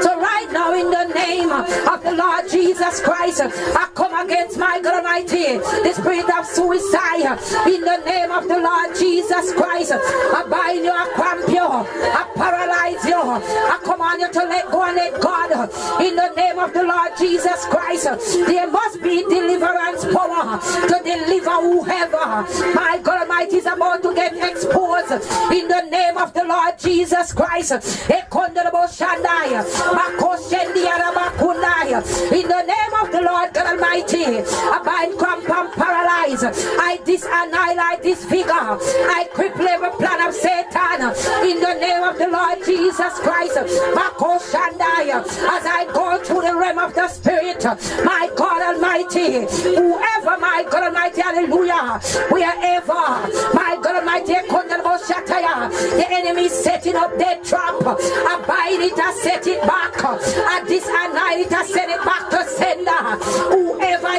So right now, in the name of the Lord Jesus Christ, I against my God Almighty, the spirit of suicide. In the name of the Lord Jesus Christ, I bind you, I cramp you, I paralyze you, I command you to let go and let God. In the name of the Lord Jesus Christ, there must be deliverance power to deliver whoever my God Almighty is about to get exposed. In the name of the Lord Jesus Christ, in the name the Lord God Almighty, I bind cramp and paralyze. I disannihilate this figure. I cripple every plan of Satan in the name of the Lord Jesus Christ. As I go through the realm of the Spirit, my God Almighty, whoever, my God Almighty, hallelujah, wherever, my God Almighty, the enemy is setting up their trap. I bind it, I set it back. I disannihilate it, I send it back to sender. Whoever.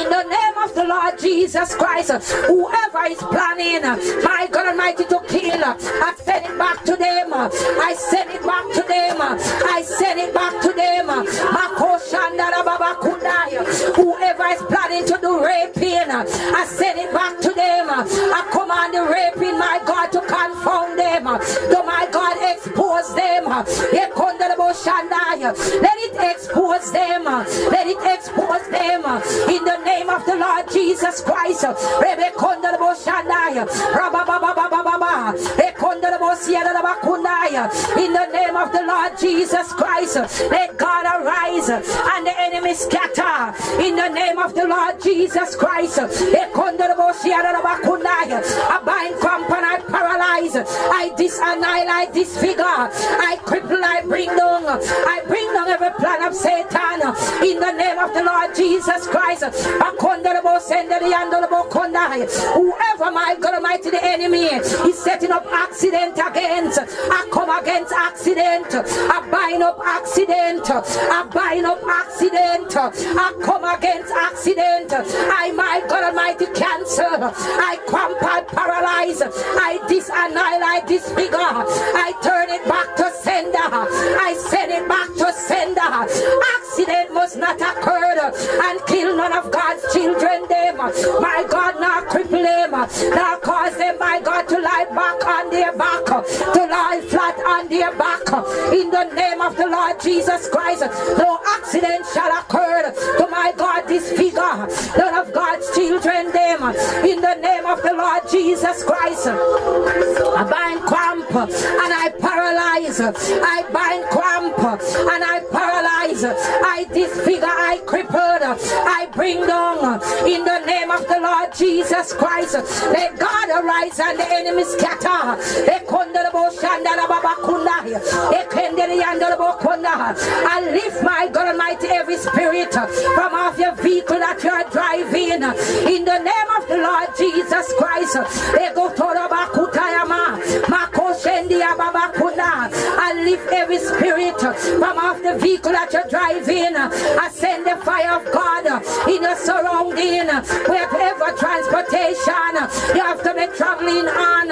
In the name of the Lord Jesus Christ, whoever is planning, my God Almighty, to kill, I send it back to them. I send it back to them. I send it back to them. Whoever is planning to do raping, I send it back to them. I command the raping, my God, to confound them. To my God, expose them. Let it expose them. Let it expose them. In the name of the Lord Jesus Christ. Rebekondalabo Shandai. Rababababababa. In the name of the Lord Jesus Christ. Let God arise and the enemy scatter. In the name of the Lord Jesus Christ. Ekondalabo Sierra Kundai. I bind I paralyze. I disannihilate this figure. I cripple, I bring down. I bring down every plan of Satan. In the name of the Lord Jesus Christ. Kondai. Whoever, my God Almighty, the enemy is setting up accident against. I come against accident. I bind up accident. I bind up accident. I come against accident. I, my God Almighty, cancel. I cramp and paralyze. I disannihilate this figure. I turn it back to sender. I send it back to sender. Accident must not occur and kill none of God's children. Them, my God, not cripple them, not cause them, my God, to lie back on their back, to lie flat on their back. In the name of the Lord Jesus Christ, no accident shall occur to my God, this figure. None of God's children them. In the name of the Lord Jesus Christ. I bind cramp and I paralyze. I bind cramp and I paralyze. I disfigure, I crippled. I bring down in the name of the Lord Jesus Christ. Let God arise and the enemy scatter. I lift my God Almighty every spirit from off your vehicle that you are driving in the name of the Lord Jesus Christ. I lift every spirit from off the vehicle that you're driving. I send the fire of God in your surrounding, wherever transportation you have to be traveling on.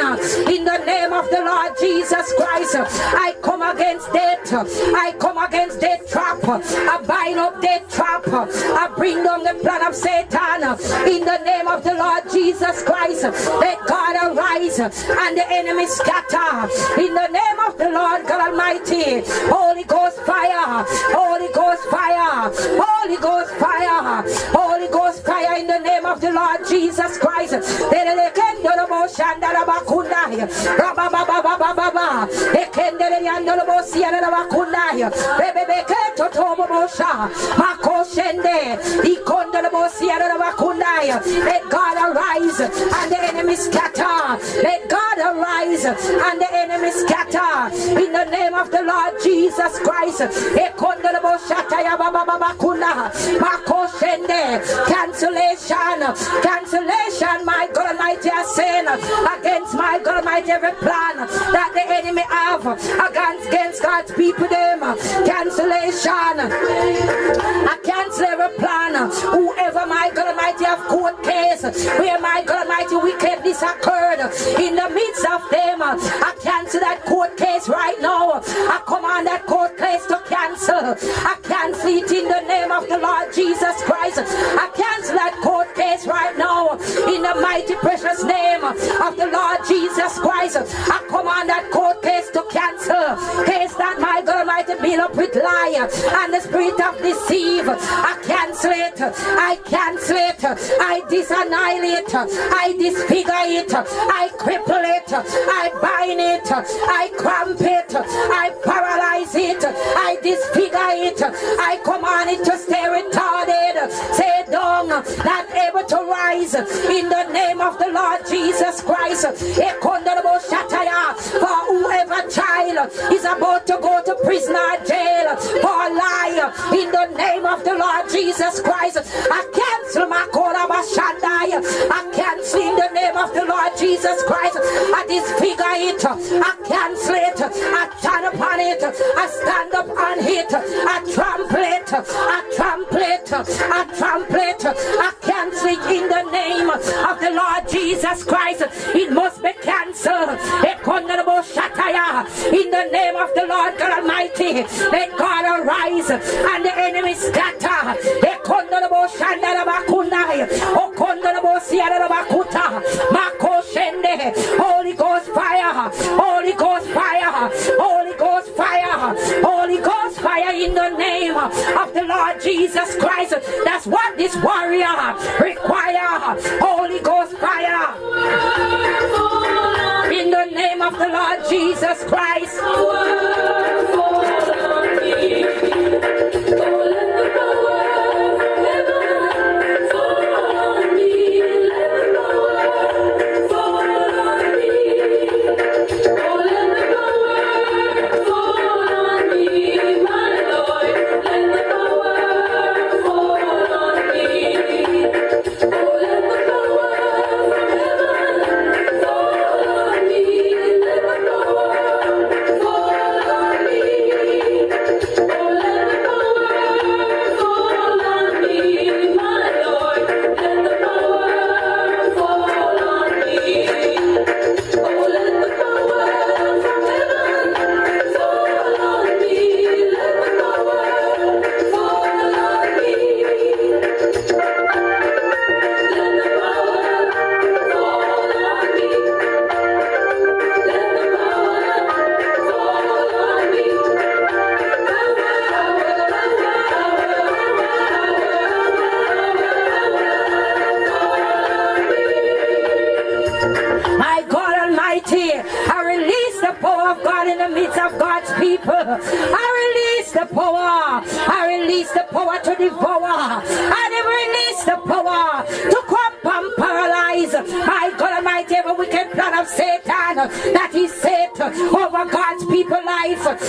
In the name of the Lord Jesus Christ, I come against death. I come against death trap. I bind up death trap. I bring down the plan of Satan. In the name of the Lord Jesus Christ, let God arise and the enemy scatter. In the name of the Lord God Almighty, Holy Ghost fire, Holy Ghost fire, Holy Ghost fire, Holy Ghost fire in the name of the Lord Jesus Christ. Let God arise and the enemy scatter. Let God arise and the enemy scatter in the name of the Lord Jesus Christ. Ekondorabo Cancellation. Cancellation, my God Almighty, I sin against my God Almighty every plan that the enemy have against, against God's people them. Cancellation. I cancel every plan. Whoever my God Almighty have court case where my God Almighty wickedness occurred in the midst of them. I cancel that court case right now. I command that court case to cancel. I cancel it in the name of the Lord Jesus Christ. I cancel that court case right now in the mighty precious name of the Lord Jesus Christ. I command that court case to cancel. Case that my God Almighty build up with lie and the spirit of deceive. I cancel it. I cancel it. I disannihilate. I disfigure it. I cripple it. I bind it. I cramp it. I paralyze it. I disfigure it. I command it to stay retarded. Say down, not able to rise in the name of the Lord Jesus Christ. For whoever child is about to go to prison or jail for a lie in the name of the Lord Jesus Christ. I cancel my call of Shandai. I cancel in the name of the Lord Jesus Christ. I disfigure it. I cancel it. I stand upon it. I stand up on it. I trample it. I trample it. I trample it. I cancel it in the name of the Lord Jesus Christ. It must be cancelled. In the name of the Lord God Almighty. Let God arise and the enemy scatter. Holy Ghost fire. Holy Ghost fire. Holy Ghost fire. Holy Ghost fire in the name of the Lord Jesus Christ. That's what this warrior require. Holy Ghost fire. In the name of the Lord Jesus Christ.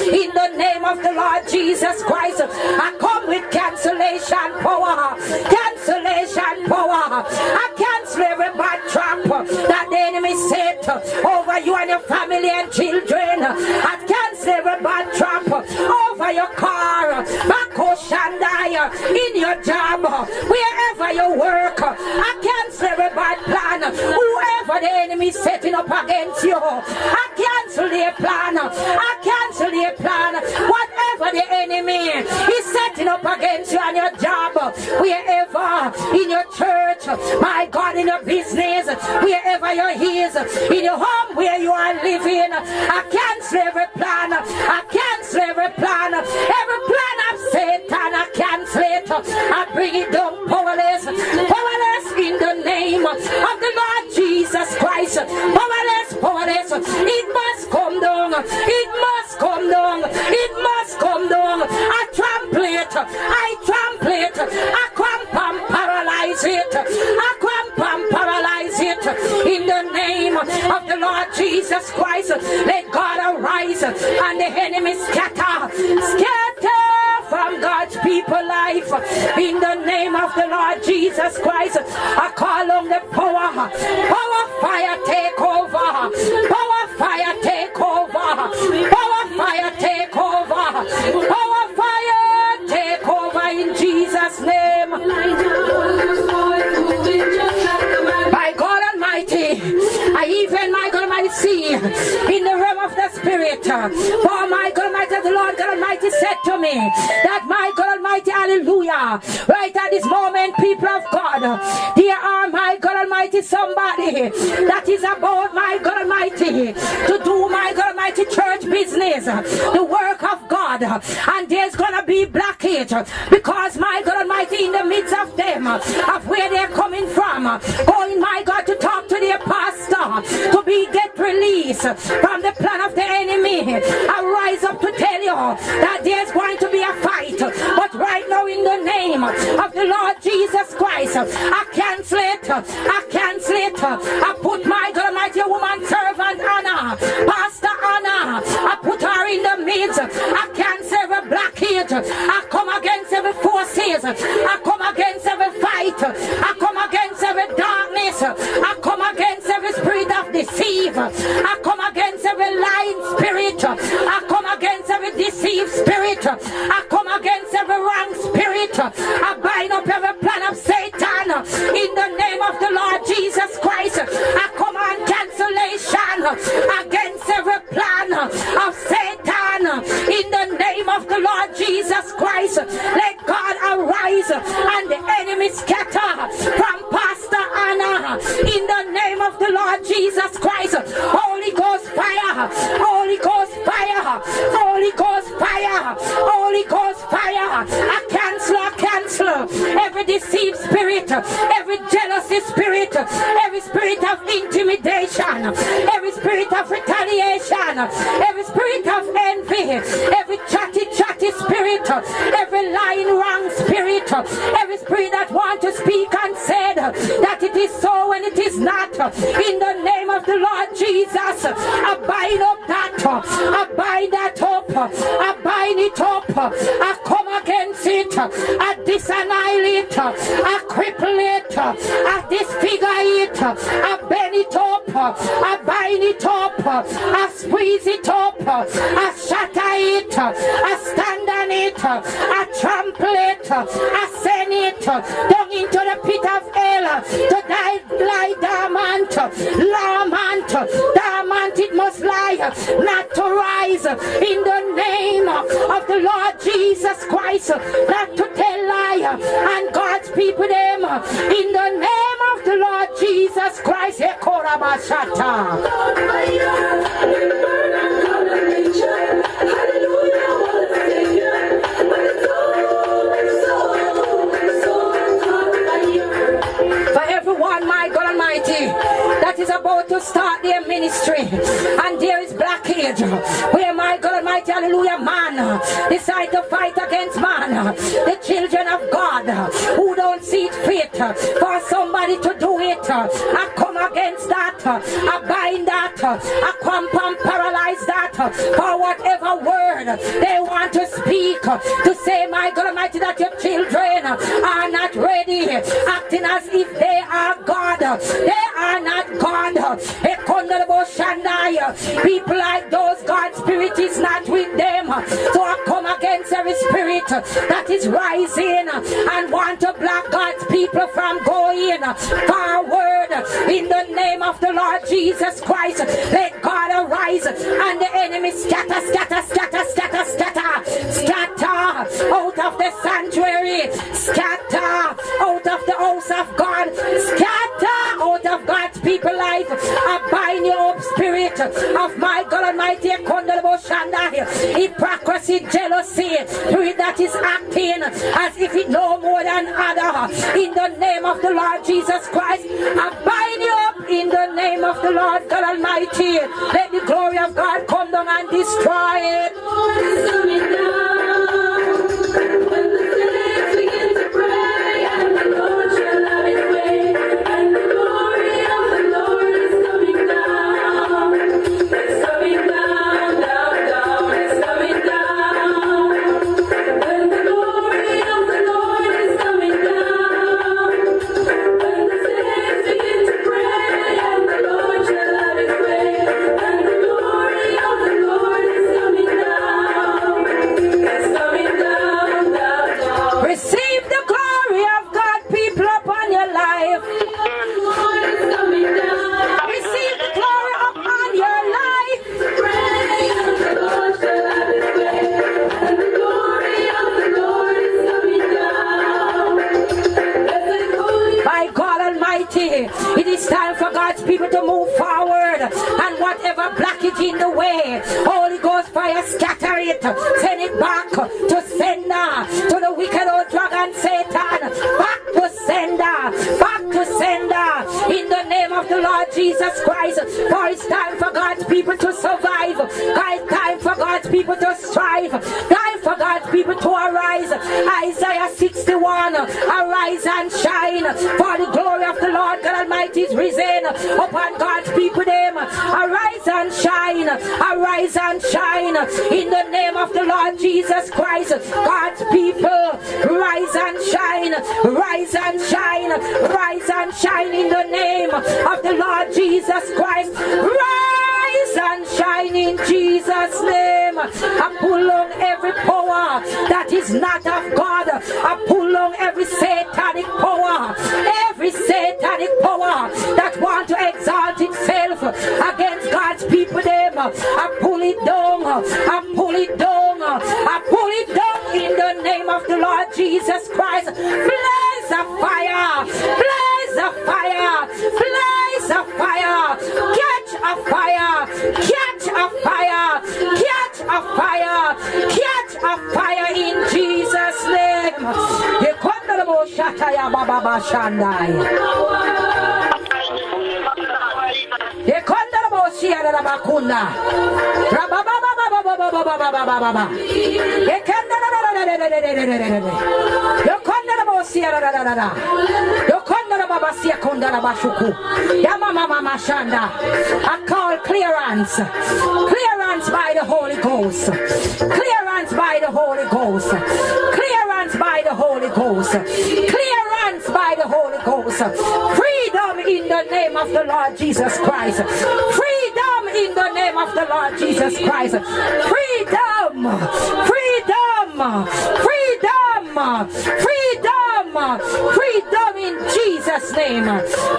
In the name of the Lord Jesus Christ, I come with cancellation power. Cancellation power. I cancel every bad trap that the enemy set over you and your family and children. I cancel every bad trap over your car. Mako Shandai, in your job, wherever you work. I cancel every bad plan. Whoever the enemy is setting up against you, in your home where you are living, I cancel every plan. I cancel every plan. Every plan of Satan, I cancel it. I bring it down powerless. Powerless in the name of the Lord Jesus Christ. Powerless, powerless. It must come down. It must come down. It must come down. I trample it. I of the Lord Jesus Christ. Let God arise and the enemy scatter. Scatter from God's people life. In the name of the Lord Jesus Christ, I call on the power. Power fire take over. Power fire take over. Power fire take over. Power For my God Almighty, the Lord God Almighty said to me that my God Almighty, hallelujah, right at this moment, people of God, there are, my God Almighty, somebody that is about, my God Almighty, to do, my God Almighty, church business, the work of God. And there's gonna be blockage because, my God Almighty, in the midst of them, of where they're coming from, going, my God, to talk to their pastor, to be get released from the plan of the enemy. I rise up to tell you that there's going to be a fight. But right now, in the name of the Lord Jesus Christ, I cancel it. I cancel it. I put my God Almighty woman servant Anna, Pastor Anna, I put her in the midst. I cancel every blockage. I come against every forces. I come against every fight. I come against every darkness. I come against every spirit of deceive. I come against every lying spirit. I come against every deceived spirit. I come against every wrong spirit. I bind up every plan of Satan in the name of the Lord Jesus Christ. I command cancellation against every plan of Satan in the name of the Lord Jesus Christ. Let God arise and the enemy scatter from Pastor Anna in the name of the Lord Jesus Christ. Holy Ghost fire, Holy Ghost fire, Holy Ghost fire, Holy Ghost fire. I cancel, I cancel every deceived spirit, every jealousy spirit, every spirit of intimidation, every spirit of retaliation, every spirit of envy, every chatty, chatty spirit, every lying wrong spirit, every spirit that want to speak and said that it is so and it is not. In the name of the Lord Jesus, I bind up that, I bind that up, I bind it up, I come against it, I disannihilate it, I cripple it, I disfigure it, I bend it up, I bind it up, I squeeze it up, I shatter it, I stand on it, I trample it, I send it down into the pit of hell to die, lie dormant, lament, dormant it must lie, not to rise in the name of the Lord Jesus Christ, not to tell lie, and God's people them in the name of the Lord Jesus Christ. For everyone, my God Almighty, is about to start their ministry and there is blockage where my God Almighty, hallelujah, man decide to fight against man. The children of God who don't see it fit for somebody to do it. I come against that. I bind that. I come and paralyze that for whatever word they want to speak to say, my God Almighty, that your children are not ready, acting as if they are God. They are not God. Shandai. People like those, God's spirit is not with them. So I come against every spirit that is rising and want to block God's people from going forward in the name of the Lord Jesus Christ. Let God arise and the enemy scatter, scatter, scatter, scatter, scatter, scatter out of the sanctuary, scatter out of the house of God, scatter out of God's people life. I bind you up, spirit of my God Almighty, hypocrisy, jealousy, spirit that is acting as if it know more than other. In the name of the Lord Jesus Christ, I bind you up in the name of the Lord God Almighty. Let the glory of God come down and destroy it. When the begin to pray, and the Lord it is time for God's people to move forward and whatever blockage in the way, Holy Ghost fire scatter it, send it back to sender, to the wicked old dragon Satan, to sender, back to sender, in the name of the Lord Jesus Christ. For it's time for God's people to survive, it's time for God's people to strive, time for God's people to arise. Isaiah 61, arise and shine, for the glory of the Lord God Almighty is risen upon God's people. Them arise and shine, arise and shine in the name of the Lord Jesus Christ. God's people, rise and shine, rise and shine, rise and shine in the name of the Lord Jesus Christ. Rise and shine in Jesus' name. I pull on every power that is not of God. I pull on every satanic power, every satanic power that want to exalt itself against God's people. Them, I pull it down. I pull it down. I pull it down in the name of the Lord Jesus Christ. Blaze a fire. Blaze a fire. Blaze a fire. Catch a fire. Catch a fire. Catch a fire. Catch a fire in Jesus' name. Yekondalabo shataya bababa shandai. Yekondalabo I call clearance. Clearance by the Holy Ghost. Clearance by the Holy Ghost. Clearance by the Holy Ghost. Clearance by the Holy Ghost. Freedom in the name of the Lord Jesus Christ. Freedom in the name of the Lord Jesus Christ. Freedom. Freedom. Freedom. Freedom. Freedom in Jesus' name.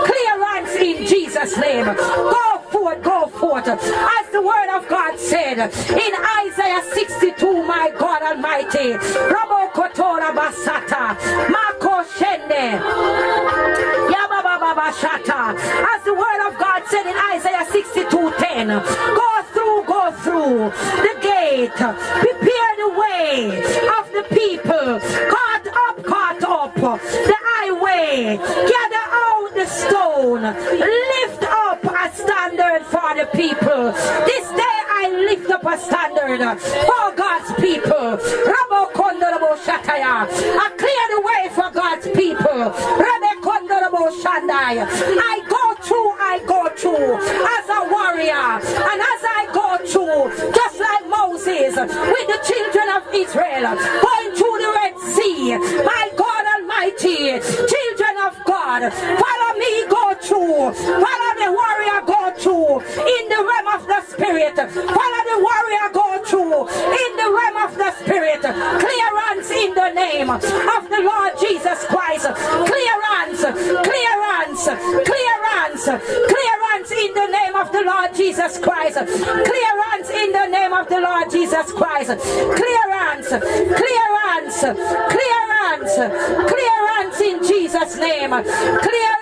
Clearance in Jesus' name. Go forth, go forth. As the word of God said in Isaiah 62, my God Almighty. Rabo Kotora Basata. Prepare the way of the people. Cut up, cut up the highway. Gather out the stone. Lift up a standard for the people. This day I lift up a standard for God's people. I clear the way for God's people. I go with the children of Israel going through the Red Sea. My God Almighty, children of God, follow me, go through. Follow the warrior, go through. In the realm of the Spirit, follow the warrior, go through. In the realm of the Spirit, clearance in the name of the Lord Jesus Christ. Clearance, clearance, clearance, clearance in the name of the Lord Jesus Christ. Clearance Jesus Christ. Clearance, clearance, clearance, clearance in Jesus' name. Clearance.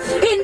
in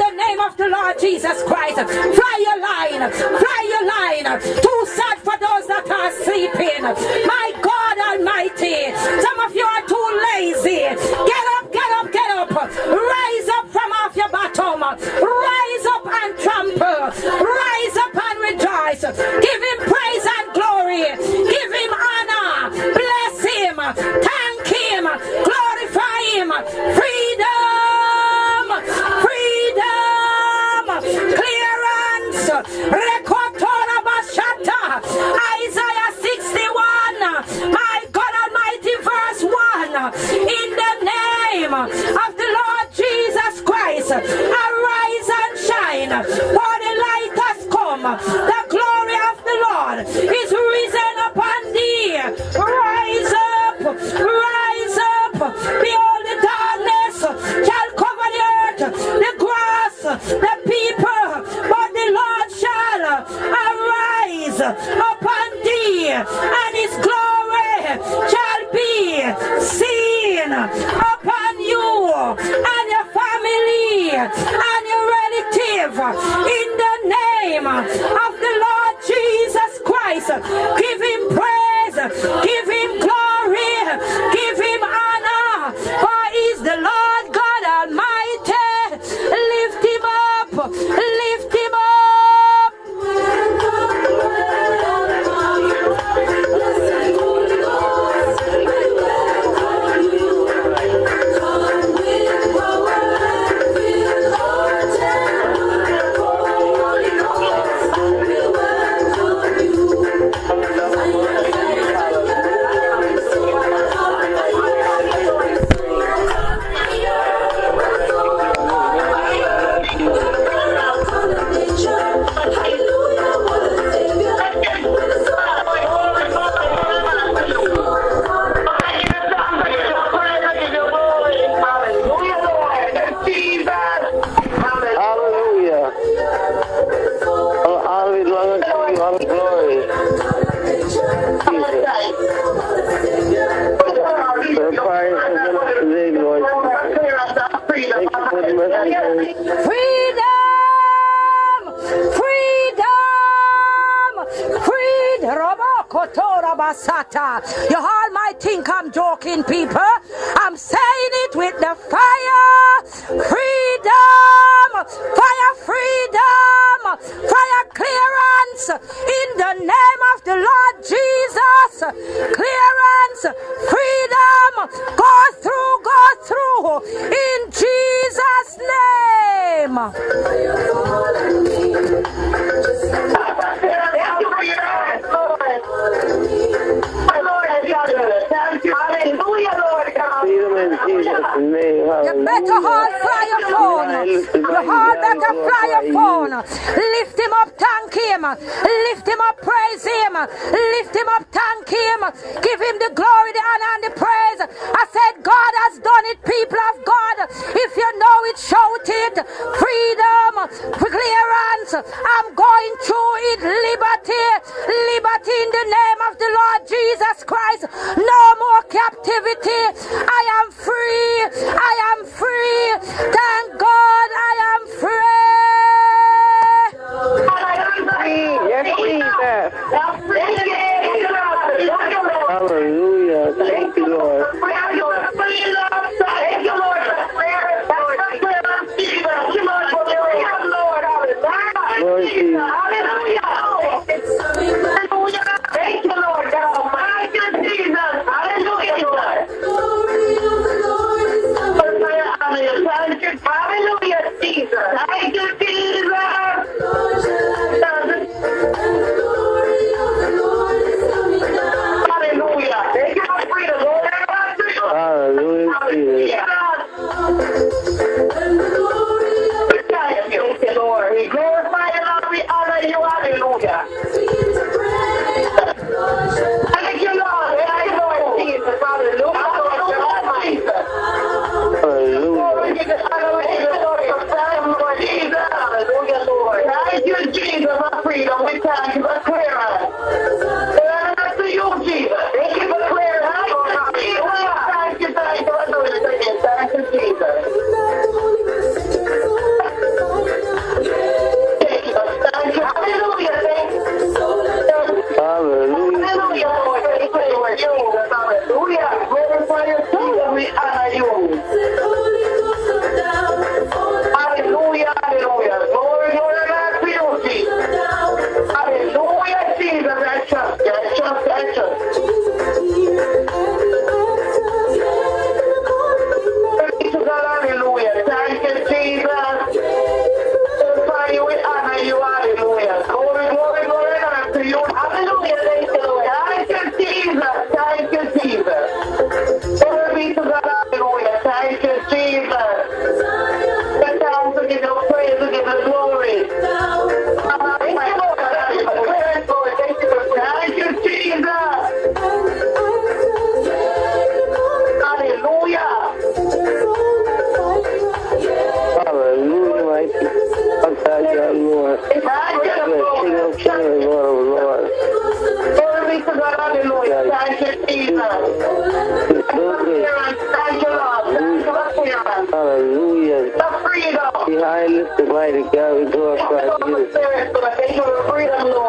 God, we glorify you. Thank you for.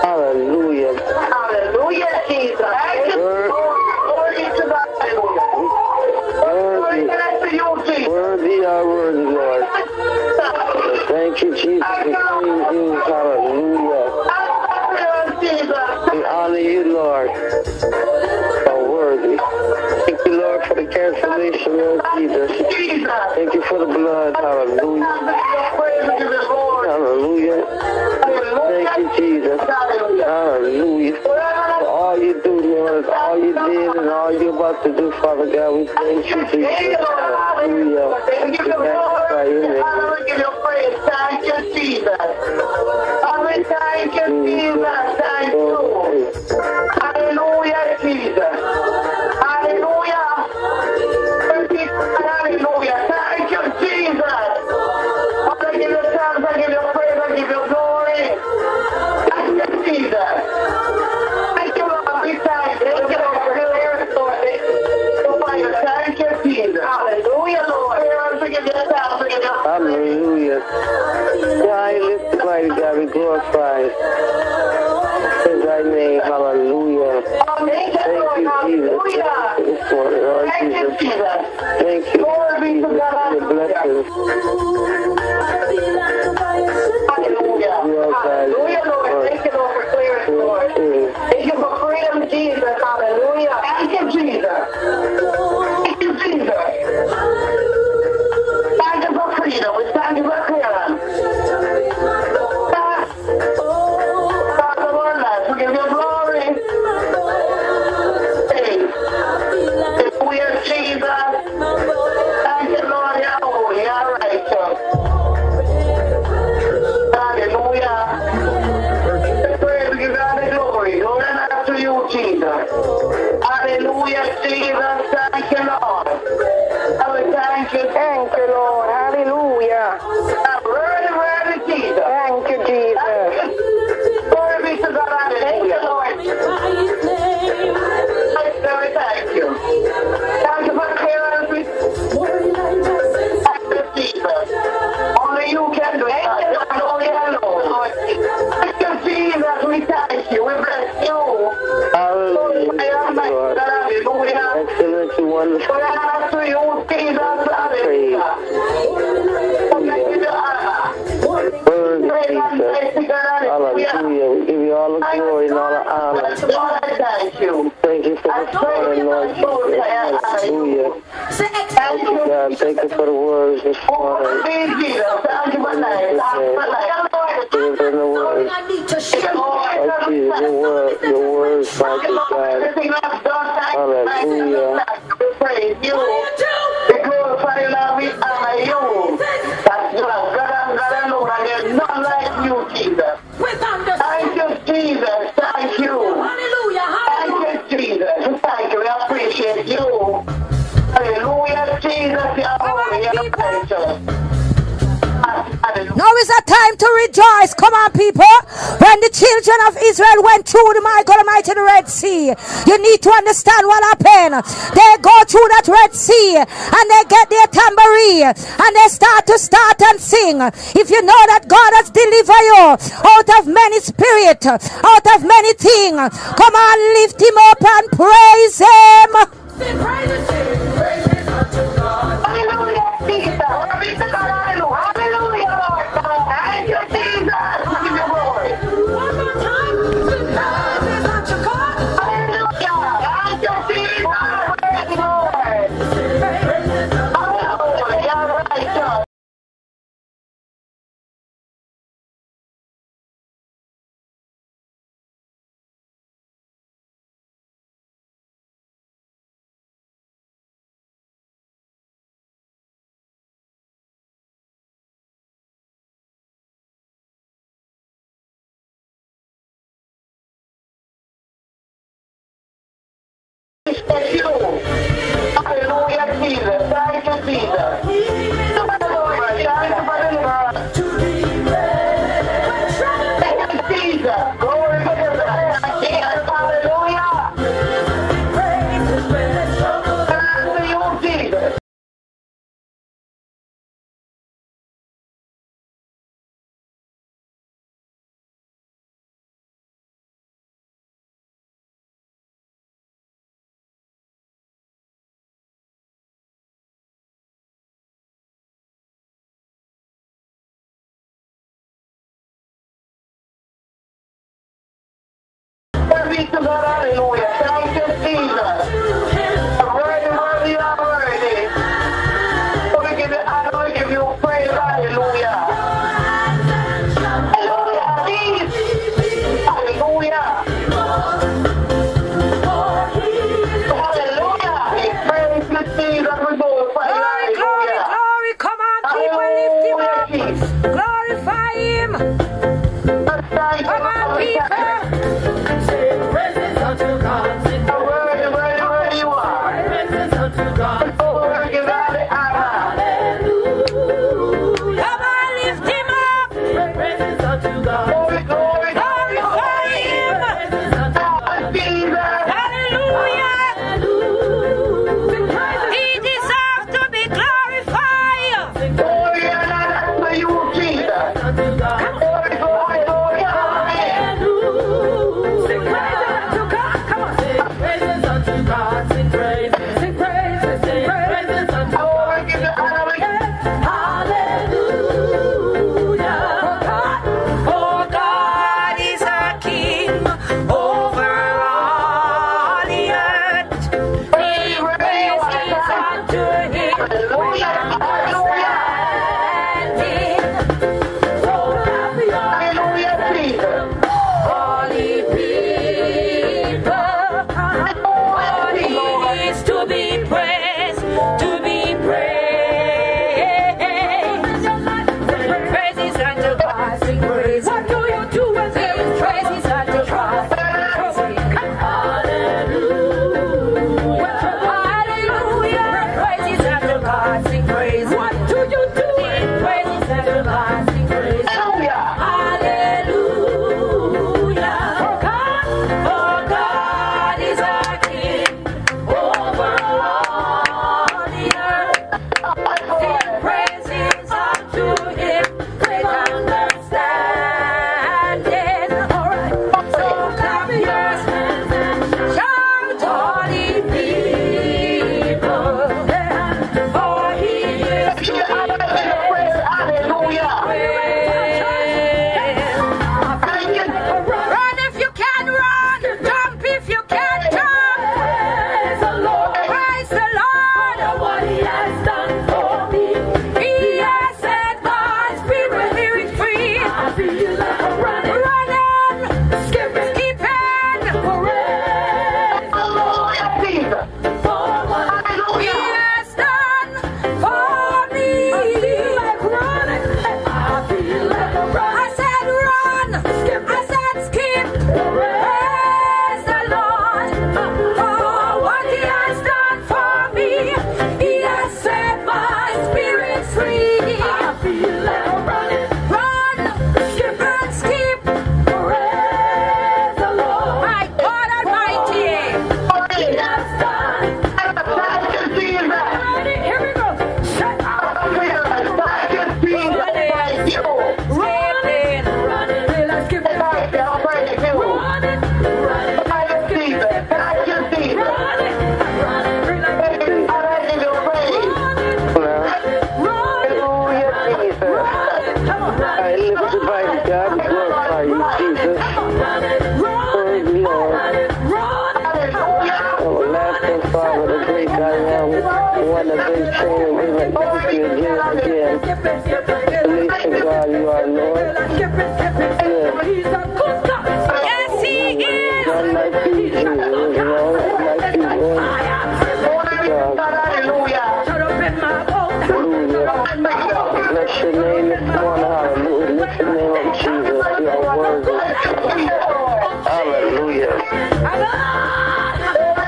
Hallelujah. Hallelujah, Jesus. Worthy. Worthy Lord. Thank you, Jesus. Hallelujah. Honor you, Lord. Worthy. Thank you, Lord, for the cancellation, Lord Jesus. Thank you for the blood. Hallelujah. about to do, Father God. We thank you, Jesus. We Thank you, Lord. Thank you, Jesus. Thank you, Jesus. Thank you. my people, when the children of Israel went through the my God Almighty the Red Sea, you need to understand what happened. They go through that Red Sea and they get their tambourine and they start to start and sing. If you know that God has delivered you out of many spirit, out of many things, come on, lift him up and praise him.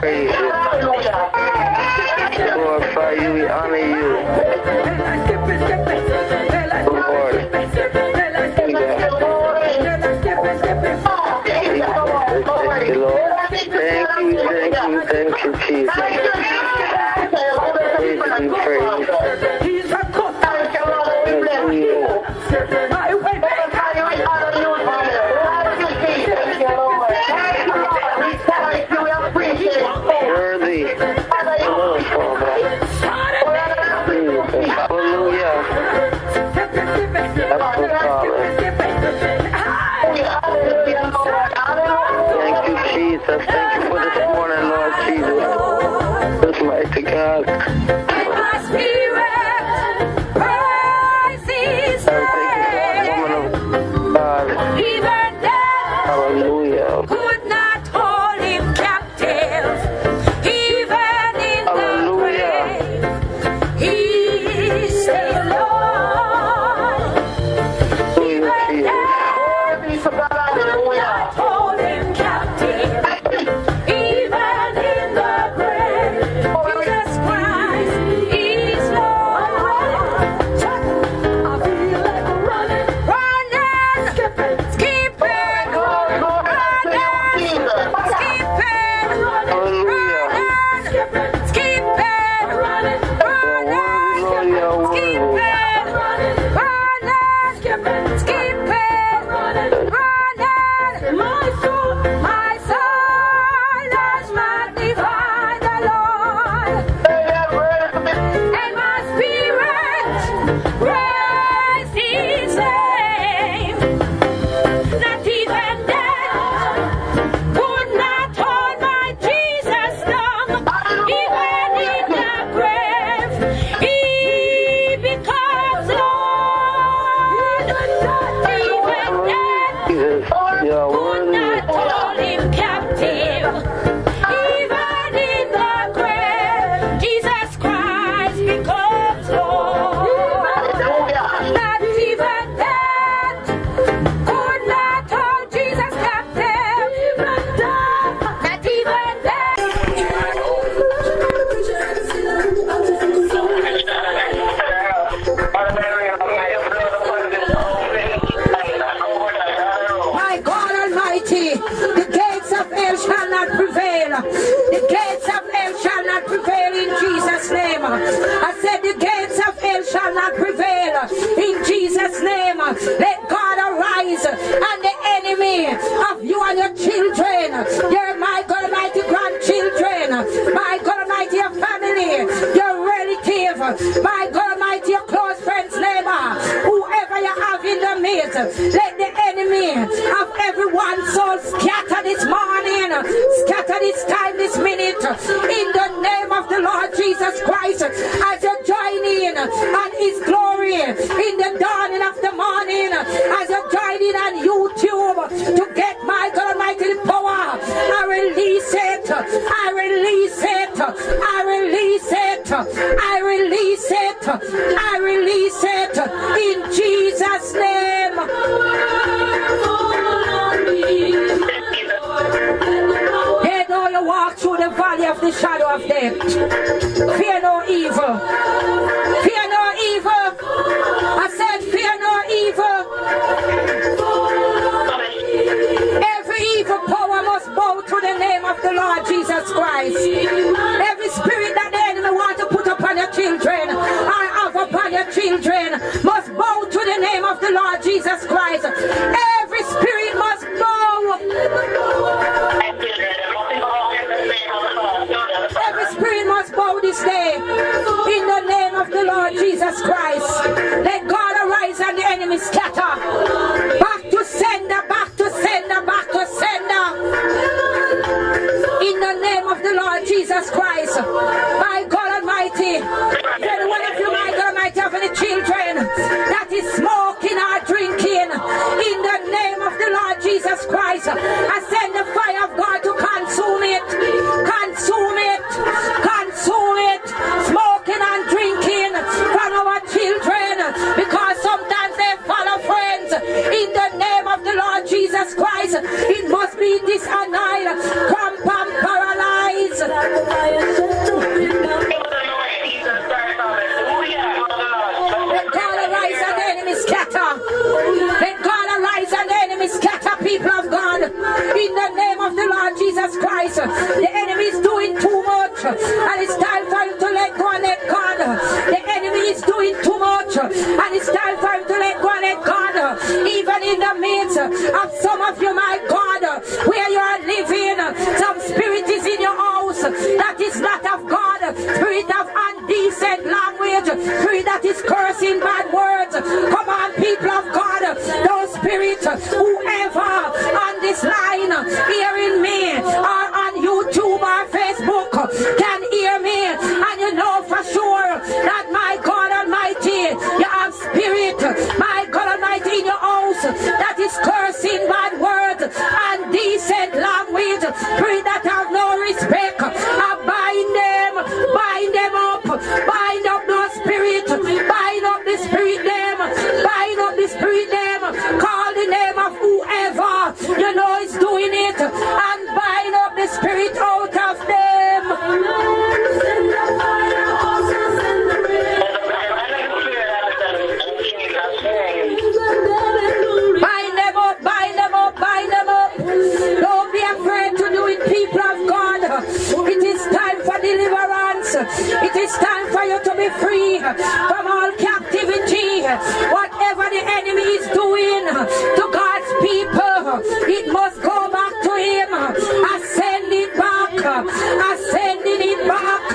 Praise you. Glorify you. We honor you.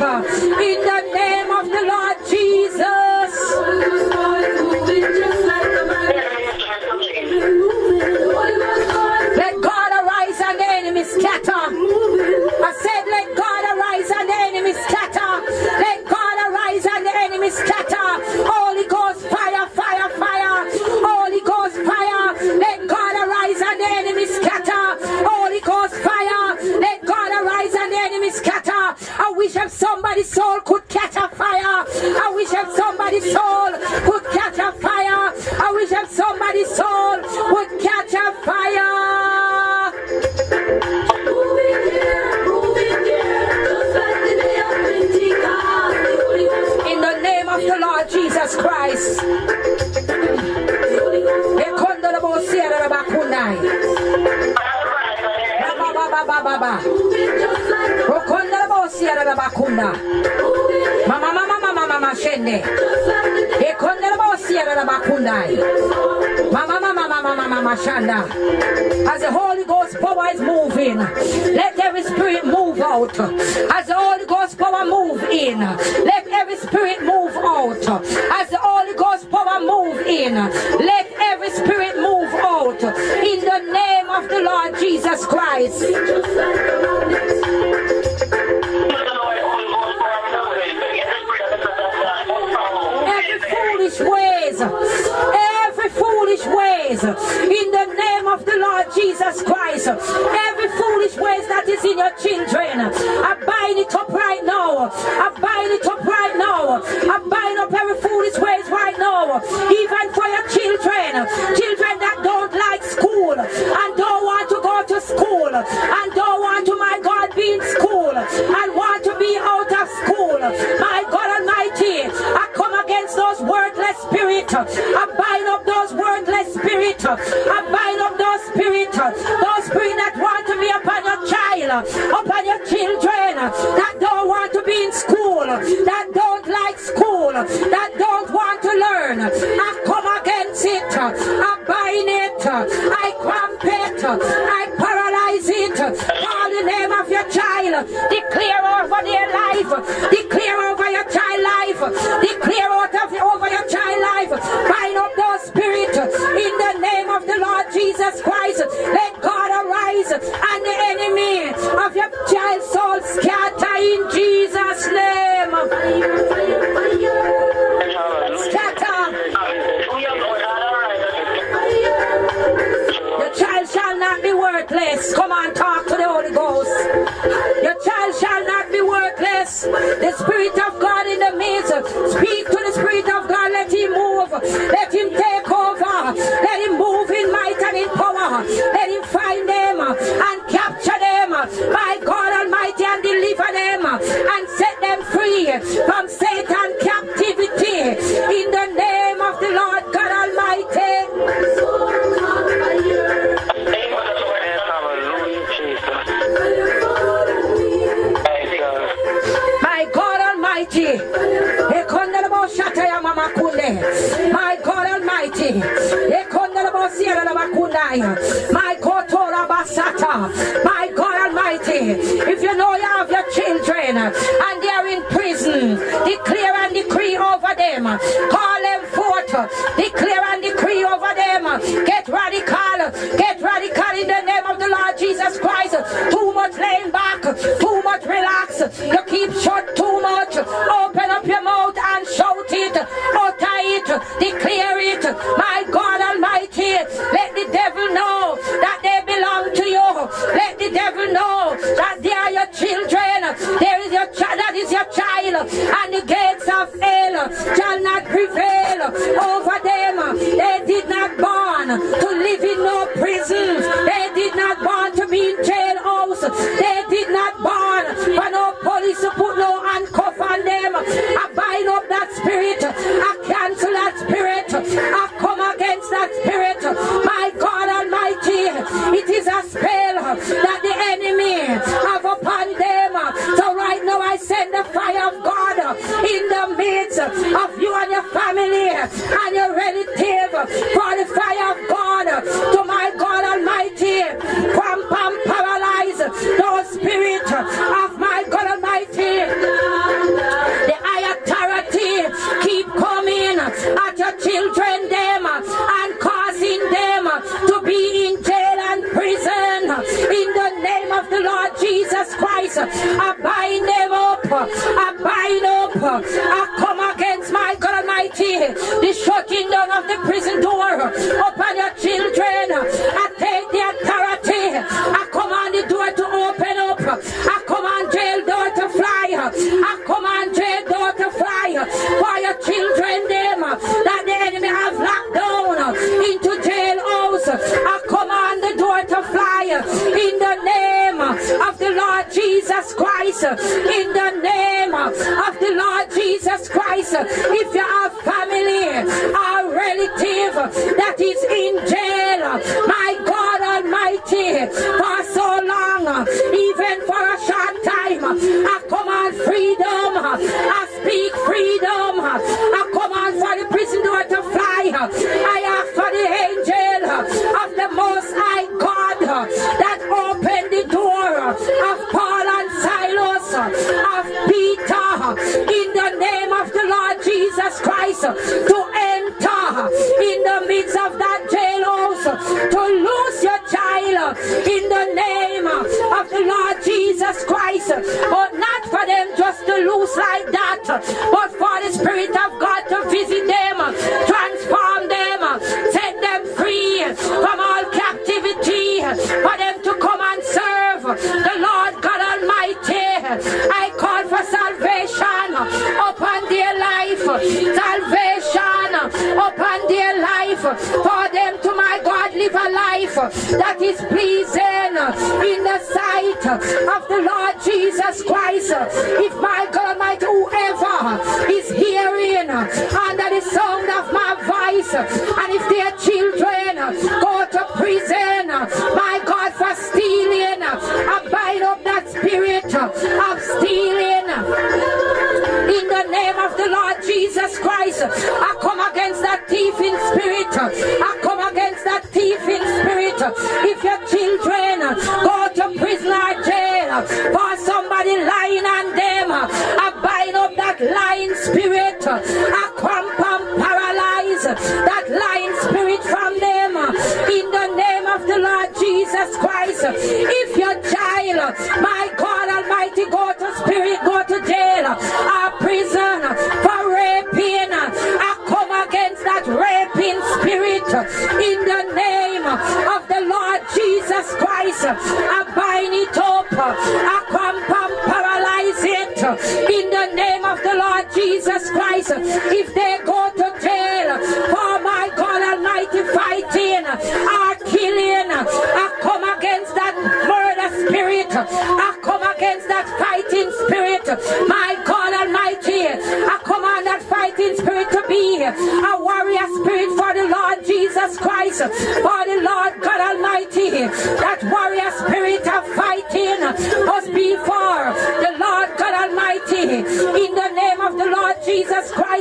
in the name Mama, Mama, mama, mama, mama, shende. Ekondela bosia la bakundai. Mama, mama, mama, mama, mama, shanda. As the Holy Ghost power is moving, let every spirit move out. As the Holy Ghost power move in, let every spirit move out. As the Holy Ghost power move in, let every spirit move out. In the name of the Lord Jesus Christ. every foolish ways that is in your children. I bind it up 看 that is pleasing in the sight of the Lord Jesus Christ. If my God Almighty, whoever is hearing under the sound of my voice, and if their children go to prison, my God, for stealing, abide bind up that spirit of stealing in the name of the Lord Jesus Christ. Mama.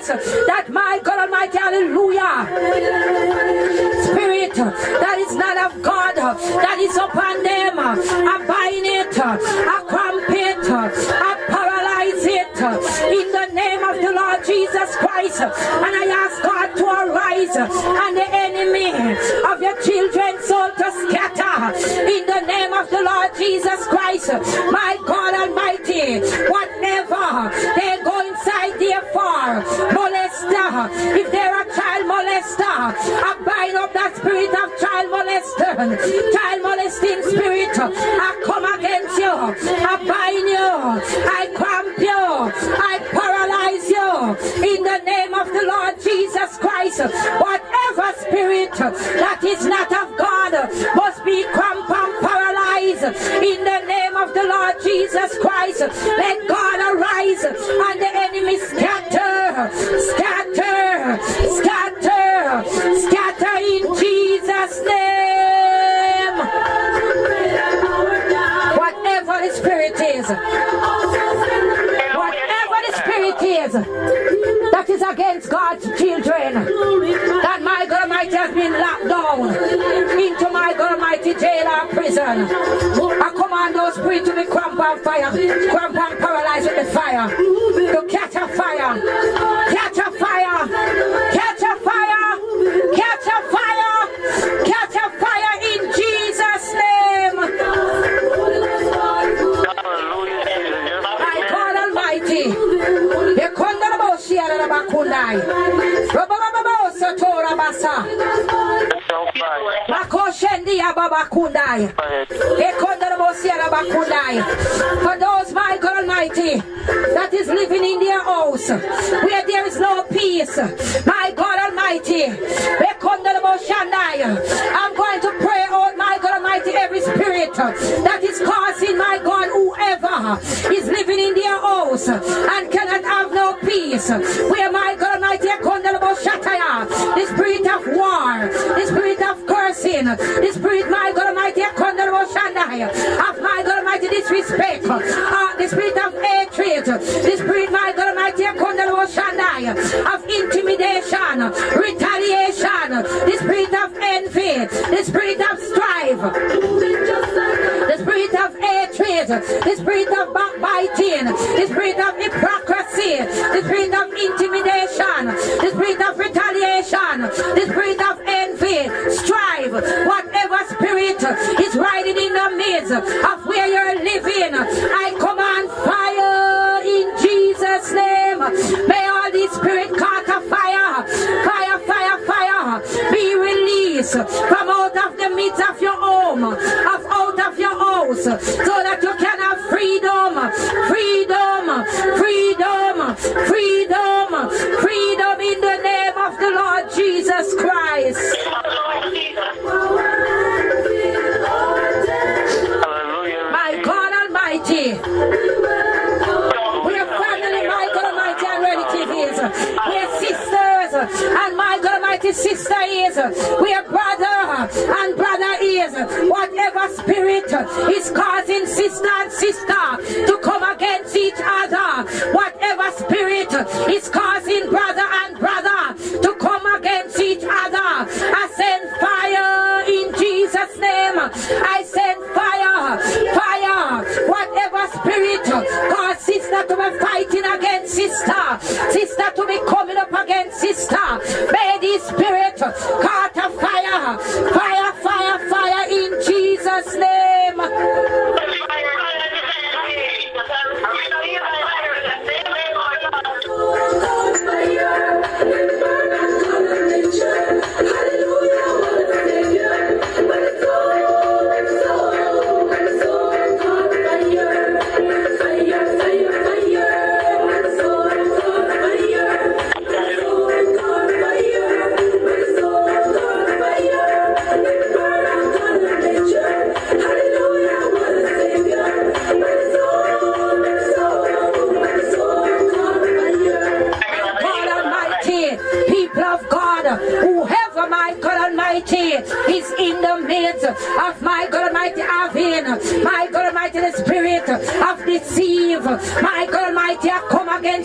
Christ, that on fire, cramped and paralyzed with the fire, to catch a fire, catch a fire, catch a fire, catch a fire, catch a fire in Jesus' name. My God Almighty. Ekondaraboshi arabakundai. For those, my God Almighty, that is living in their house where there is no peace, my God Almighty. I'm going to pray out, my God Almighty, every spirit that is causing, my God, whoever is living in their house and cannot have no peace, where my God Almighty, the spirit of war, the spirit of cursing, the spirit, my God Almighty, Ekondaraboshandai, of my God Almighty, disrespect, uh, the spirit of hatred, the spirit, my God Almighty, of intimidation, retaliation, the spirit of envy, the spirit of strife, the spirit of hatred, the spirit of backbiting, the spirit of hypocrisy, the spirit of intimidation, the spirit of retaliation, the spirit of envy, strife, whatever spirit is riding in the midst of released from out of the midst of your home, of out of your house, so that you can have freedom, freedom, freedom, freedom, freedom in the name of the Lord Jesus Christ. My God Almighty. We are family, my God Almighty, and relatives. We are sisters, and my God Almighty sister is. We spirit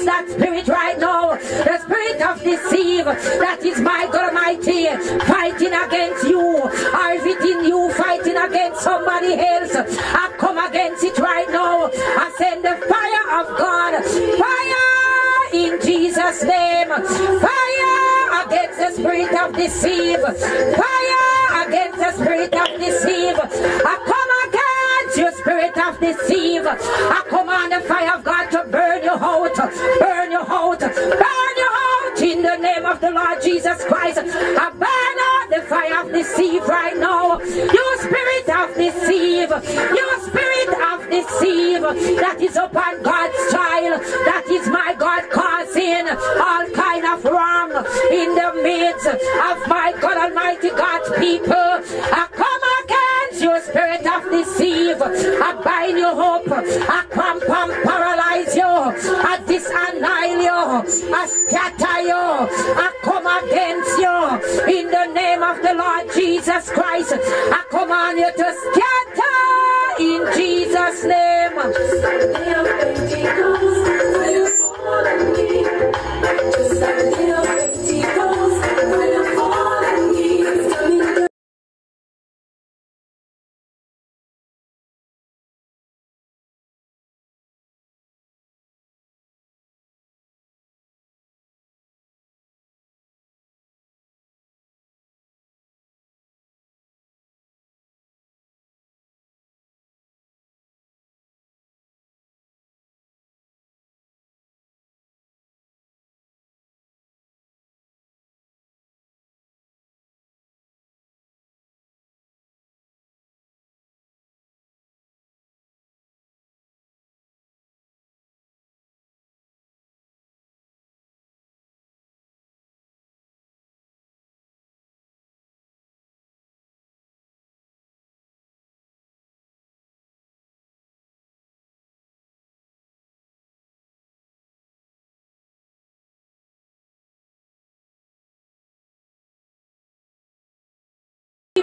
that spirit right now. The spirit of deceive that is my God Almighty fighting against you, or if it in you fighting against somebody else, I come against it right now. I send the fire of God, fire in Jesus' name, fire against the spirit of deceive, fire against the spirit of deceive. I come against you, spirit of deceive. I command the fire of God to out, burn your out, burn you out in the name of the Lord Jesus Christ. I burn out the fire of deceive right now. Your spirit of deceive, your spirit of deceive that is upon God's child, that is my God causing all kind of wrong in the midst of my God Almighty God's people. I come against your spirit of deceive. I bind you hope. I cramp and paralyze. I disannihilate you. I scatter you. I come against you in the name of the Lord Jesus Christ. I command you to scatter in Jesus' name.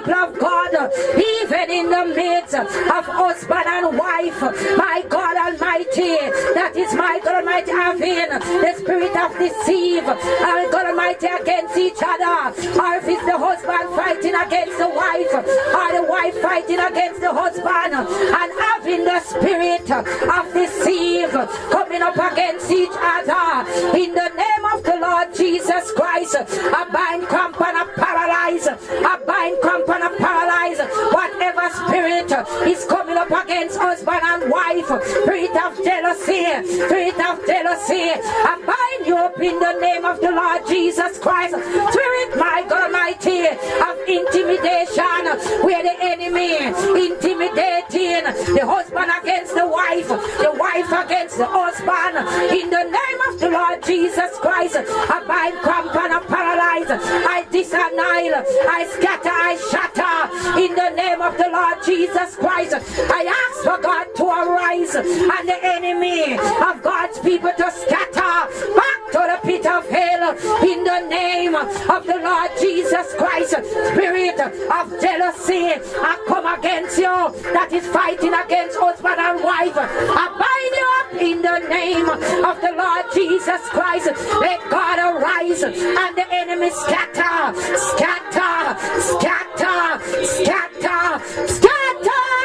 Of God, even in the midst of husband and wife, my God Almighty, that is my God Almighty having the spirit of deceive, my God Almighty against each other, or if it's the husband fighting against the wife, or the wife fighting against the husband, and having the spirit of deceive coming up against each other, in the name of the Lord Jesus Christ, I bind, cramp, and I paralyze, I bind, cramp, and I paralyze whatever spirit is coming up against husband and wife, spirit of jealousy, spirit of jealousy, I bind you up in the name of the Lord Jesus Christ, spirit, my God Almighty, of intimidation, where the enemy intimidating the husband against the wife, the wife against the husband, in the name of the Lord Jesus Christ, I bind, cramp, and I paralyze, I disannihilate, I scatter, I shatter, in the name of the Lord Jesus Christ, I ask for God to arise and the enemy of God's people to scatter back to the pit of hell in the name of the Lord Jesus Christ. Spirit of jealousy, I come against you that is fighting against husband and wife. I bind you up in the name of the Lord Jesus Christ. Let God arise and the enemy scatter, scatter, scatter, scatter, scatter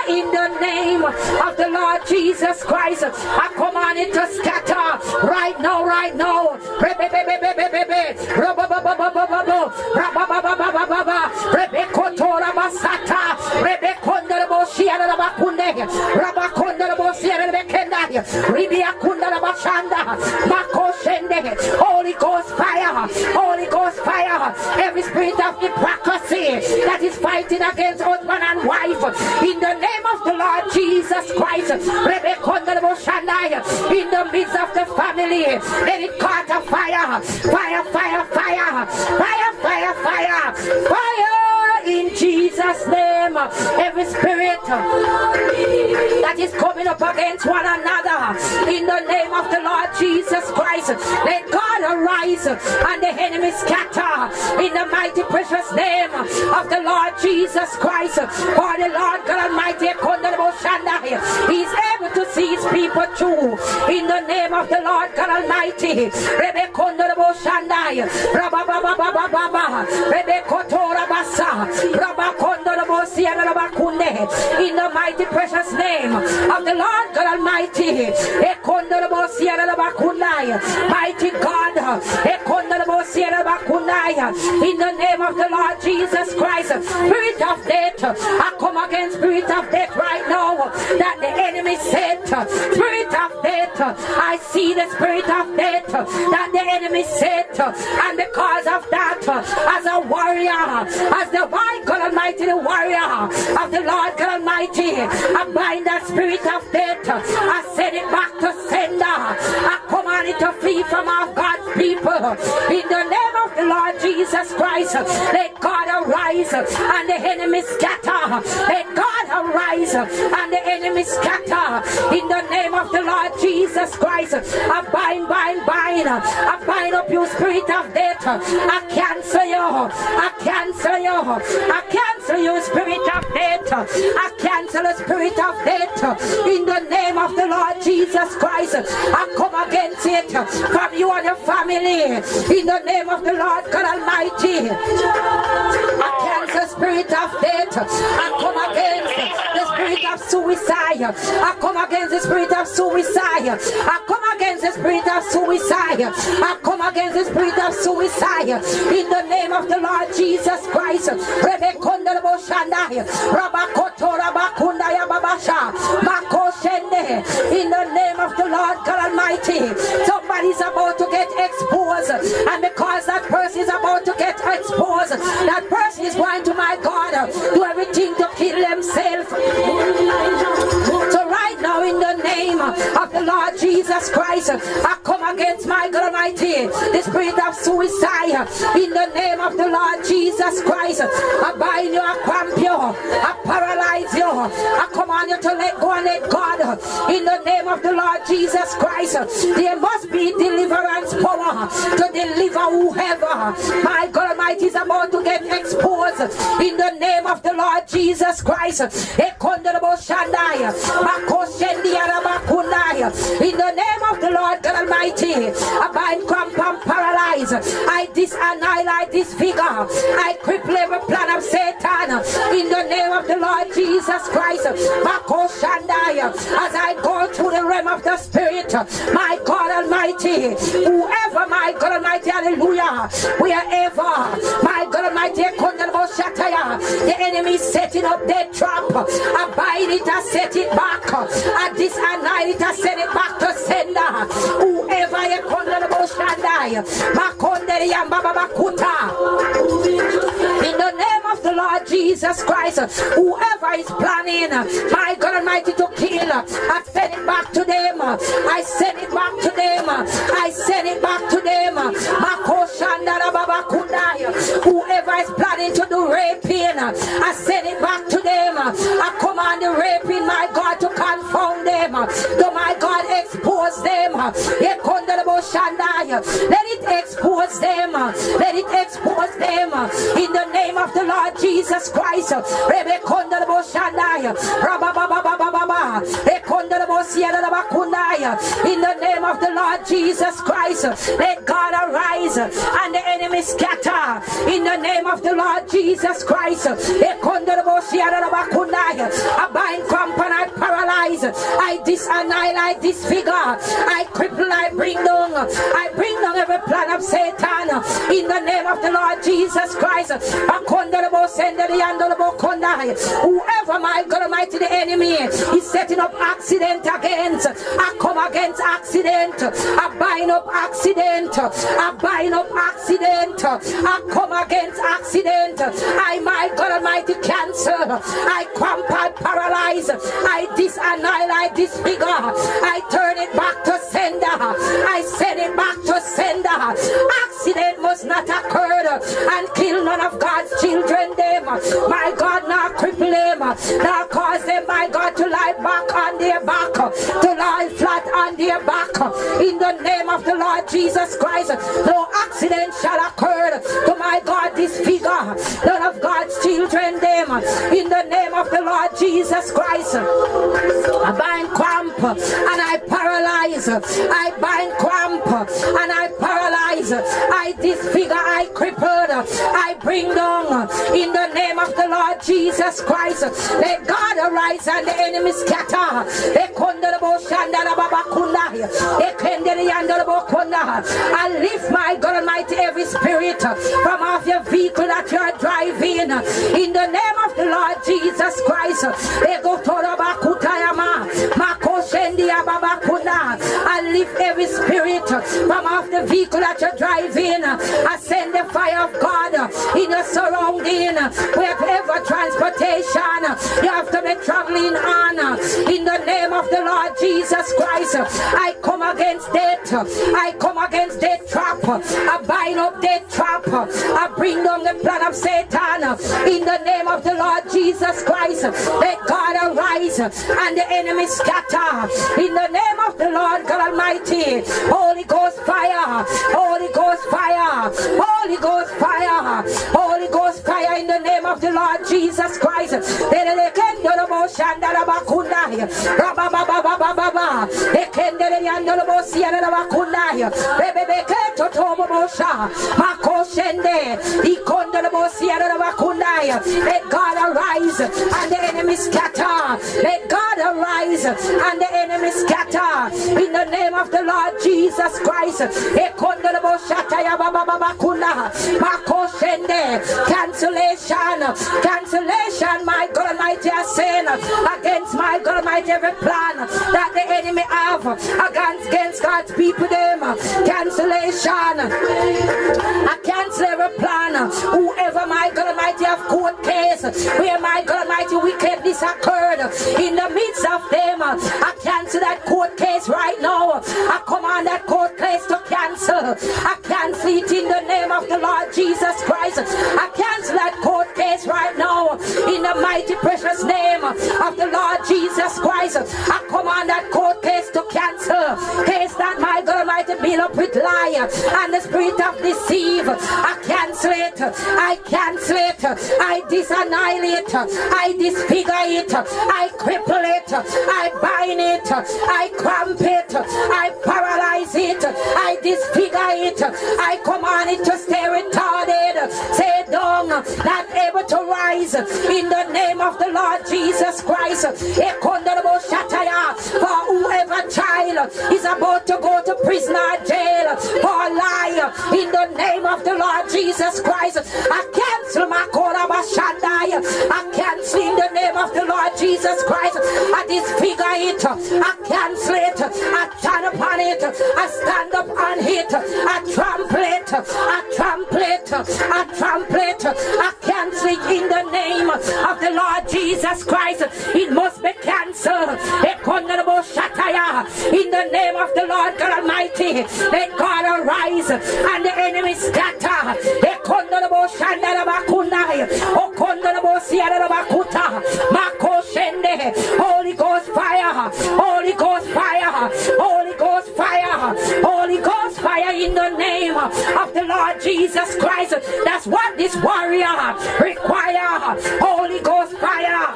in the name of the Lord Jesus Christ. I command it to scatter right now, right now. Holy Ghost fire. Holy Ghost fire. Every spirit of hypocrisy that is fighting against husband and wife. In the name of the Lord Jesus Christ. In the midst of the family. Let it caught a fire. Fire, fire, fire. Fire, fire, fire. Fire in Jesus' name. Every spirit that is coming up against one another. In the name of the Lord Jesus Christ, let God arise and the enemy scatter. In the mighty precious name of the Lord Jesus Christ, for the Lord God Almighty, He's able to see his people through. In the name of the Lord God Almighty, Rebekondorabo Shandai, In the mighty precious name of the Lord God Almighty, mighty God, in the name of the Lord Jesus Christ, spirit of death, I come against spirit of death right now. That the enemy sent, spirit of death, I see the spirit of death. That the enemy sent, and because of that, as a warrior, as the Lord God Almighty, the warrior of the Lord God Almighty, I bind that spirit of death, I send it back to sender, I command it to flee from our God's people, in the name of the Lord Jesus Christ, let God arise and the enemy scatter, let God arise and the enemy scatter, in the name of the Lord Jesus Christ, I bind, bind, bind, I bind up you spirit of death, I cancel you, I cancel you, I cancel you spirit of death, I cancel the spirit of death, in the name of the Lord Jesus Christ, I come against it from you and your family, in the name of the Lord God Almighty, I cancel spirit of death, I come against the spirit of suicide, I come against the spirit of suicide, I come against the spirit of suicide, I come against the spirit of suicide, in the name of the Lord Jesus Christ, In the name of the Lord God Almighty, somebody's about to get exposed, and because that person is about to get exposed, that person is going to, my God, do everything to kill themselves. So right now, in the name of the Lord Jesus Christ, I come against my God Almighty, the spirit of suicide. In the name of the Lord Jesus Christ, I bind you, I cramp you, I paralyze you, I command you to let go and let God. In the name of the Lord Jesus Christ, there must be deliverance power to deliver whoever my God Almighty is about to get exposed. In the name of the Lord Jesus Christ, In the name of the Lord God Almighty, I bind cramp and paralyze. I disannihilate this figure. I cripple every plan of Satan in the name of the Lord Jesus Christ. Makoshandai, as I go through the realm of the Spirit, my God Almighty, whoever, my God Almighty, hallelujah, wherever, my God Almighty, the enemy is setting up their trap. I bind it, I set it back. I disannihilate it, I send it back to sender. Whoever you Kondalabo Shandai, Makonderi Yambaba Bakuta. In the name of the Lord Jesus Christ, whoever is planning, my God Almighty, to kill, I send it back to them. I send it back to them. I send it back to them. Whoever is planning to do raping, I send it back to them. I command the raping, my God, to confound them. To my God, expose them. Let it expose them. Let it expose them. In the name of the Lord Jesus Christ. In the name of the Lord Jesus Christ. Let God arise and the enemy scatter. In the name of the Lord Jesus Christ. I bind cramp and I paralyze. I disannihilate this figure. I cripple, I bring down. I bring down every plan of Satan. In the name of the Lord Jesus Christ. Whoever, my God Almighty, the enemy is setting up accident against. I come against accident. I bind up accident. I bind up accident. I come against accident. I, my God Almighty, cancel. I cramp, I paralyze. I disannihilate this figure. I turn it back to sender. I send it back to sender. Accident must not occur and kill none of God's children. Them, my God, not cripple them, not cause them, my God, to lie back on their back, to lie flat on their back in the name of the Lord Jesus Christ. No accident shall occur to my God disfigure none of God's children them in the name of the Lord Jesus Christ. I bind cramp and I paralyze. I bind cramp and I paralyze. I disfigure, I crippled, I bring down in the name of the Lord Jesus Christ. Let God arise and the enemy scatter. I lift my God Almighty every spirit from off your vehicle that you are driving in the name of the Lord Jesus Christ. Egotorabakutayama. Makoshendia babakunda. I lift every spirit from off the vehicle that you're driving. I send the fire of God in your surrounding. Wherever transportation you have to be traveling on. In the name of the Lord Jesus Christ, I come against death. I come against death trap. I bind up death trap. I bring down the plan of Satan. In the name of the Lord Jesus Christ, let God arise and the enemy scatter. In the name of the Lord God Almighty, Holy Ghost fire, Holy Ghost fire, Holy Ghost fire, Holy Ghost fire in the name of the Lord Jesus Christ. Let God arise and the enemy scatter. Let God arise and the enemy scatter in the name of the Lord Jesus Christ. Cancellation. Cancellation, my God Almighty, I sin against my God Almighty every plan that the enemy have against, against God's people them. Cancellation. I cancel every plan. Whoever my God Almighty have court case where my God Almighty wickedness occurred in the midst of them. I cancel that court case right now. I command that court case to cancel. I cancel it in the name of the Lord Jesus Christ. I cancel that court case right now in the mighty precious name of the Lord Jesus Christ. I command that court case to cancel. Case that my God Almighty build up with lie and the spirit of deceive. I cancel it. I cancel it. I disannihilate. I disfigure it. I cripple it. I bind it. I cramp it. I paralyze it. I disfigure it. I command it to stay retarded. Say down, not able to rise in the name of the Lord Jesus Christ. For whoever child is about to go to prison or jail for a lie in the name of the Lord Jesus Christ. I cancel my Korabashandai. I cancel in the name of the Lord Jesus Christ. I disfigure it. I cancel it. I turn upon it. I stand up on it. I trample it. I trample it. I trample it. I cancel it in the name of the Lord Jesus Christ. It must be cancelled. In the name of the Lord God Almighty, let God arise and the enemy scatter. Holy Ghost fire. Holy Ghost fire. Holy Ghost fire. Holy Ghost fire in the name of the Lord Jesus Christ. That's what this warrior require. Holy Ghost fire.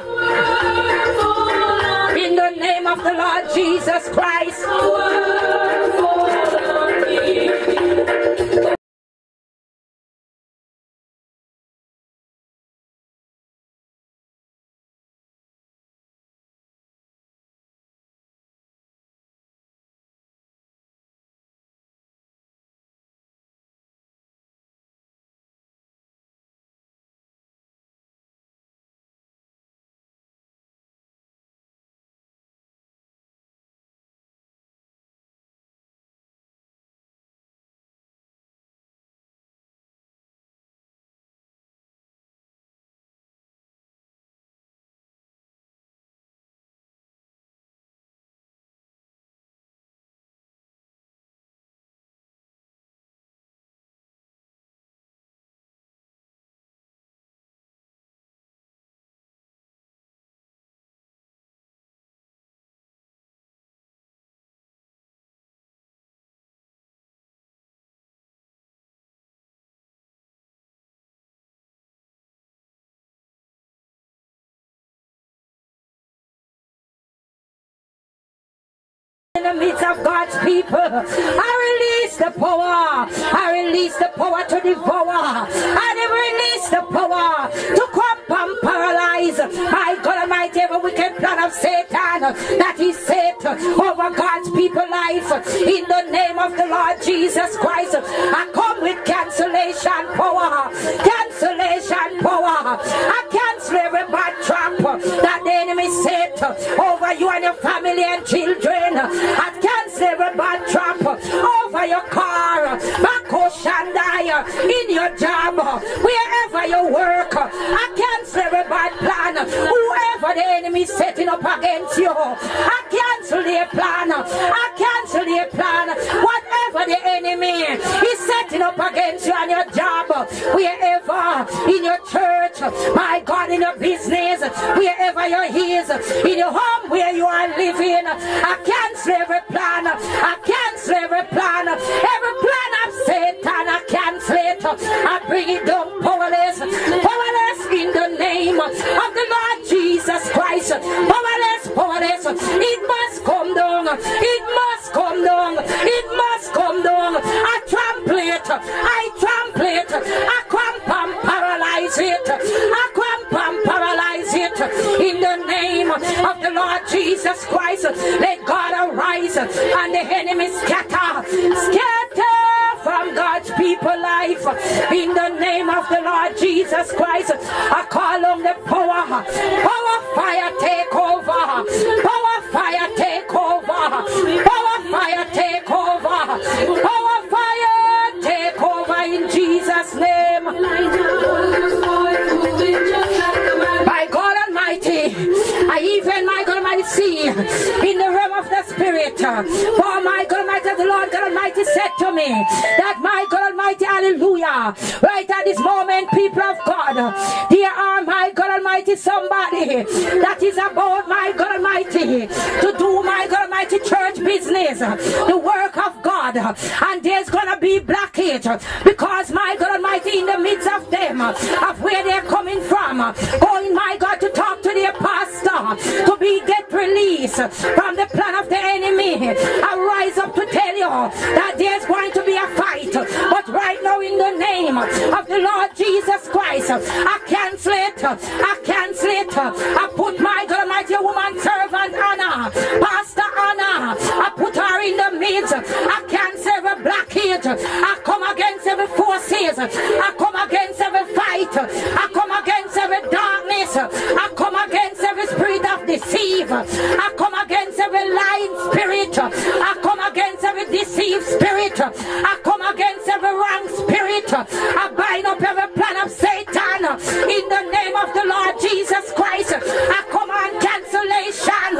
In the name of the Lord Jesus Christ. The midst of God's people. I release the power. I release the power to devour. I release the power to come paralyze. My God Almighty, every wicked plan of Satan that is set over God's people life. In the name of the Lord Jesus Christ, I come with cancellation power. Cancellation power. I cancel every bad trap that the enemy set over you and your family and children. I cancel every bad trap over your car. Mako Shandai, in your job, wherever you work. I cancel every bad plan. Whoever the enemy is setting up against you, I cancel their plan. I cancel their plan. Whatever the enemy is setting up against you and your job, wherever in your church, my God, in your business, wherever you're is, in your home where you are living, I cancel every plan. I cancel every plan. Every plan of Satan, I cancel it. I bring it down powerless. Powerless in the name of the Lord Jesus Christ. Powerless, powerless. It must come down. It must come down. It must come down. I trample it. I trample it. I cramp and paralyze it. I cramp and paralyze it. In the name of the Lord Jesus Christ. Let God arise and the enemy scatter. Scatter from God's people life. In the name of the Lord Jesus Christ, I call on the power. Power fire take over. Power fire take over. Power fire take over. Power fire take over in Jesus' name. My God even, my God Almighty, see in the realm of the Spirit. For my God Almighty, the Lord God Almighty said to me that my God Almighty, hallelujah, right at this moment, people of God, there are, my God Almighty, somebody that is about, my God Almighty, to do, my God Almighty, church business, the work of God. And there's gonna be blockage because, my God Almighty, in the midst of them, of where they're coming from, going, my God, to talk to their pastor, to be get released from the plan of the enemy. I rise up to tell you that there's going to be a fight. But right now, in the name of the Lord Jesus Christ, I cancel it. I cancel it. I put my God Almighty woman servant Anna, Pastor Anna, I put her in the midst. I cancel every blockage. I come against every forces. I come against every fight. I come against every darkness. I come against every spirit of deceive. I come against every lying spirit. I come against every deceived spirit. I come against every wrong spirit. I bind up every plan of Satan in the name of the Lord Jesus Christ. I come on cancellation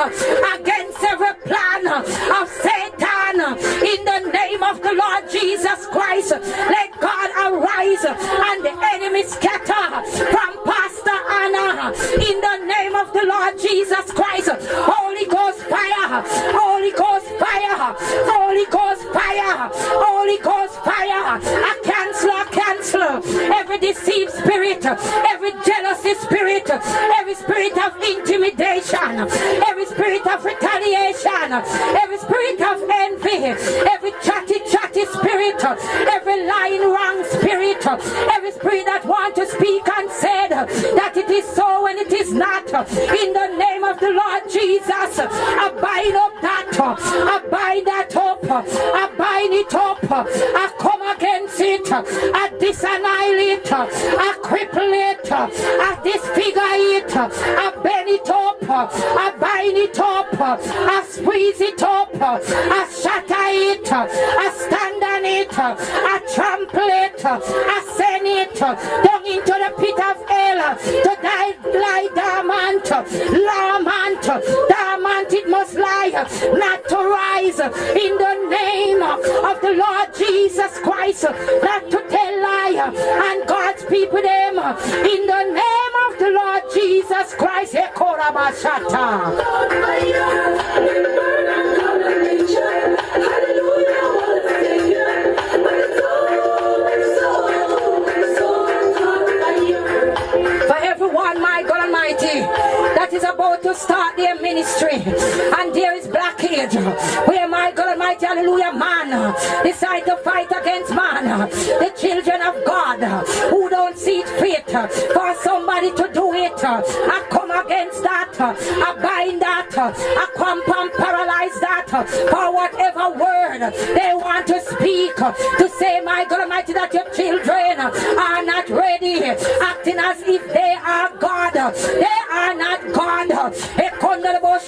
against every plan of Satan in the name of the Lord Jesus Christ. Let God arise and the enemy scatter from Pastor Anna in the name of the Lord Jesus Christ. Holy Ghost fire, Holy Ghost fire, Holy Ghost fire, Holy Ghost fire. I cancel, I cancel every deceived spirit, every jealousy spirit, every spirit of intimidation, every spirit of retaliation, every spirit of envy, every chatty chatty spirit, every lying wrong spirit, every spirit that want to speak and said that it is so when it is not. In the name of the Lord Jesus, I bind up that, I bind that up, I bind it up, I come against it, I disannihilate it, I cripple it, I disfigure it, I bend it up, I bind it up, I squeeze it up, I shatter it, I stand on it, I trample it, I send it down into the pit of hell to die, lie dormant, dormant it must lie, not to rise in the name of the Lord Jesus Christ, not to tell lie, and God's people them in the name of the Lord Jesus Christ. For everyone, my God Almighty, is about to start their ministry, and there is blockage where my God Almighty, hallelujah, man decide to fight against man, the children of God who don't see it fit for somebody to do it, I come against that, I bind that, I come and paralyze that for whatever word they want to speak to say, my God Almighty, that your children are not ready, acting as if they are God. They are not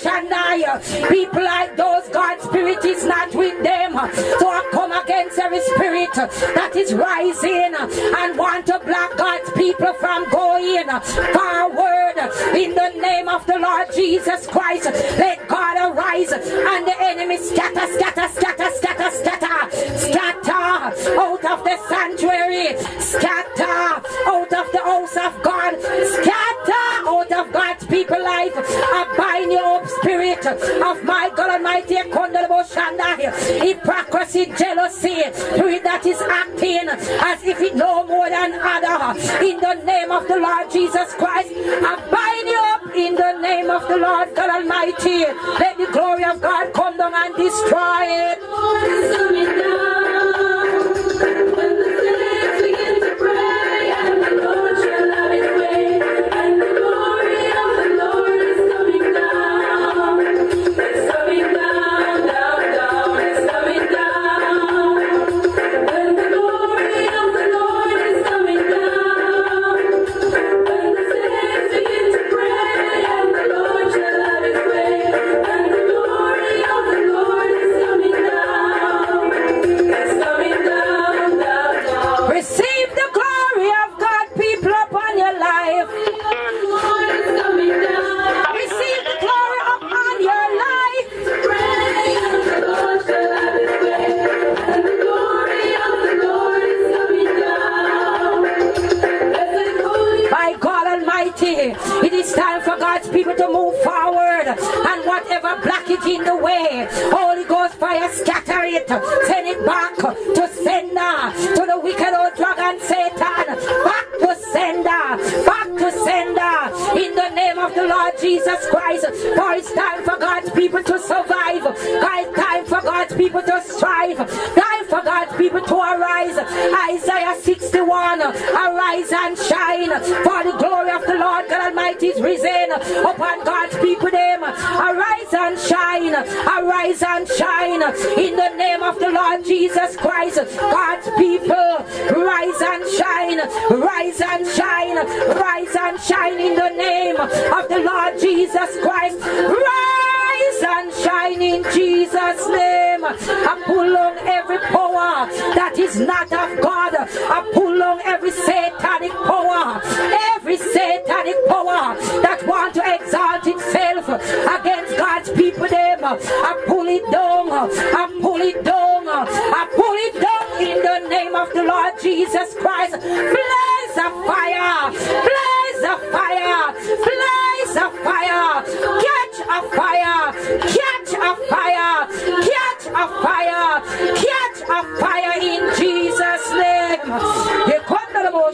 Shandai. People like those, God's spirit is not with them. So I come against every spirit that is rising and want to block God's people from going forward in the name of the Lord Jesus Christ. Let God arise and the enemy scatter, scatter, scatter, scatter, scatter, scatter out of the sanctuary, scatter out of the house of God, scatter out of God's people life. I bind you spirit of my God Almighty, Kondalabo Shandai, hypocrisy, jealousy, spirit that is acting as if it know more than other. In the name of the Lord Jesus Christ, I bind you up in the name of the Lord God Almighty. Let the glory of God come down and destroy it. To move forward. And whatever blockage in the way, oh, Holy Ghost fire scatter it, send it back to sender, to the wicked old dragon Satan, back to sender, back to sender, in the name of the Lord Jesus Christ. For it's time for God's people to survive, God, time for God's people to strive, time for God's people to arise. Isaiah 61, arise and shine, for the glory of the Lord God Almighty is risen upon God's people. Them arise and shine, arise and shine in the name of the Lord Jesus Christ. God's people, rise and shine, rise and shine, rise and shine in the name of the Lord Jesus Christ. Rise and shine in Jesus' name. I pull on every power that is not of God. I pull on every satanic power, every satanic power that want to exalt itself against God's people. Them, I pull it down. I pull it down. I pull it down in the name of the Lord Jesus Christ. Blaze a fire. Blaze a fire. Blaze a fire. Catch a fire. Catch a fire. Catch a fire. Catch a fire in Jesus' name. Yekondelebo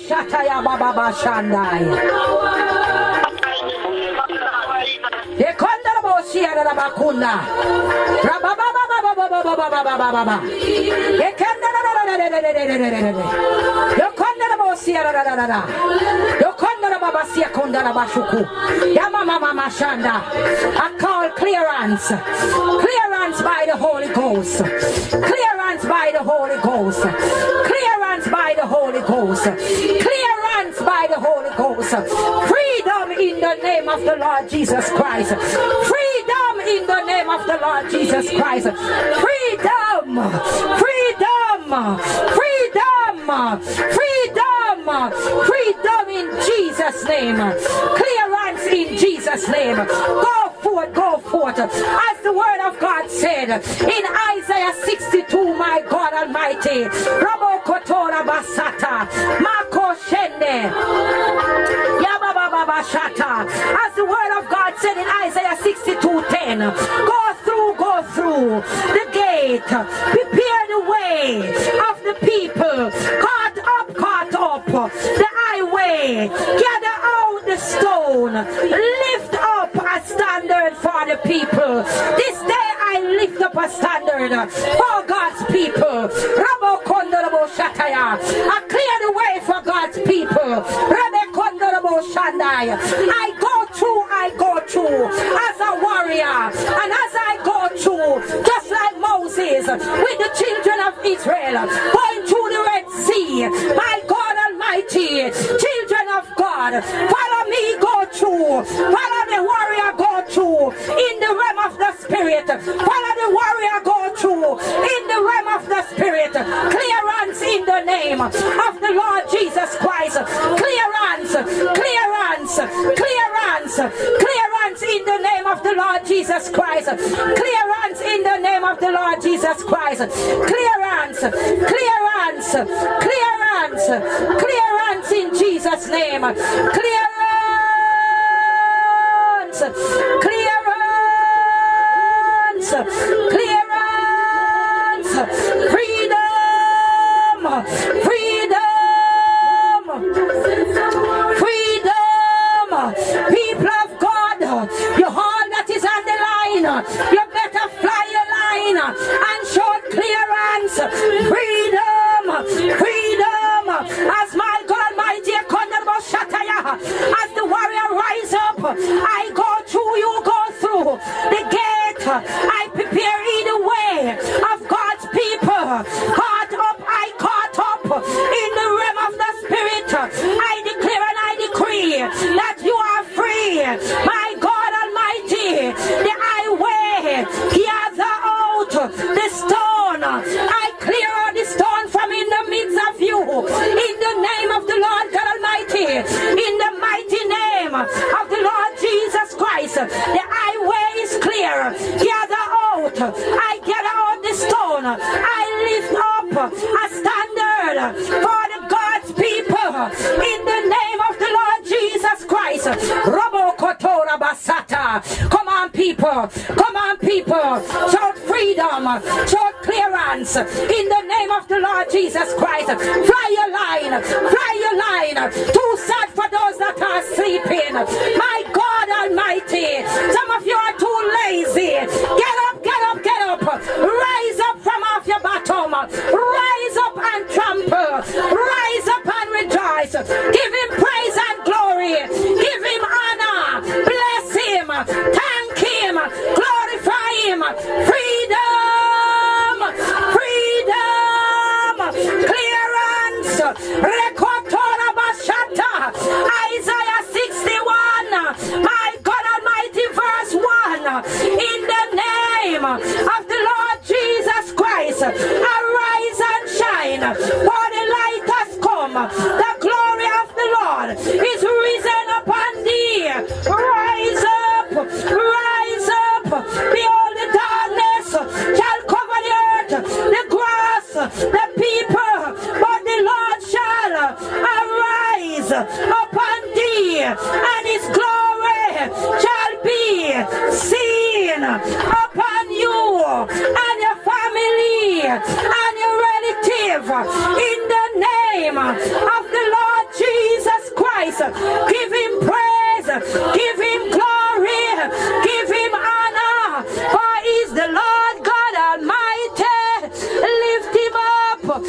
I call clearance. Clearance by the Holy Ghost. Clearance by the Holy Ghost. Clearance by the Holy Ghost. Clearance by the Holy Ghost. Freedom in the name of the Lord Jesus Christ. Freedom in the name of the Lord Jesus Christ. Freedom. Freedom. Freedom. Freedom. Freedom in Jesus' name. Clearance in Jesus' name. Go forth, go forth. As the word of God said in Isaiah 62, my God Almighty. Rabo Kotora Basata. Mako Shende. Yabababashata. As the word of God said in Isaiah 62:10, go through, go through the gate, prepare the way of the people, caught up, caught up the highway, gather out the stone, lift up as standard for the people. This day I lift up a standard for God's people. I clear the way for God's people. I go through, I go through as a warrior. And as I go through, just like Moses with the children of Israel, going through the Red Sea. My God Children of God, follow me, go through. Follow the warrior, go through. In the realm of the spirit. Follow the warrior, go through. In the realm of the spirit. Clearance in the name of the Lord Jesus Christ. Clearance, clearance, clearance, clearance in the name of the Lord Jesus Christ. Clearance in the name of the Lord Jesus Christ. Clearance, clearance, clearance, clearance in Jesus' name. Clearance, clearance, clearance, freedom, freedom, freedom. People of God, you all that is on the line, you better fly your line and show clearance, freedom, freedom. As my God Almighty, as the warrior rise up, I go through, you go through the gate. I prepare either way of God's people. Caught up, I caught up in the realm of the spirit. I declare and I decree that you are free. My God Almighty, the highway, gather out the stone. I clear the in the midst of you. In the name of the Lord God Almighty, in the mighty name of the Lord Jesus Christ, the highway is clear. Gather out. I gather out the stone. I lift up a standard for the God's people in the name of the Lord Jesus Christ. Robo Basata. Come on, people. Come on, people. Shout freedom. Shout clearance in the name of the Lord Jesus Christ. Fly your line. Fly your line. Too sad for those that are sleeping. My God Almighty. Some of you are too lazy. Get up, get up, get up. Rise up from off your bottom. Rise up and trample. Rise up and rejoice. Give him praise and glory. Give him honor. Bless him. Thank him. Glorify him. Freedom. Freedom. Clearance. Isaiah 61. My God Almighty, verse 1. In the name of the Lord Jesus Christ, arise and shine, come. The glory of the Lord is risen upon thee. Rise up, rise up. Behold, the darkness shall cover the earth, the grass, the people, but the Lord shall arise upon thee, and his glory shall be seen upon you and your family and your relative in the name of the Lord Jesus Christ. Give him praise, give him glory, give him honor, for he's the Lord God Almighty. Lift him up,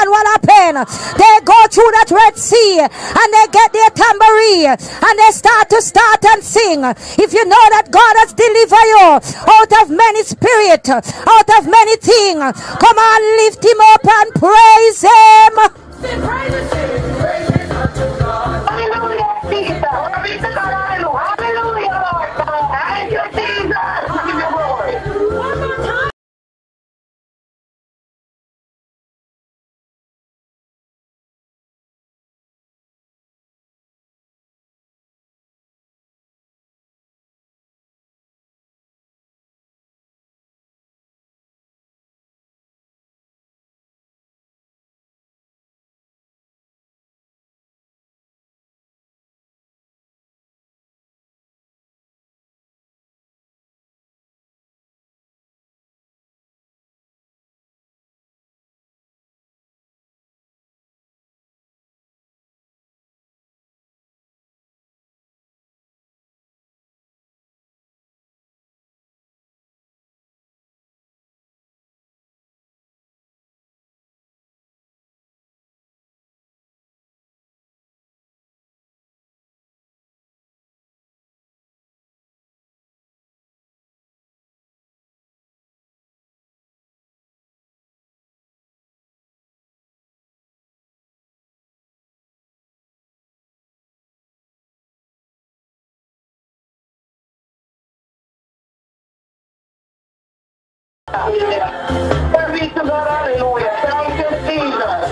understand what happened. They go through that Red Sea and they get their tambourine and they start to start and sing. If you know that God has delivered you out of many spirit, out of many things, come on, lift him up and praise him. Hallelujah. Glory to God. Hallelujah. Thank you, Jesus.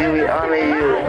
You. We honor you.